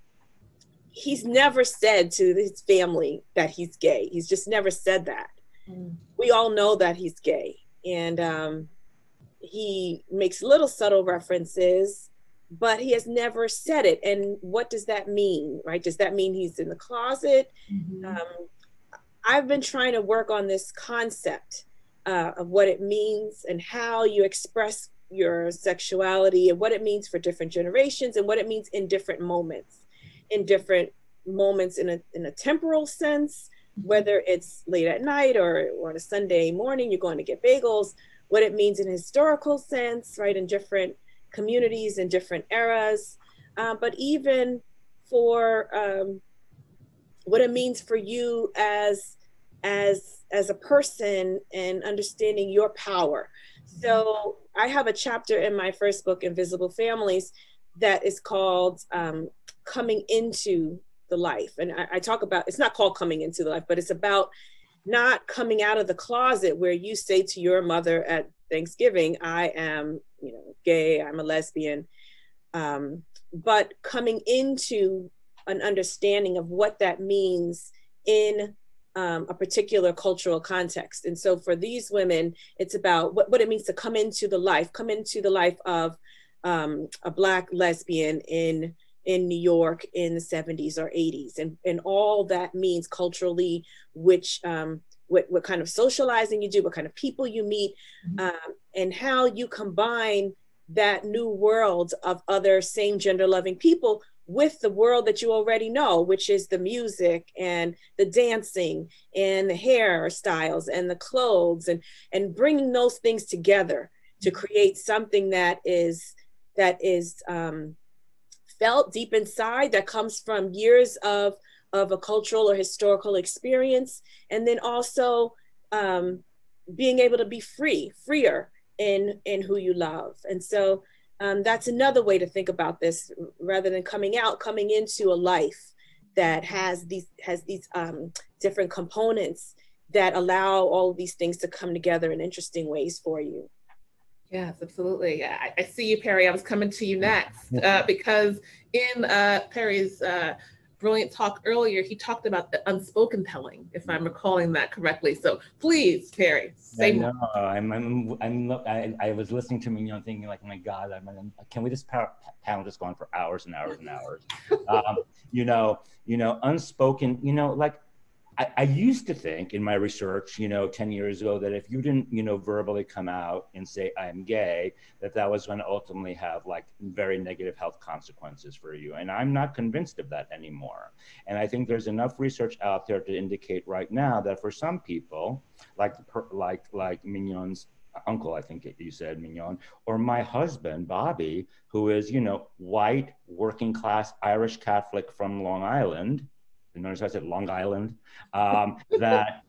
He's never said to his family that he's gay. He's just never said that. Mm. We all know that he's gay, and um, he makes little subtle references but he has never said it and what does that mean right does that mean he's in the closet mm-hmm. um, i've been trying to work on this concept uh, of what it means and how you express your sexuality and what it means for different generations and what it means in different moments in different moments in a, in a temporal sense whether it's late at night or, or on a sunday morning you're going to get bagels what it means in historical sense, right, in different communities in different eras, uh, but even for um, what it means for you as as as a person and understanding your power. So I have a chapter in my first book, Invisible Families, that is called um, "Coming Into the Life," and I, I talk about it's not called "Coming Into the Life," but it's about not coming out of the closet where you say to your mother at Thanksgiving, I am, you know, gay, I'm a lesbian, um, but coming into an understanding of what that means in um, a particular cultural context. And so for these women, it's about what, what it means to come into the life, come into the life of um, a Black lesbian in in New York in the 70s or 80s, and, and all that means culturally, which um, what, what kind of socializing you do, what kind of people you meet, mm-hmm. um, and how you combine that new world of other same gender loving people with the world that you already know, which is the music and the dancing and the hairstyles and the clothes and and bringing those things together to create something that is that is um, felt deep inside that comes from years of of a cultural or historical experience, and then also um, being able to be free, freer in in who you love. And so um, that's another way to think about this, rather than coming out, coming into a life that has these has these um, different components that allow all of these things to come together in interesting ways for you. Yes, absolutely. I, I see you, Perry. I was coming to you next uh, because in uh, Perry's uh, brilliant talk earlier, he talked about the unspoken telling, if I'm recalling that correctly. So please, Perry, say I know. more. I'm, I'm, I'm, I, I was listening to Mignon thinking like, oh my God, I'm, I'm, can we just panel just go on for hours and hours and hours? um, you know, you know, unspoken, you know, like I, I, used to think in my research, you know, 10 years ago, that if you didn't, you know, verbally come out and say, I'm gay, that that was going to ultimately have like very negative health consequences for you. And I'm not convinced of that anymore. And I think there's enough research out there to indicate right now that for some people, like, like, like Mignon's uncle, I think you said, Mignon, or my husband, Bobby, who is, you know, white, working class Irish Catholic from Long Island, notice I said Long Island, um, that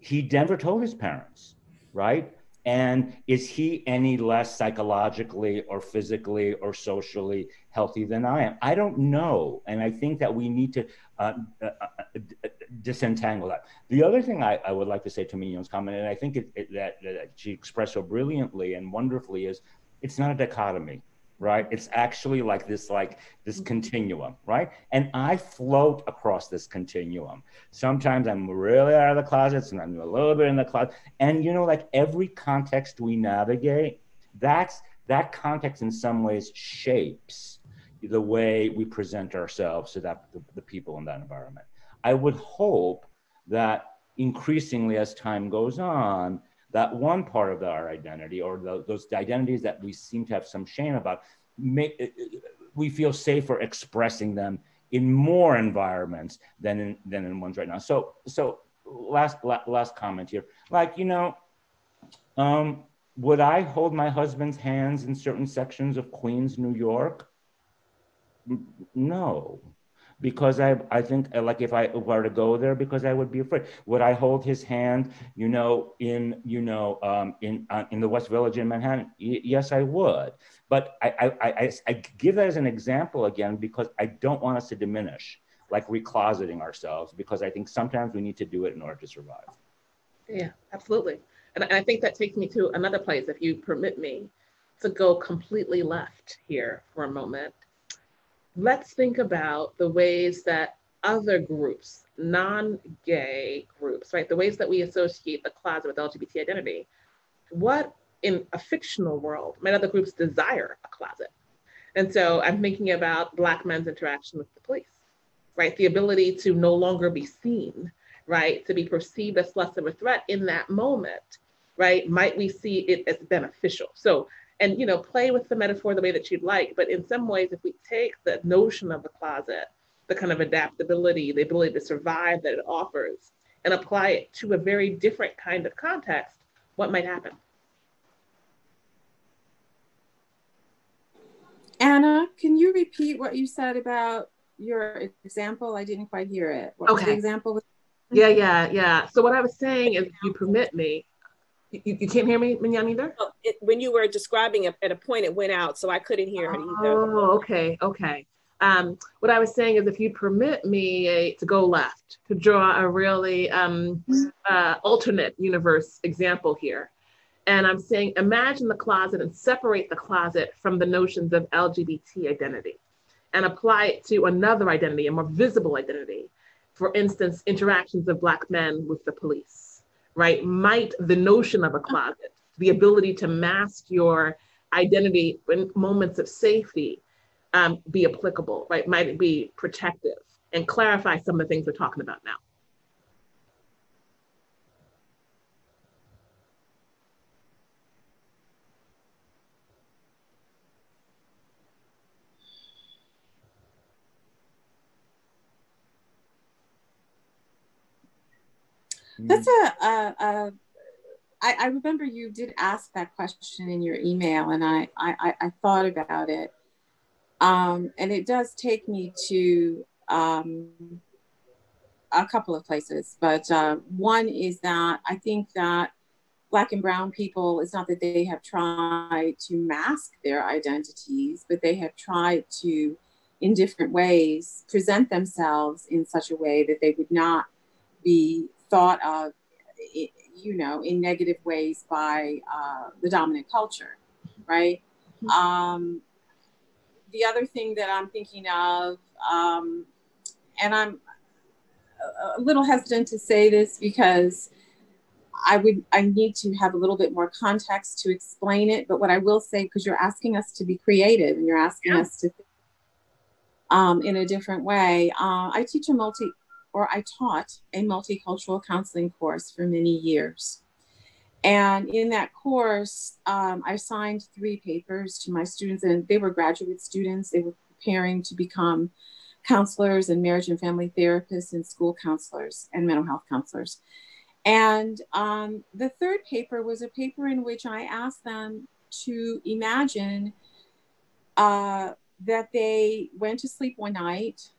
he never told his parents, right? And is he any less psychologically or physically or socially healthy than I am? I don't know. And I think that we need to uh, uh, uh, disentangle that. The other thing I, I, would like to say to Mignon's comment, and I think it, it, that, that she expressed so brilliantly and wonderfully, is it's not a dichotomy right? It's actually like this like this mm-hmm. continuum right? And i float across this continuum. Sometimes i'm really out of the closet sometimes i'm a little bit in the closet. And you know like every context we navigate that's that context in some ways shapes the way we present ourselves to that the, the people in that environment. I would hope that increasingly as time goes on that one part of our identity or the, those identities that we seem to have some shame about, uh, uh, we feel safer expressing them in more environments than in, than in ones right now. So, so last, last comment here, like, you know, um, would I hold my husband's hands in certain sections of Queens, New York? No, because I, I think uh, like if I were to go there, because I would be afraid. Would I hold his hand, you know, in, you know, um, in, uh, in the West Village in Manhattan? Y- yes, I would. But I, I, I, I give that as an example again, because I don't want us to diminish, like recloseting ourselves, because I think sometimes we need to do it in order to survive. Yeah, absolutely. And I think that takes me to another place, if you permit me, to go completely left here for a moment let's think about the ways that other groups, non-gay groups, right, the ways that we associate the closet with LGBT identity. What in a fictional world might other groups desire a closet? And so I'm thinking about Black men's interaction with the police, right? The ability to no longer be seen, right? To be perceived as less of a threat in that moment, right? Might we see it as beneficial? So and you know play with the metaphor the way that you'd like but in some ways if we take the notion of the closet the kind of adaptability the ability to survive that it offers and apply it to a very different kind of context what might happen? Anna can you repeat what you said about your example? I didn't quite hear it. What okay. was the example? Yeah yeah yeah. So what i was saying is if you permit me you, you can't hear me, Mignon, either? Oh, it, when you were describing it, at a point it went out, so I couldn't hear it either. Oh, okay, okay. Um, what I was saying is if you permit me to go left, to draw a really um, uh, alternate universe example here. And I'm saying, imagine the closet and separate the closet from the notions of LGBT identity and apply it to another identity, a more visible identity. For instance, interactions of Black men with the police right? Might the notion of a closet, the ability to mask your identity in moments of safety um, be applicable, right? Might it be protective and clarify some of the things we're talking about now? That's a, a, a I, I remember you did ask that question in your email, and I, I, I thought about it. Um, and it does take me to um, a couple of places, but uh, one is that I think that Black and Brown people, it's not that they have tried to mask their identities, but they have tried to, in different ways, present themselves in such a way that they would not be thought of, you know, in negative ways by uh, the dominant culture, right? Mm-hmm. Um, the other thing that I'm thinking of, um, and I'm a little hesitant to say this because I would I need to have a little bit more context to explain it. But what I will say, because you're asking us to be creative and you're asking yeah. us to think, um, in a different way, uh, I teach a multi or I taught a multicultural counseling course for many years. And in that course, um, I assigned three papers to my students, and they were graduate students. They were preparing to become counselors and marriage and family therapists and school counselors and mental health counselors. And um, the third paper was a paper in which I asked them to imagine uh, that they went to sleep one night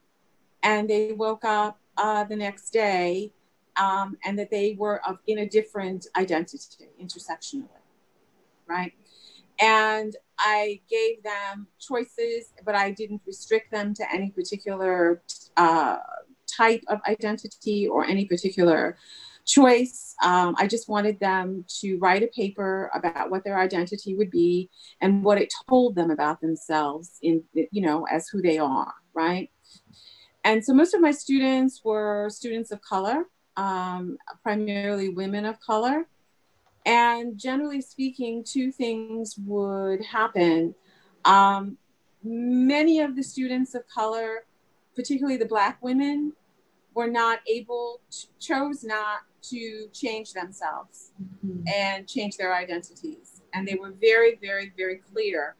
and they woke up uh, the next day um, and that they were of, in a different identity intersectionally, right? And I gave them choices, but I didn't restrict them to any particular uh, type of identity or any particular choice. Um, I just wanted them to write a paper about what their identity would be and what it told them about themselves in, you know, as who they are, right? And so most of my students were students of color, um, primarily women of color. And generally speaking, two things would happen. Um, many of the students of color, particularly the Black women, were not able, to, chose not to change themselves mm-hmm. and change their identities. And they were very, very, very clear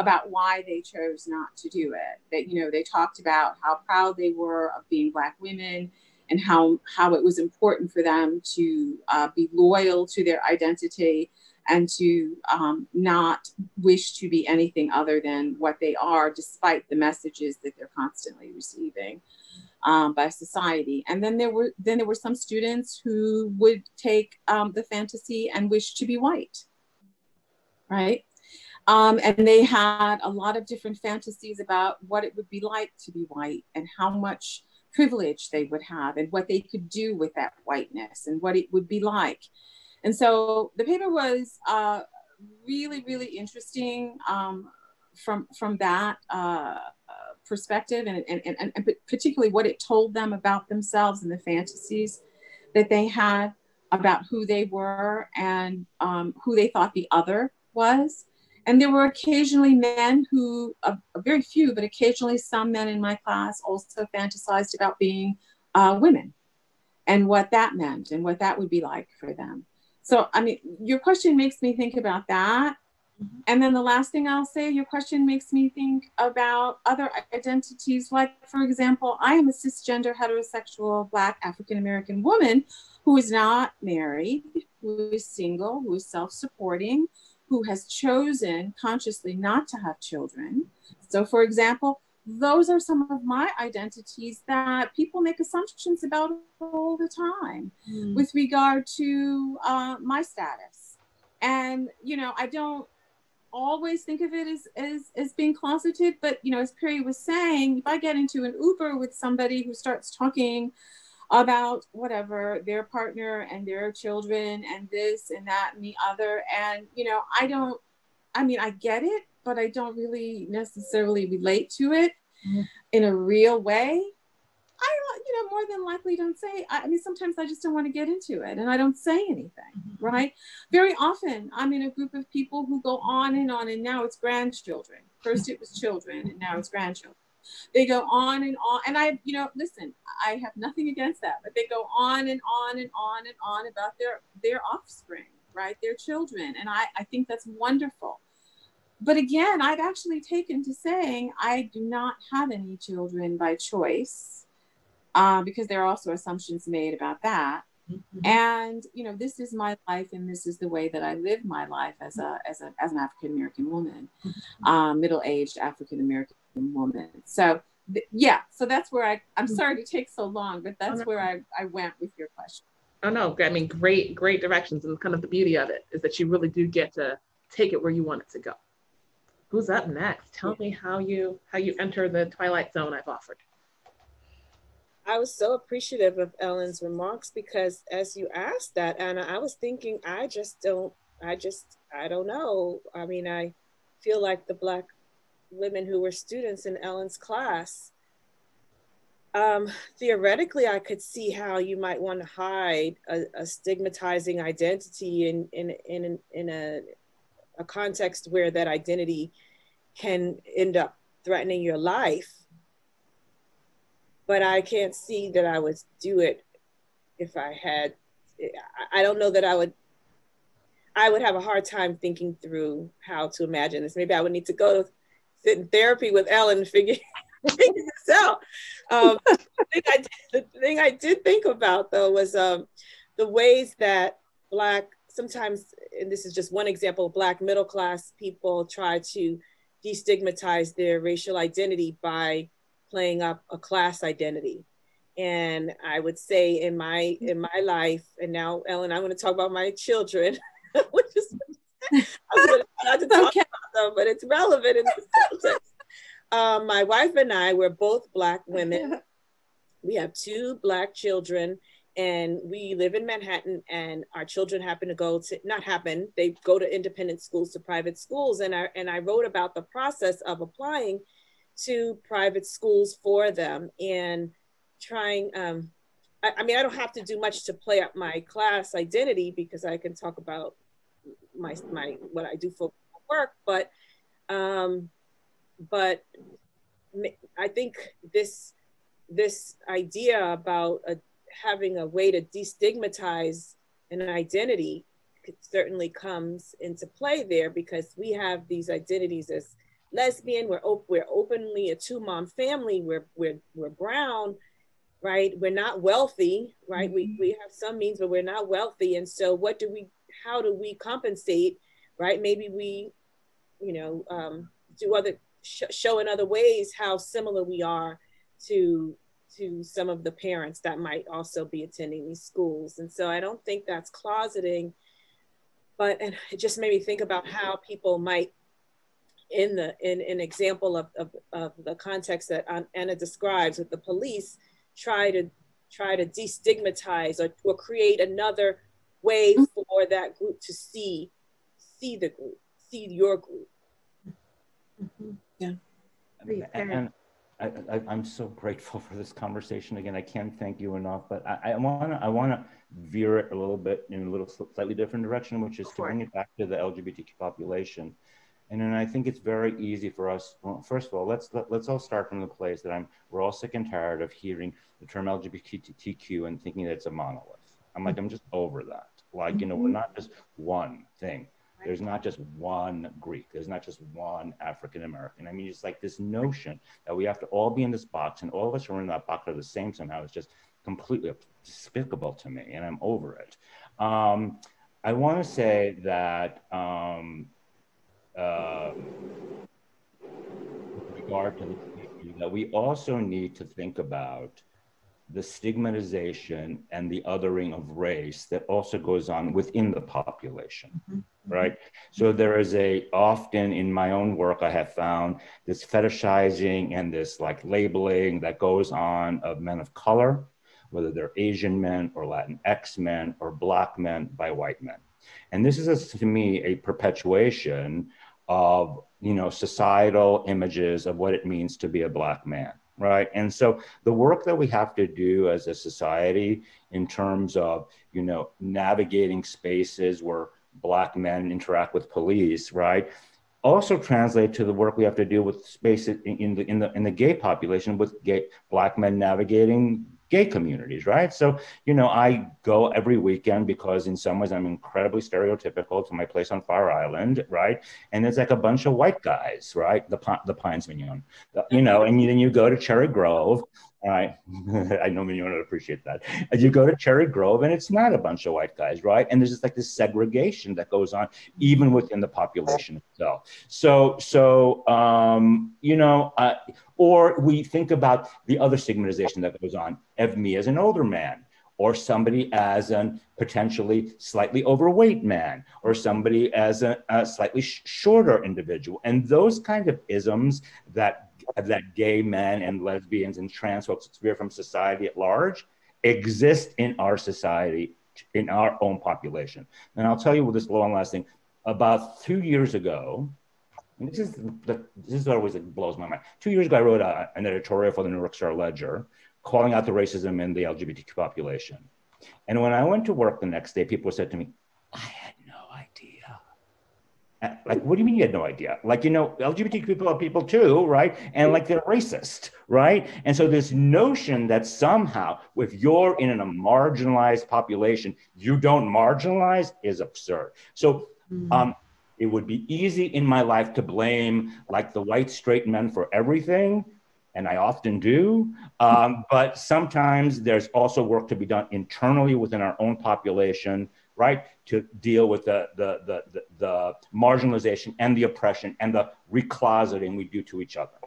about why they chose not to do it. That, you know, they talked about how proud they were of being Black women and how, how it was important for them to uh, be loyal to their identity and to um, not wish to be anything other than what they are, despite the messages that they're constantly receiving um, by society. And then there were then there were some students who would take um, the fantasy and wish to be white, right? Um, and they had a lot of different fantasies about what it would be like to be white and how much privilege they would have and what they could do with that whiteness and what it would be like. And so the paper was uh, really, really interesting um, from, from that uh, perspective and, and, and, and particularly what it told them about themselves and the fantasies that they had about who they were and um, who they thought the other was. And there were occasionally men who, uh, very few, but occasionally some men in my class also fantasized about being uh, women and what that meant and what that would be like for them. So, I mean, your question makes me think about that. Mm-hmm. And then the last thing I'll say, your question makes me think about other identities. Like, for example, I am a cisgender heterosexual Black African American woman who is not married, who is single, who is self supporting, who has chosen consciously not to have children. So, for example, those are some of my identities that people make assumptions about all the time mm. with regard to uh, my status. And, you know, I don't always think of it as, as, as being closeted, but, you know, as Perry was saying, if I get into an Uber with somebody who starts talking about whatever their partner and their children and this and that and the other. And, you know, I don't, I mean, I get it, but I don't really necessarily relate to it mm-hmm. in a real way. I, you know, more than likely don't say, I mean, sometimes I just don't want to get into it and I don't say anything, mm-hmm. right? Very often I'm in a group of people who go on and on, and now it's grandchildren. First it was children, and now it's grandchildren. They go on and on. And I, you know, listen, I have nothing against that, but they go on and on and on and on about their their offspring, right? Their children. And I, I think that's wonderful. But again, I've actually taken to saying I do not have any children by choice, uh, because there are also assumptions made about that. Mm-hmm. And you know, this is my life, and this is the way that I live my life as a as a as an African American woman, mm-hmm. um, middle aged African American woman. So yeah, so that's where I, I'm mm-hmm. sorry to take so long, but oh, that's where I, I went with your question. Oh no, I mean, great, great directions. And kind of the beauty of it is that you really do get to take it where you want it to go. Who's up next? Tell me how you how you enter the twilight zone I've offered. I was so appreciative of Ellen's remarks because as you asked that, Hannah, I was thinking, I just don't, I just, I don't know. I mean, I feel like the Black women who were students in Ellen's class, um, theoretically, I could see how you might want to hide a, a stigmatizing identity in, in, in, in a, a context where that identity can end up threatening your life but I can't see that I would do it if I had. I don't know that I would. I would have a hard time thinking through how to imagine this. Maybe I would need to go sit in therapy with Ellen and figure, this out. Um, the, thing I, the thing I did think about though was um, the ways that Black sometimes, and this is just one example, Black middle class people try to destigmatize their racial identity by playing up a class identity. And I would say in my in my life, and now Ellen, I'm going to talk about my children, which is I not to talk okay. about them, but it's relevant in this context. Um, my wife and I were both Black women. We have two Black children, and we live in Manhattan. And our children happen to go to not happen; they go to independent schools to private schools. And I and I wrote about the process of applying to private schools for them and trying um, I, I, mean i don't have to do much to play up my class identity because i can talk about my my what i do for work but um, but i think this this idea about a, having a way to destigmatize an identity certainly comes into play there because we have these identities as lesbian. We're op- we're openly a two mom family. We're we're we're brown, right? We're not wealthy, right? Mm-hmm. We we have some means, but we're not wealthy. And so, what do we? How do we compensate? Right? Maybe we, you know, um, do other sh- show in other ways how similar we are to to some of the parents that might also be attending these schools. And so, I don't think that's closeting. But and it just made me think about how people might in the in an example of, of, of the context that Hannah describes with the police try to try to destigmatize or, or create another way mm-hmm. for that group to see see the group see your group mm-hmm. yeah and, I, am so grateful for this conversation again. I can't thank you enough, but I want to I want to veer it a little bit in a little slightly different direction, which is to bring it back to the LGBTQ population. And then I think it's very easy for us. Well, first of all, let's let, us let us all start from the place that I'm. We're all sick and tired of hearing the term LGBTQ and thinking that it's a monolith. I'm like, I'm just over that. Like, you know, we're mm-hmm. not just one thing. There's not just one Greek. There's not just one African American. I mean, it's like this notion that we have to all be in this box, and all of us are in that box are the same somehow. It's just completely despicable to me, and I'm over it. Um, I want to say that. Um, uh, with regard to the that we also need to think about the stigmatization and the othering of race that also goes on within the population mm-hmm. right? So there is a often in my own work i have found this fetishizing and this like labeling that goes on of men of color whether they're asian men or latinx men or black men by white men. And this is a, to me a perpetuation of you know societal images of what it means to be a black man right? And so the work that we have to do as a society in terms of you know navigating spaces where black men interact with police right also translate to the work we have to do with spaces in, the in the in the gay population with gay black men navigating gay communities, right? So, you know, I go every weekend because in some ways I'm incredibly stereotypical to my place on Fire Island, right? And it's like a bunch of white guys, right? The, the Pines Mignon, you know, and then you go to Cherry Grove Right. I know you don't appreciate that. And you go to Cherry Grove and it's not a bunch of white guys, right? And there's just like this segregation that goes on even within the population itself. So, so, um, you know, uh, or we think about the other stigmatization that goes on of me as an older man or somebody as a potentially slightly overweight man, or somebody as a, a slightly sh- shorter individual. And those kind of isms that, that gay men and lesbians and trans folks experience from society at large exist in our society, in our own population. And I'll tell you with this long last thing. About two years ago, and this is the, this is always it blows my mind. Two years ago, I wrote a, an editorial for the Newark Star Ledger calling out the racism in the LGBTQ population. And when I went to work the next day, people said to me, I had no idea. Like, what do you mean you had no idea? Like, you know, LGBTQ people are people too, right? And like they're racist, right? And so this notion that somehow, if you're in a marginalized population, you don't marginalize is absurd. So, mm-hmm. um, it would be easy in my life to blame like the white straight men for everything and I often do. Um, but sometimes there's also work to be done internally within our own population, right, to deal with the, the, the, the, the marginalization and the oppression and the recloseting we do to each other.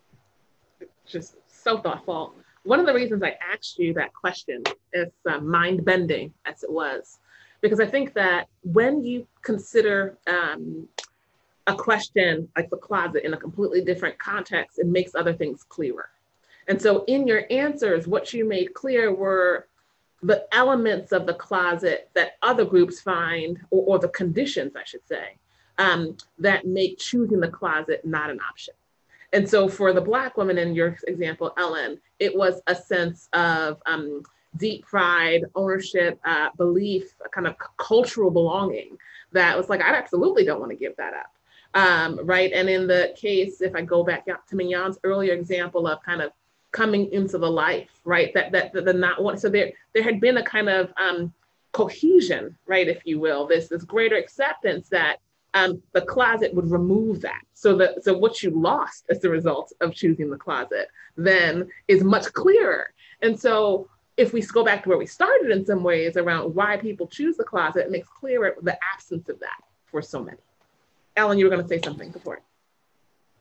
Just so thoughtful. One of the reasons I asked you that question is uh, mind bending, as it was, because I think that when you consider um, a question like the closet in a completely different context, it makes other things clearer. And so in your answers, what you made clear were the elements of the closet that other groups find, or, or the conditions, I should say, um, that make choosing the closet not an option. And so for the Black woman in your example, Ellen, it was a sense of um, deep pride, ownership, uh, belief, kind of cultural belonging that was like, I absolutely don't want to give that up. Um, right. And in the case, if I go back to Mignon's earlier example of kind of coming into the life, right? That that the, the not one. So there there had been a kind of um, cohesion, right, if you will, this this greater acceptance that um, the closet would remove that. So that so what you lost as a result of choosing the closet then is much clearer. And so if we go back to where we started in some ways around why people choose the closet, it makes clearer the absence of that for so many. Ellen, you were going to say something before.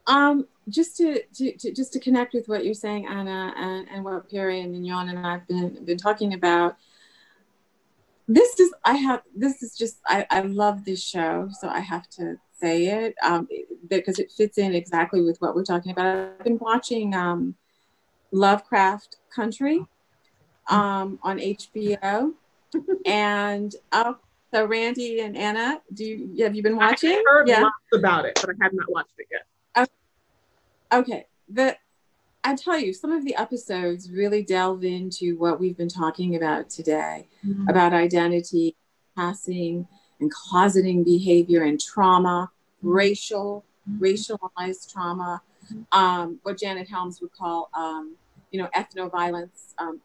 Um, just to, to, to, just to connect with what you're saying, Hannah, and, and what Perry and Mignon and I've been been talking about. This is I have this is just I, I love this show, so I have to say it um, because it fits in exactly with what we're talking about. I've been watching um, Lovecraft Country um, on HBO, and uh, so Randy and Hannah, do you have you been watching? I heard yeah. lots about it, but I have not watched it yet. Okay. The I tell you, some of the episodes really delve into what we've been talking about today mm-hmm. about identity, passing, and closeting behavior and trauma, mm-hmm. racial, mm-hmm. racialized trauma, mm-hmm. um, what Janet Helms would call, um, you know, ethno-violence um,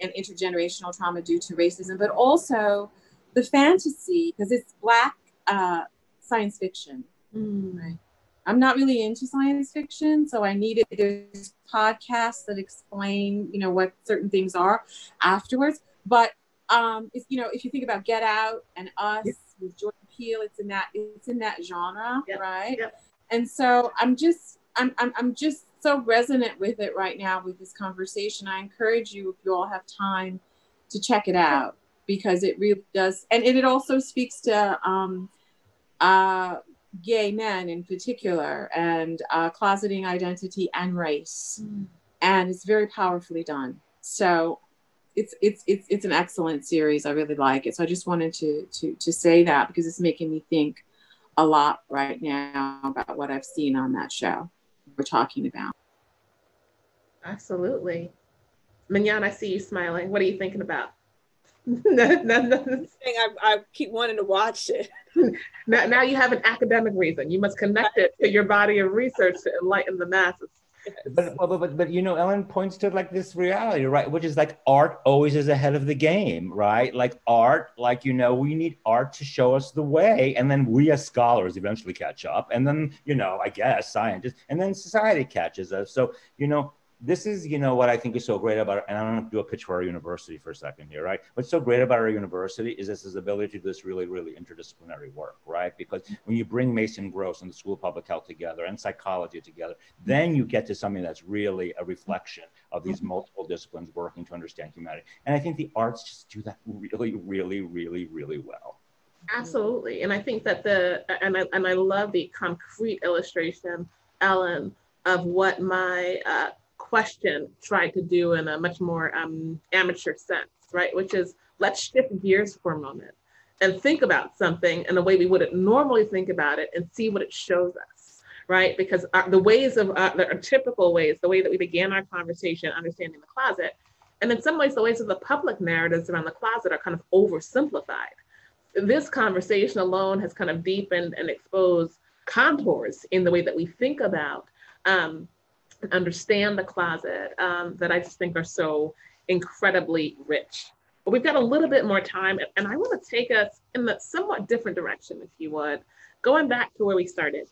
and intergenerational trauma due to racism, but also the fantasy, because it's Black uh, science fiction, mm. right? I'm not really into science fiction, so I needed there's podcasts that explain, you know, what certain things are afterwards. But um, if you know, if you think about Get Out and Us yep. with Jordan Peele, it's in that it's in that genre, yep. right? Yep. And so I'm just I'm, I'm I'm just so resonant with it right now with this conversation. I encourage you, if you all have time, to check it out because it really does, and it, it also speaks to um, uh, gay men in particular and uh, closeting identity and race. Mm. and it's very powerfully done. So it's it's it's it's an excellent series. I really like it. So i just wanted to to to say that because it's making me think a lot right now about what i've seen on that show we're talking about. Absolutely. Mignon i see you smiling. What are you thinking about? No, no, no. I, I keep wanting to watch it. now, now you have an academic reason. You must connect it to your body of research to enlighten the masses. But, but, but, but, you know, Ellen points to like this reality, right? Which is like art always is ahead of the game, right? Like art, like, you know, we need art to show us the way. And then we as scholars eventually catch up. And then, you know, I guess scientists, and then society catches us. So, you know, this is, you know, what I think is so great about. And I'm going to do a pitch for our university for a second here, right? What's so great about our university is this is ability to do this really, really interdisciplinary work, right? Because when you bring Mason Gross and the School of Public Health together and psychology together, then you get to something that's really a reflection of these multiple disciplines working to understand humanity. And I think the arts just do that really, really, really, really well. Absolutely. And I think that the, and I, and I love the concrete illustration, Ellen, of what my uh, question tried to do in a much more um, amateur sense, right? Which is let's shift gears for a moment and think about something in a way we wouldn't normally think about it and see what it shows us, right? Because our, the ways of uh, the typical ways, the way that we began our conversation, understanding the closet, and in some ways, the ways of the public narratives around the closet are kind of oversimplified. This conversation alone has kind of deepened and exposed contours in the way that we think about um, understand the closet um, that I just think are so incredibly rich. But we've got a little bit more time, and I want to take us in a somewhat different direction, if you would, going back to where we started.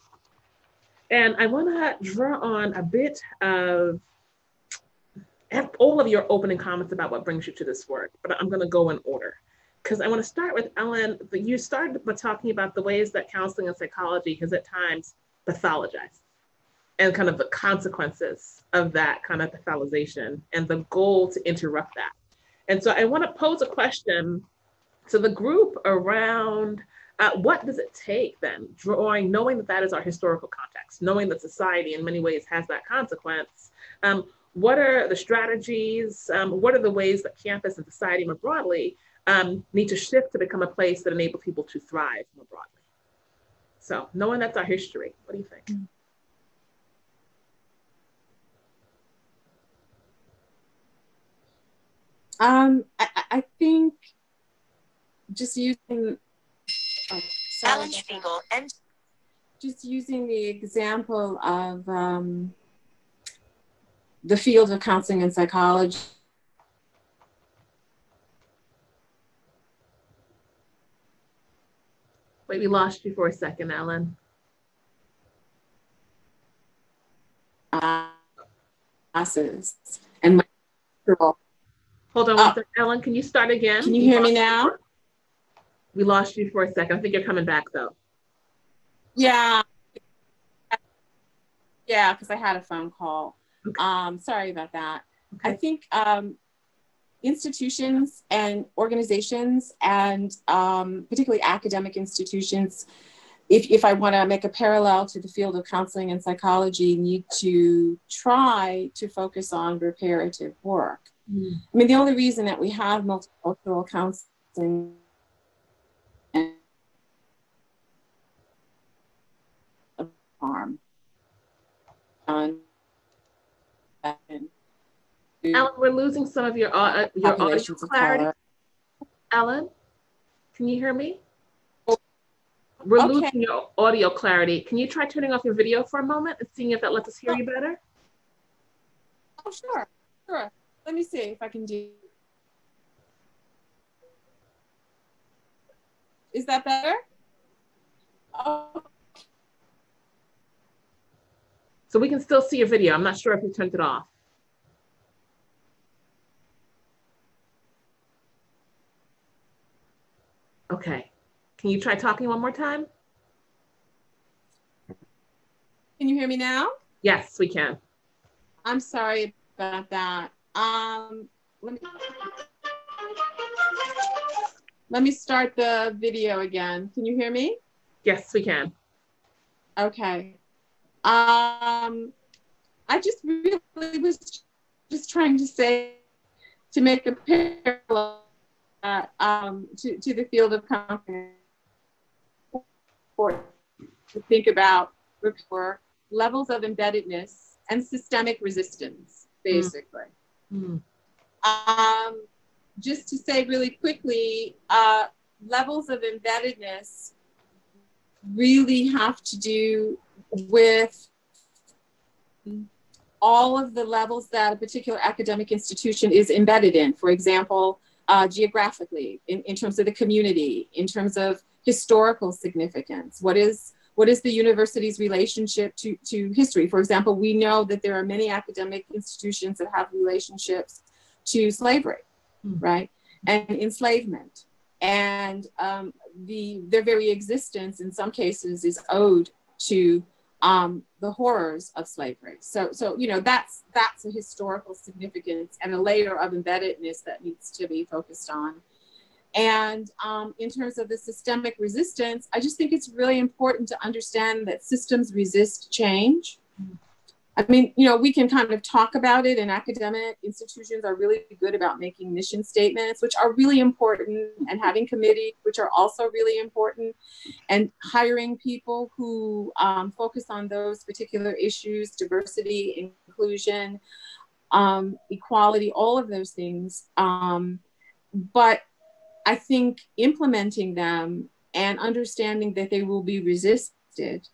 And I want to draw on a bit of all of your opening comments about what brings you to this work, but I'm going to go in order because I want to start with Ellen. But you started by talking about the ways that counseling and psychology has at times pathologized and kind of the consequences of that kind of pathologization and the goal to interrupt that. And so I want to pose a question to the group around uh, what does it take then, drawing, knowing that that is our historical context, knowing that society in many ways has that consequence. Um, what are the strategies? Um, what are the ways that campus and society more broadly um, need to shift to become a place that enables people to thrive more broadly? So, knowing that's our history, what do you think? Um, I, I think just using oh, Alan Spiegel and just using the example of um, the field of counseling and psychology. Wait, we lost you for a second, Alan. Uh, classes and my Hold on second. Ellen, can you start again? Can you hear me now? We lost you for a second. I think you're coming back though. Yeah. Yeah, because I had a phone call. Okay. Um, sorry about that. Okay. I think um, institutions and organizations and um, particularly academic institutions, if, if I want to make a parallel to the field of counseling and psychology, need to try to focus on reparative work. Mm. I mean, the only reason that we have multicultural counseling harm. Ellen, we're losing some of your uh, your audio clarity. Ellen, can you hear me? We're okay. losing your audio clarity. Can you try turning off your video for a moment and seeing if that lets us hear you better? Oh, sure, sure. Let me see if I can do. Is that better? Oh. So we can still see your video. I'm not sure if you turned it off. Okay. Can you try talking one more time? Can you hear me now? Yes, we can. I'm sorry about that. Um, let me let me start the video again. Can you hear me? Yes, we can. Okay. Um, I just really was just trying to say to make a parallel uh, um, to, to the field of confidence to think about levels of embeddedness and systemic resistance, basically. Mm. Mm. Um, just to say really quickly, uh, levels of embeddedness really have to do with all of the levels that a particular academic institution is embedded in. For example, uh, geographically, in, in terms of the community, in terms of historical significance. What is what is the university's relationship to, to history? For example, we know that there are many academic institutions that have relationships to slavery, mm-hmm. right? And enslavement. And um, the, their very existence in some cases is owed to um, the horrors of slavery. So, so you know that's that's a historical significance and a layer of embeddedness that needs to be focused on. And um, in terms of the systemic resistance, I just think it's really important to understand that systems resist change. I mean, you know, we can kind of talk about it, and academic institutions are really good about making mission statements, which are really important, and having committees, which are also really important, and hiring people who um, focus on those particular issues diversity, inclusion, um, equality, all of those things. Um, but I think implementing them and understanding that they will be resisted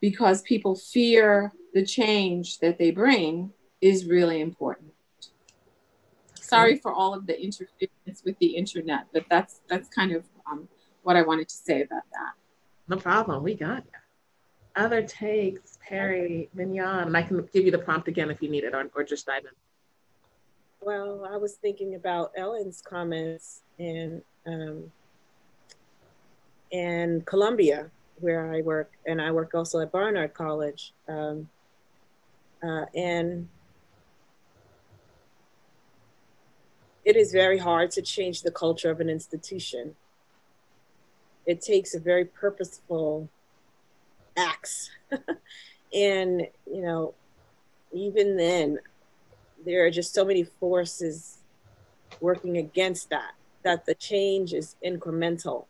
because people fear the change that they bring is really important. Sorry for all of the interference with the internet, but that's that's kind of um, what I wanted to say about that. No problem. We got you. Other takes, Perry, Mignon, and I can give you the prompt again if you need it or, or just dive in. Well, I was thinking about Ellen's comments and um, and Columbia, where I work, and I work also at Barnard College. Um, uh, and it is very hard to change the culture of an institution. It takes a very purposeful acts. and, you know, even then, there are just so many forces working against that that the change is incremental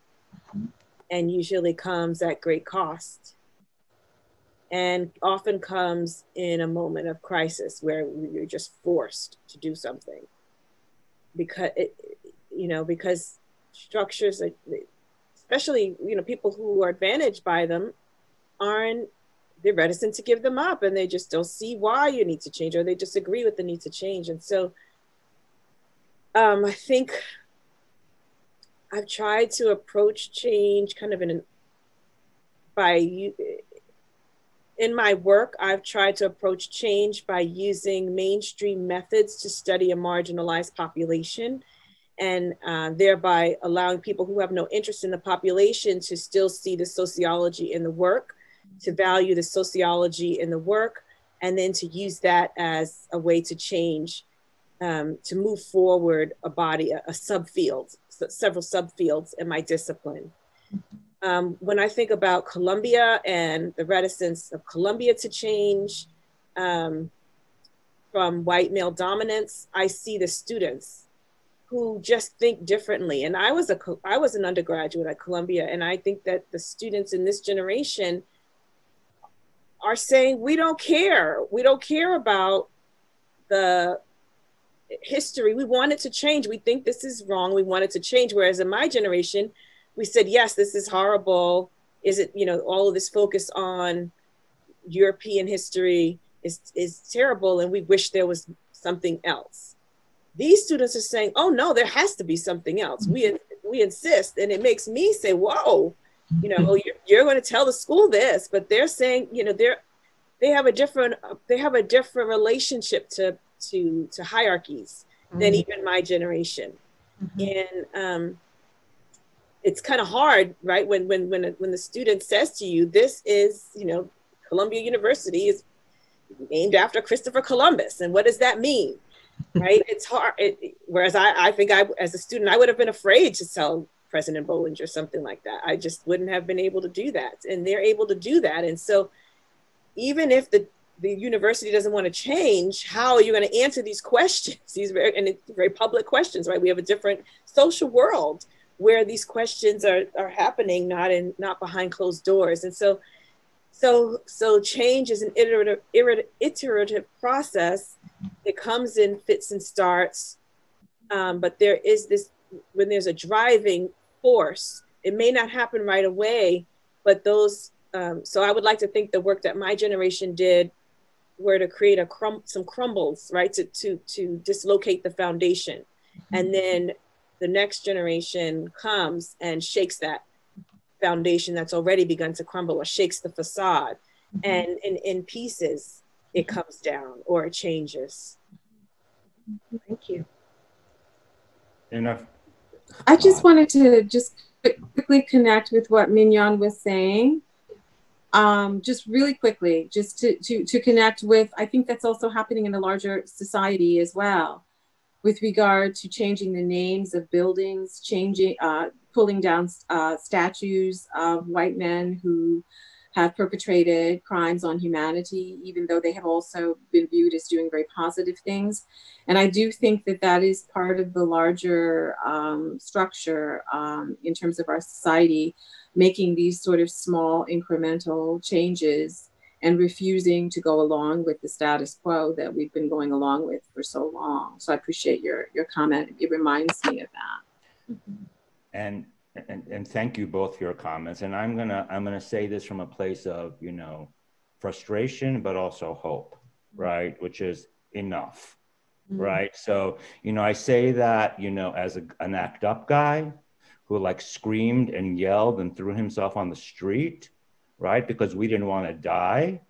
and usually comes at great cost and often comes in a moment of crisis where you're just forced to do something. Because it, you know because structures especially you know people who are advantaged by them aren't they're reticent to give them up and they just don't see why you need to change or they disagree with the need to change. And so um, i think I've tried to approach change kind of in an by you in my work, I've tried to approach change by using mainstream methods to study a marginalized population and uh, thereby allowing people who have no interest in the population to still see the sociology in the work, to value the sociology in the work, and then to use that as a way to change, um, to move forward a body, a, a subfield several subfields in my discipline. Um, when I think about Columbia and the reticence of Columbia to change um, from white male dominance, I see the students who just think differently. And I was a I was an undergraduate at Columbia, and I think that the students in this generation are saying we don't care. We don't care about the history, we want it to change. We think this is wrong. We want it to change. Whereas in my generation, we said, yes, this is horrible. Is it, you know, all of this focus on European history is, is terrible. And we wish there was something else. These students are saying, oh no, there has to be something else. We, we insist. And it makes me say, whoa, you know, you're, you're going to tell the school this, but they're saying, you know, they're, they have a different, they have a different relationship to to to hierarchies mm-hmm. than even my generation mm-hmm. and um, it's kind of hard right when when when when the student says to you this is you know columbia university is named after christopher columbus and what does that mean right it's hard it, whereas I, I think i as a student i would have been afraid to tell president bollinger or something like that i just wouldn't have been able to do that and they're able to do that and so even if the the university doesn't want to change, how are you going to answer these questions? These very and it's very public questions, right? We have a different social world where these questions are are happening, not in not behind closed doors. And so, so so change is an iterative iterative process. It comes in fits and starts, um, but there is this when there's a driving force. It may not happen right away, but those um, so I would like to think the work that my generation did were to create a crum- some crumbles, right, to to to dislocate the foundation, mm-hmm. and then the next generation comes and shakes that foundation that's already begun to crumble or shakes the facade mm-hmm. and in, in pieces it comes down or it changes thank you enough i just wanted to just quickly connect with what mignon was saying. Um, just really quickly just to, to to connect with i think that's also happening in the larger society as well with regard to changing the names of buildings changing uh, pulling down uh, statues of white men who have perpetrated crimes on humanity, even though they have also been viewed as doing very positive things. And I do think that that is part of the larger um, structure um, in terms of our society, making these sort of small incremental changes and refusing to go along with the status quo that we've been going along with for so long. So I appreciate your, your comment. It reminds me of that. Mm-hmm and and, and thank you both for your comments. And I'm gonna I'm gonna say this from a place of you know frustration, but also hope, right? Which is enough, mm-hmm. right? So you know I say that you know as a, an act up guy who like screamed and yelled and threw himself on the street, right? Because we didn't want to die,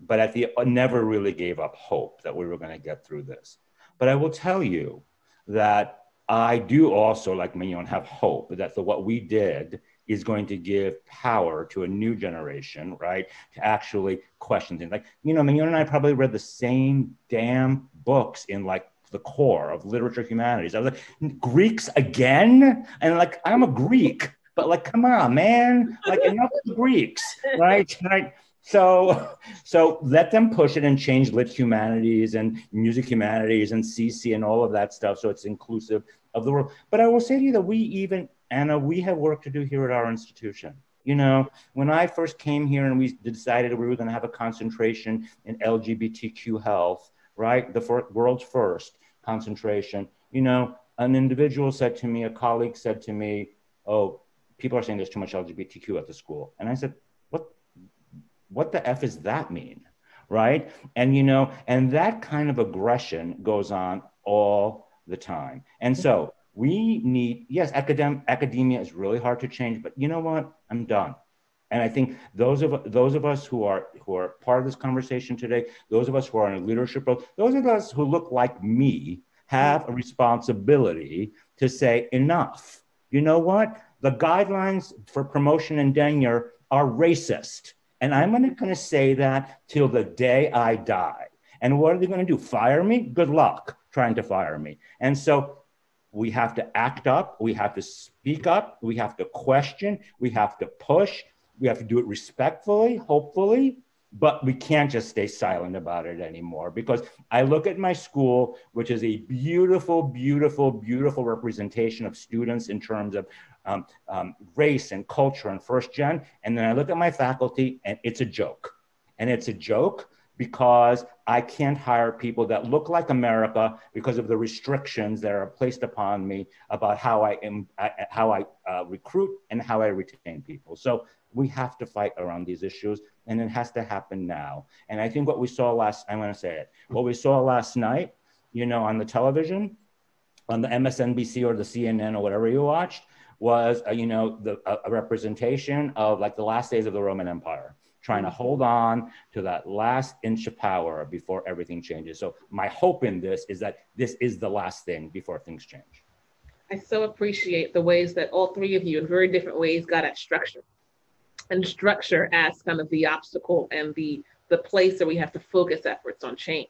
but at the never really gave up hope that we were going to get through this. But I will tell you that I do also, like Mignon, have hope that the, what we did is going to give power to a new generation, right? To actually question things. Like, you know, Mignon and I probably read the same damn books in like the core of literature humanities. I was like, Greeks again? And like, I'm a Greek, but like, come on, man. Like, enough of the Greeks, right? right? So, so let them push it and change lit humanities and music humanities and CC and all of that stuff. So it's inclusive of the world. But I will say to you that we even, Hannah, we have work to do here at our institution. You know, when I first came here and we decided we were going to have a concentration in LGBTQ health, right? The world's first concentration, you know, an individual said to me, a colleague said to me, oh, people are saying there's too much LGBTQ at the school. And I said, what the F does that mean? Right. And, you know, and that kind of aggression goes on all the time. And so we need, yes, academic, academia is really hard to change, but you know what? I'm done. And I think those of those of us who are who are part of this conversation today, those of us who are in a leadership role, those of us who look like me, have a responsibility to say enough. You know what? The guidelines for promotion and tenure are racist. And I'm going to say that till the day I die. And what are they going to do? Fire me? Good luck trying to fire me. And so we have to act up, we have to speak up, we have to question, we have to push, we have to do it respectfully, hopefully, but we can't just stay silent about it anymore because I look at my school, which is a beautiful, beautiful, beautiful representation of students in terms of um, um, race and culture and first gen. And then I look at my faculty and it's a joke. And it's a joke because I can't hire people that look like America because of the restrictions that are placed upon me about how I am, how I uh, recruit and how I retain people. So we have to fight around these issues, and it has to happen now. And I think what we saw last, I'm going to say it, what we saw last night, you know, on the television, on the MSNBC or the CNN or whatever you watched, was, uh, you know, the, a, a representation of like the last days of the Roman Empire, trying to mm-hmm. hold on to that last inch of power before everything changes. So my hope in this is that this is the last thing before things change. I so appreciate the ways that all three of you in very different ways got at structure. And structure as kind of the obstacle and the the place that we have to focus efforts on change.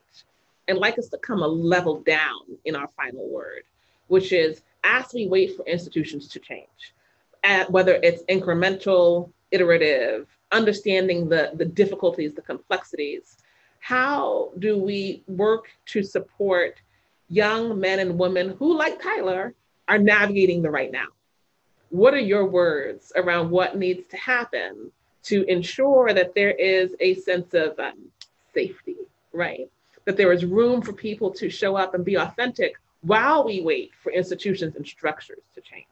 And like us to come a level down in our final word, which is as we wait for institutions to change, whether it's incremental, iterative, understanding the, the difficulties, the complexities, how do we work to support young men and women who, like Tyler, are navigating the right now? What are your words around what needs to happen to ensure that there is a sense of um, safety, right? That there is room for people to show up and be authentic while we wait for institutions and structures to change.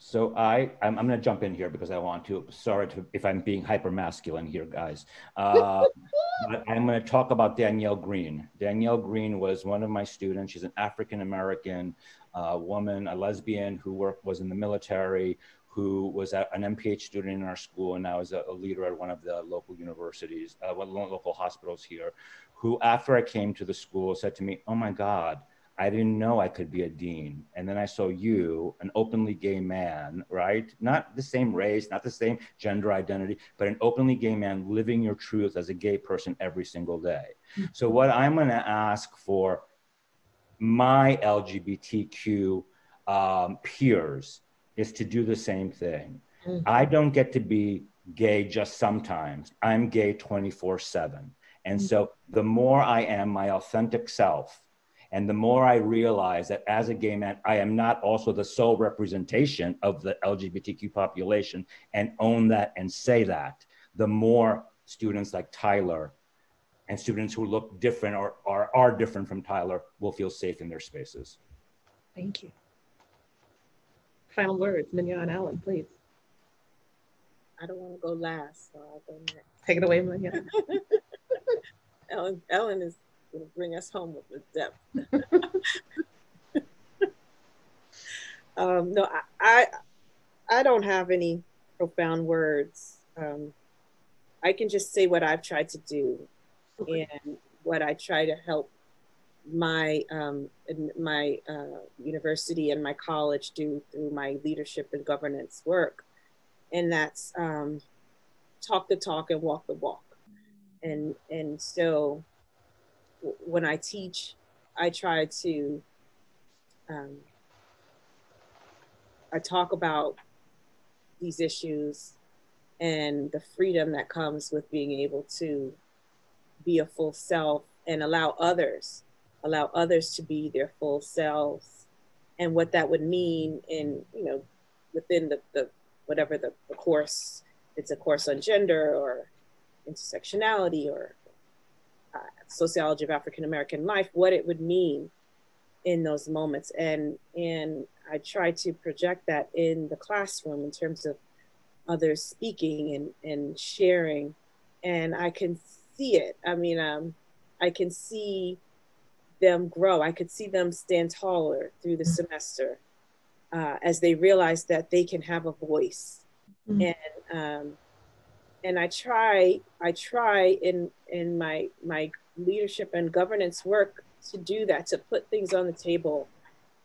So I, I'm, I'm going to jump in here because I want to. Sorry to, if I'm being hyper masculine here, guys. Uh, I'm going to talk about Danielle Green. Danielle Green was one of my students. She's an African American uh, woman, a lesbian who worked was in the military, who was an MPH student in our school and now is a, a leader at one of the local universities, uh, one local hospitals here, who after I came to the school said to me, "Oh my God." I didn't know I could be a dean. And then I saw you, an openly gay man, right? Not the same race, not the same gender identity, but an openly gay man living your truth as a gay person every single day. Mm-hmm. So, what I'm going to ask for my LGBTQ um, peers is to do the same thing. Mm-hmm. I don't get to be gay just sometimes, I'm gay 24 7. And mm-hmm. so, the more I am my authentic self, and the more I realize that as a gay man, I am not also the sole representation of the LGBTQ population and own that and say that, the more students like Tyler and students who look different or are, are different from Tyler will feel safe in their spaces. Thank you. Final words, Mignon Ellen, please. I don't want to go last, so I'll go next. Take it away, Mignon. Ellen, Ellen is going to bring us home with the depth. um, no, I, I, I don't have any profound words. Um, I can just say what I've tried to do okay. and what I try to help my um, my uh, university and my college do through my leadership and governance work, and that's um, talk the talk and walk the walk, and and so when I teach, I try to um, I talk about these issues and the freedom that comes with being able to be a full self and allow others allow others to be their full selves. And what that would mean in you know within the, the whatever the, the course it's a course on gender or intersectionality or uh, sociology of African American life, what it would mean in those moments. And, and I try to project that in the classroom in terms of others speaking and, and sharing. And I can see it. I mean, um, I can see them grow. I could see them stand taller through the semester uh, as they realize that they can have a voice. Mm-hmm. And um, and I try I try in in my my leadership and governance work to do that to put things on the table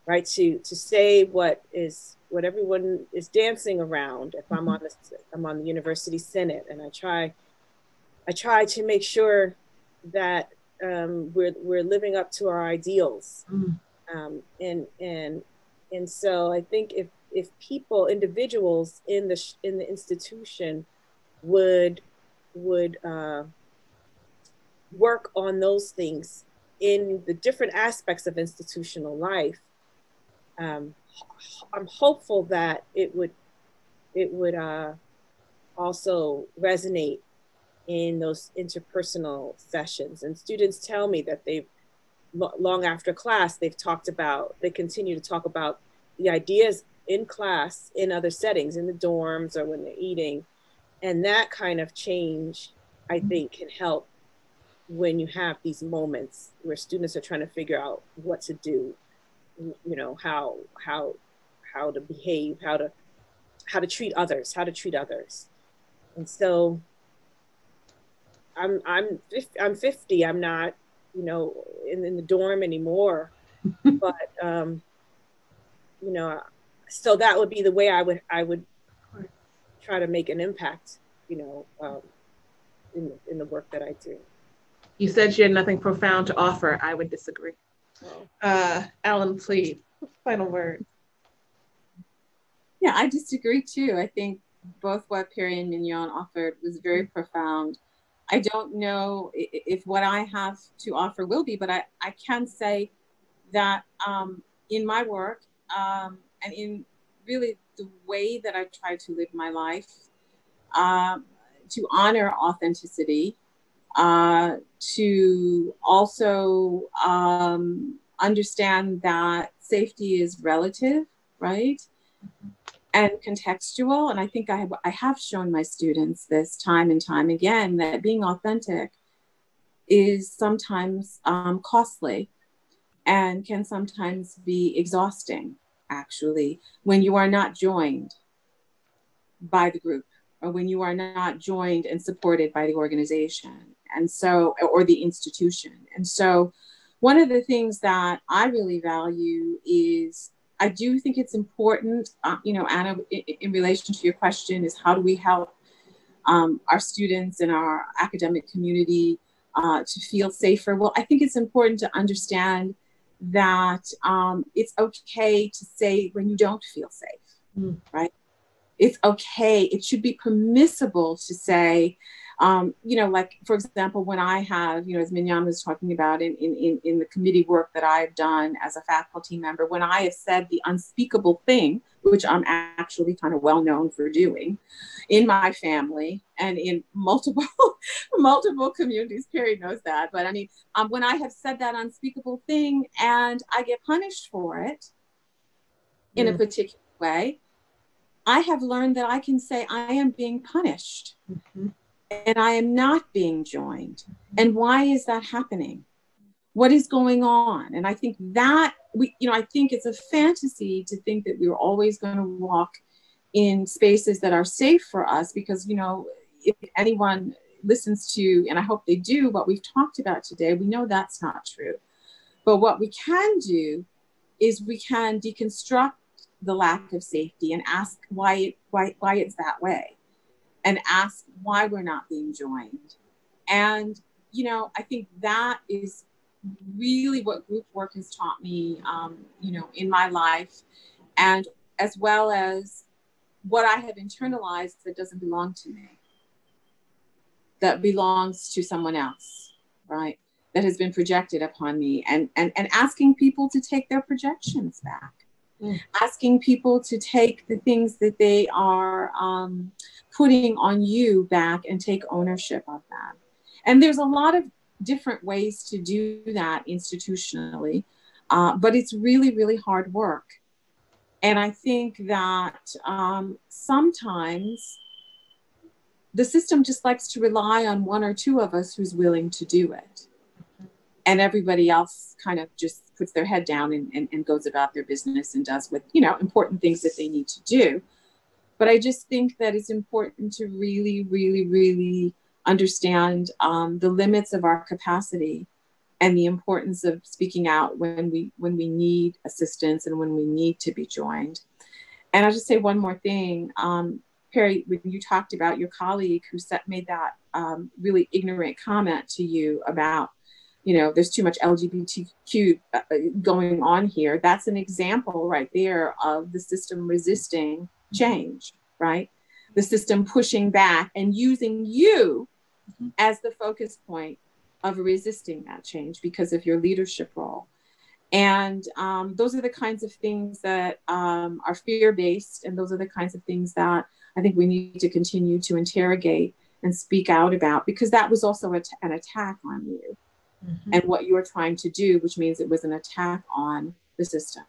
right? To to say what is what everyone is dancing around if i'm on the i'm on the university senate. And i try i try to make sure that um, we're we're living up to our ideals. Mm. um, and and and so i think if if people individuals in the in the institution would would uh, work on those things in the different aspects of institutional life, um, I'm hopeful that it would it would uh, also resonate in those interpersonal sessions. And students tell me that they've long after class they've talked about they continue to talk about the ideas in class in other settings in the dorms or when they're eating and that kind of change i think can help when you have these moments where students are trying to figure out what to do you know how how how to behave how to how to treat others how to treat others. And so i'm i'm i'm 50 i'm not you know in, in the dorm anymore. But um you know so that would be the way i would i would try to make an impact you know um in, in the work that i do you said you had nothing profound to offer. I would disagree. Uh, Ellen, please, final word. Yeah, I disagree too. I think both what Perry and Mignon offered was very profound. I don't know if what I have to offer will be, but I, I can say that um, in my work um, and in really the way that I try to live my life, uh, to honor authenticity uh, to also um, understand that safety is relative, right? And contextual. And I think I have, I have shown my students this time and time again that being authentic is sometimes um, costly and can sometimes be exhausting, actually, when you are not joined by the group or when you are not joined and supported by the organization and so or the institution. And so one of the things that i really value is i do think it's important uh, you know Hannah in, in, relation to your question is how do we help um, our students and our academic community uh, to feel safer? Well i think it's important to understand that um, it's okay to say when you don't feel safe mm. right it's okay. It should be permissible to say, um, you know, like for example, when I have, you know, as Mignon was talking about in, in, in the committee work that I've done as a faculty member, when I have said the unspeakable thing, which I'm actually kind of well known for doing in my family and in multiple, multiple communities, Perry knows that. But I mean, um, when I have said that unspeakable thing and I get punished for it in mm. a particular way, I have learned that I can say I am being punished mm-hmm. And I am not being joined. And why is that happening? What is going on? And I think that we, you know, I think it's a fantasy to think that we're always going to walk in spaces that are safe for us because, you know, if anyone listens to, and I hope they do, what we've talked about today, we know that's not true. But what we can do is we can deconstruct the lack of safety and ask why why why it's that way and ask why we're not being joined. And you know i think that is really what group work has taught me um, you know in my life and as well as what i have internalized that doesn't belong to me that belongs to someone else right? That has been projected upon me and and, and asking people to take their projections back mm. asking people to take the things that they are um, putting on you back and take ownership of that. And there's a lot of different ways to do that institutionally, uh, but it's really, really hard work. And I think that um, sometimes the system just likes to rely on one or two of us who's willing to do it. And everybody else kind of just puts their head down and, and, and goes about their business and does what, you know, important things that they need to do. But I just think that it's important to really, really, really understand um, the limits of our capacity and the importance of speaking out when we when we need assistance and when we need to be joined. And I'll just say one more thing. Um, Perry, when you talked about your colleague who set, made that um, really ignorant comment to you about you know, there's too much LGBTQ uh, going on here. That's an example right there of the system resisting change, right? The system pushing back and using you mm-hmm. as the focus point of resisting that change because of your leadership role. And um, those are the kinds of things that um, are fear based, and those are the kinds of things that I think we need to continue to interrogate and speak out about because that was also an attack on you mm-hmm. and what you're trying to do, which means it was an attack on the system.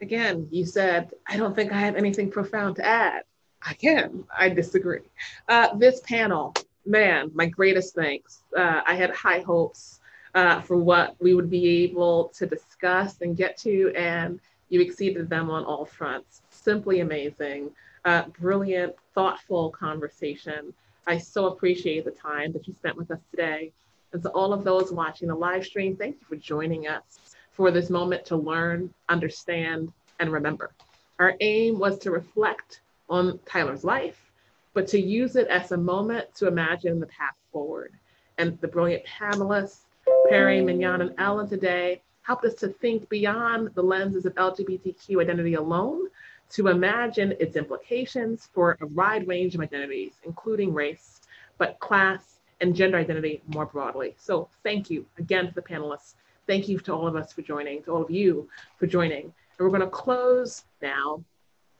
Again, you said, I don't think I have anything profound to add. I can. I disagree. Uh, this panel, man, my greatest thanks. Uh, I had high hopes uh, for what we would be able to discuss and get to, and you exceeded them on all fronts. Simply amazing. Uh, brilliant, thoughtful conversation. I so appreciate the time that you spent with us today. And so, all of those watching the live stream, thank you for joining us for this moment to learn, understand, and remember. Our aim was to reflect on Tyler's life, but to use it as a moment to imagine the path forward. And the brilliant panelists, Perry, Mignon, and Ellen today helped us to think beyond the lenses of LGBTQ identity alone to imagine its implications for a wide range of identities, including race, but class, and gender identity more broadly. So thank you again to the panelists. Thank you to all of us for joining, to all of you for joining. And we're going to close now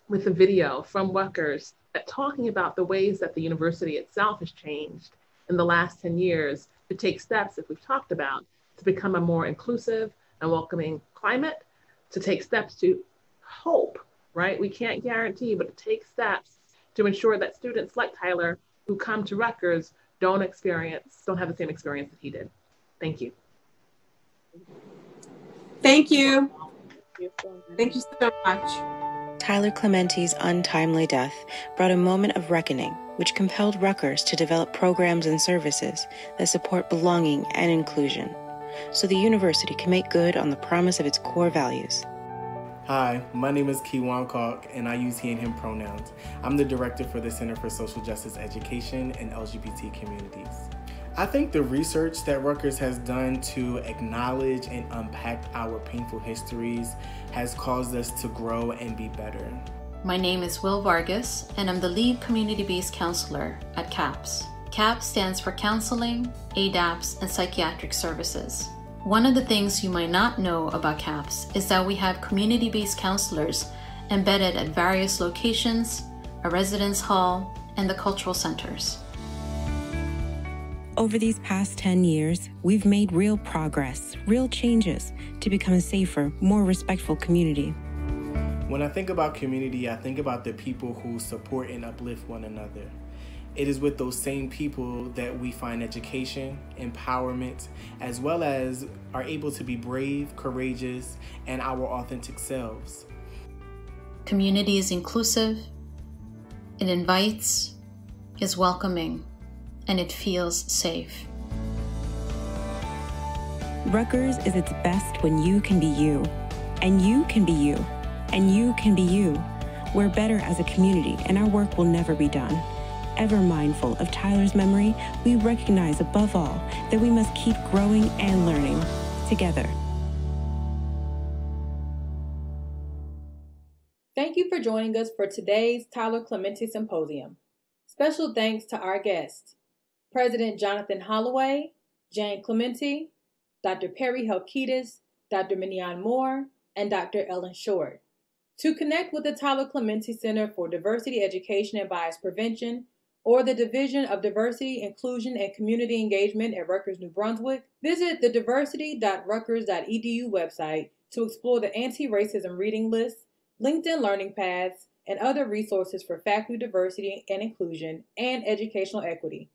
with a video from Rutgers talking about the ways that the university itself has changed in the last 10 years to take steps that we've talked about to become a more inclusive and welcoming climate, to take steps to hope, right? We can't guarantee, but to take steps to ensure that students like Tyler who come to Rutgers don't experience, don't have the same experience that he did. Thank you. Thank you. Thank you so much. Tyler Clementi's untimely death brought a moment of reckoning, which compelled Rutgers to develop programs and services that support belonging and inclusion, so the university can make good on the promise of its core values. Hi, my name is Kiwan Kalk, and I use he and him pronouns. I'm the director for the Center for Social Justice Education and LGBT Communities. I think the research that Rutgers has done to acknowledge and unpack our painful histories has caused us to grow and be better. My name is Will Vargas, and I'm the lead community based counselor at CAPS. CAPS stands for Counseling, ADAPS, and Psychiatric Services. One of the things you might not know about CAPS is that we have community based counselors embedded at various locations, a residence hall, and the cultural centers. Over these past 10 years, we've made real progress, real changes to become a safer, more respectful community. When I think about community, I think about the people who support and uplift one another. It is with those same people that we find education, empowerment, as well as are able to be brave, courageous, and our authentic selves. Community is inclusive, it invites, is welcoming and it feels safe. Rutgers is its best when you can be you, and you can be you, and you can be you. We're better as a community, and our work will never be done. Ever mindful of Tyler's memory, we recognize above all that we must keep growing and learning together. Thank you for joining us for today's Tyler Clementi Symposium. Special thanks to our guests, President Jonathan Holloway, Jane Clementi, Dr. Perry Halkitis, Dr. Mignon Moore, and Dr. Ellen Short. To connect with the Tyler Clementi Center for Diversity Education and Bias Prevention or the Division of Diversity, Inclusion, and Community Engagement at Rutgers, New Brunswick, visit the diversity.rutgers.edu website to explore the anti-racism reading list, LinkedIn learning paths, and other resources for faculty diversity and inclusion and educational equity.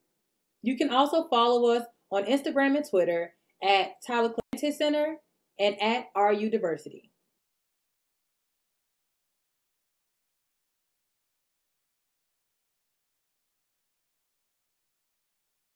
You can also follow us on Instagram and Twitter at Tyler Clementi Center and at RU Diversity.